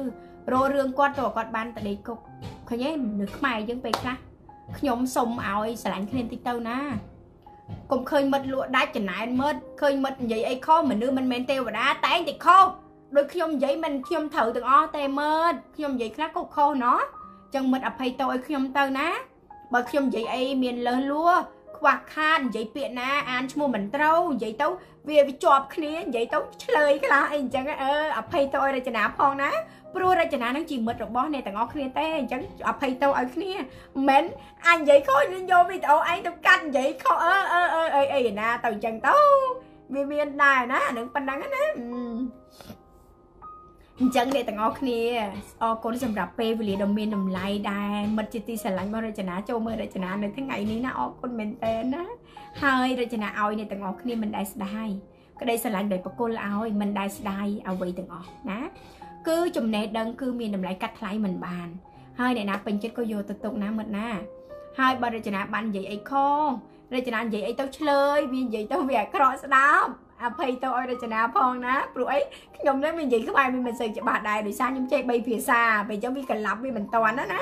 រោរឿងគាត់ទៅគាត់បានតដេកគុកឃើញទេមនុស្សខ្មែរយើងពេលខ្លះខ្ញុំសុំឲ្យស្រឡាញ់គ្នាតិចទៅណាកុំឃើញមិត្តលក់ដាច់ចំណែនមិត្តឃើញមិត្តនិយាយអីខុសមនុស្សមិនមែនទេវតាតែងតែខុសដូចខ្ញុំនិយាយមិនខ្ញុំត្រូវទាំងអស់ទេមិត្តខ្ញុំនិយាយខ្លះក៏ខុសណោះ ចឹងមិត្តអភ័យទោសឲ្យខ្ញុំទៅណាបើខ្ញុំនិយាយអីមានលើសលួខ្វះខាតនិយាយពាក្យណាអានឈ្មោះមិនត្រូវនិយាយទៅវាវាជាប់គ្នានិយាយទៅឆ្លើយខ្លះអីអញ្ចឹងអឺអភ័យទោសឲ្យរចនាផងណាព្រោះរចនានឹងជាមិត្តរបស់អ្នកទាំងអស់គ្នាទេអញ្ចឹងអភ័យទោសឲ្យគ្នាមិនអញនិយាយខុសយើងយកវីដេអូឯងទៅកាត់និយាយខុសអឺអឺអឺអីអីណាទៅអញ្ចឹងទៅវាមានដែរណាអានឹងប៉ុណ្ណឹងណា អញ្ចឹងអ្នកទាំងអស់គ្នាអរគុណសម្រាប់ពេលវេលាដ៏មានតម្លៃដែរមិត្តជាទីស្រឡាញ់មករចនាចូលមើលរចនានៅថ្ងៃនេះណាអរគុណមែនតើណាហើយរចនាឲ្យអ្នកទាំងអស់គ្នាមិនដែលស្ដាយក្តីស្រឡាញ់ដោយបកគលឲ្យមិនដែលស្ដាយអ្វីទាំងអស់ណាគឺចំណេះដឹងគឺមានតម្លៃកាត់ថ្លៃមិនបានហើយអ្នកណាពេញចិត្តក៏យកទៅទុកណាមិត្តណាហើយបើរចនាបាននិយាយអីខរចនានិយាយអីទៅឆ្លើយវានិយាយទៅវាអាក្រក់ស្ដាប់ អភ័យទៅឲ្យរចនាផងណាព្រោះអីខ្ញុំនេះមាននិយាយក្បែរមានមិនសូវច្បាស់ដែរដោយសារខ្ញុំចេះ3ភាសាពេលអញ្ចឹងវាកន្លប់វាមិនតាន់ណាណា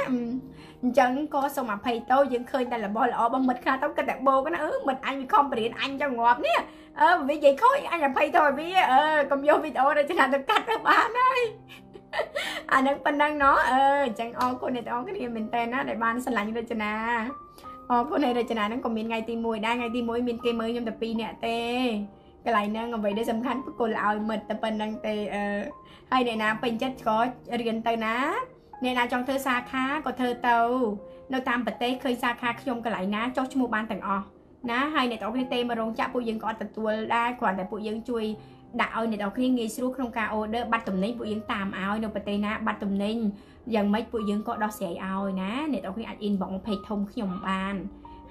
អញ្ចឹងក៏សូមអភ័យទៅយើងឃើញតែរបស់ល្អបងមិត្តខ្លះទៅគិតតែបោកណាអឺមិត្តអញវាខំបរៀនអញចង់ងាប់នេះអឺវានិយាយខុសអញអភ័យទៅវាអឺកុំយកវីដេអូរចនាទៅកាត់ទៅបានហើយអានឹងប៉ុណ្ណឹងណោះអឺអញ្ចឹងអរគុណអ្នកទាំងអស់គ្នាមែនតើណាដែលបានស្រឡាញ់រចនាអរគុណនៃរចនាហ្នឹងក៏មានថ្ងៃទី1ដែរថ្ងៃទី1មានគេមើលខ្ញុំតែ2នាក់ទេ កន្លែងហ្នឹងអ្វីដែលសំខាន់ប្រគល់ឲ្យមិត្តតែប៉ុណ្្នឹងទេអឺហើយអ្នកណាពេញចិត្តក៏រៀនទៅណាអ្នកណាចង់ធ្វើសាខាក៏ធ្វើទៅ នៅតាមប្រទេសឃើញសាខាខ្ញុំកន្លែងណាចុះឈ្មោះបានទាំងអស់ណាហើយអ្នកទាំងអស់គ្នាទេមករោងចក្រពួកយើងក៏អត់ទទួលដែរគ្រាន់តែពួកយើងជួយដាក់ឲ្យអ្នកទាំងអស់គ្នាងាយស្រួលក្នុងការ order បាត់ទំនិញពួកយើងតាមឲ្យនៅប្រទេសណាបាត់ទំនិញយ៉ាងម៉េចពួកយើងក៏ដោះស្រាយឲ្យណាអ្នកទាំងអស់គ្នាអាច inbox page ធំខ្ញុំបាន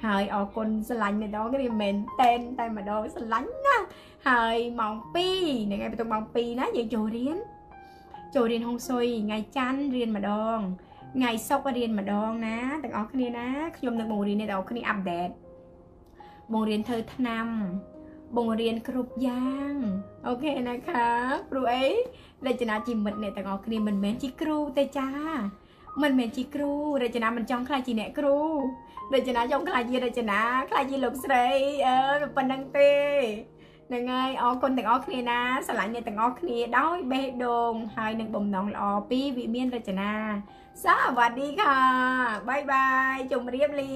ហើយអរគុណស្រឡាញ់អ្នកនរគ្នាមែនតែនតែម្ដងស្រឡាញ់ណាស់ហើយម៉ោង2ថ្ងៃបន្ទុកម៉ោង2ណាយើងចូលរៀនចូលរៀនហុងស៊ុយថ្ងៃច័ន្ទរៀនម្ដងថ្ងៃសុក្ររៀនម្ដងណាទាំងអស់គ្នាណាខ្ញុំនឹងបង្រៀនអ្នកទាំងអស់គ្នាអាប់ដេតបង្រៀនធ្វើឆ្នាំបង្រៀនគ្រប់យ៉ាងអូខេนะคะគ្រូអីរចនាជីមិត្តអ្នកទាំងអស់គ្នាមិនមែនជាគ្រូទេចាមិនមែនជាគ្រូរចនាមិនចង់ខ្លាចជាអ្នកគ្រូ រចនាចង់ខ្លាចជារចនាខ្លាចជាលោកស្រីអឺប៉ុណ្្នឹងទេហ្នឹងហើយអរគុណទាំងអស់គ្នាណាស្រឡាញ់អ្នកទាំងអស់គ្នាដោយបេះដូងហើយនឹងបំណងល្អពីវិមានរចនាសวัสดีค่ะបាយបាយជម្រាបលា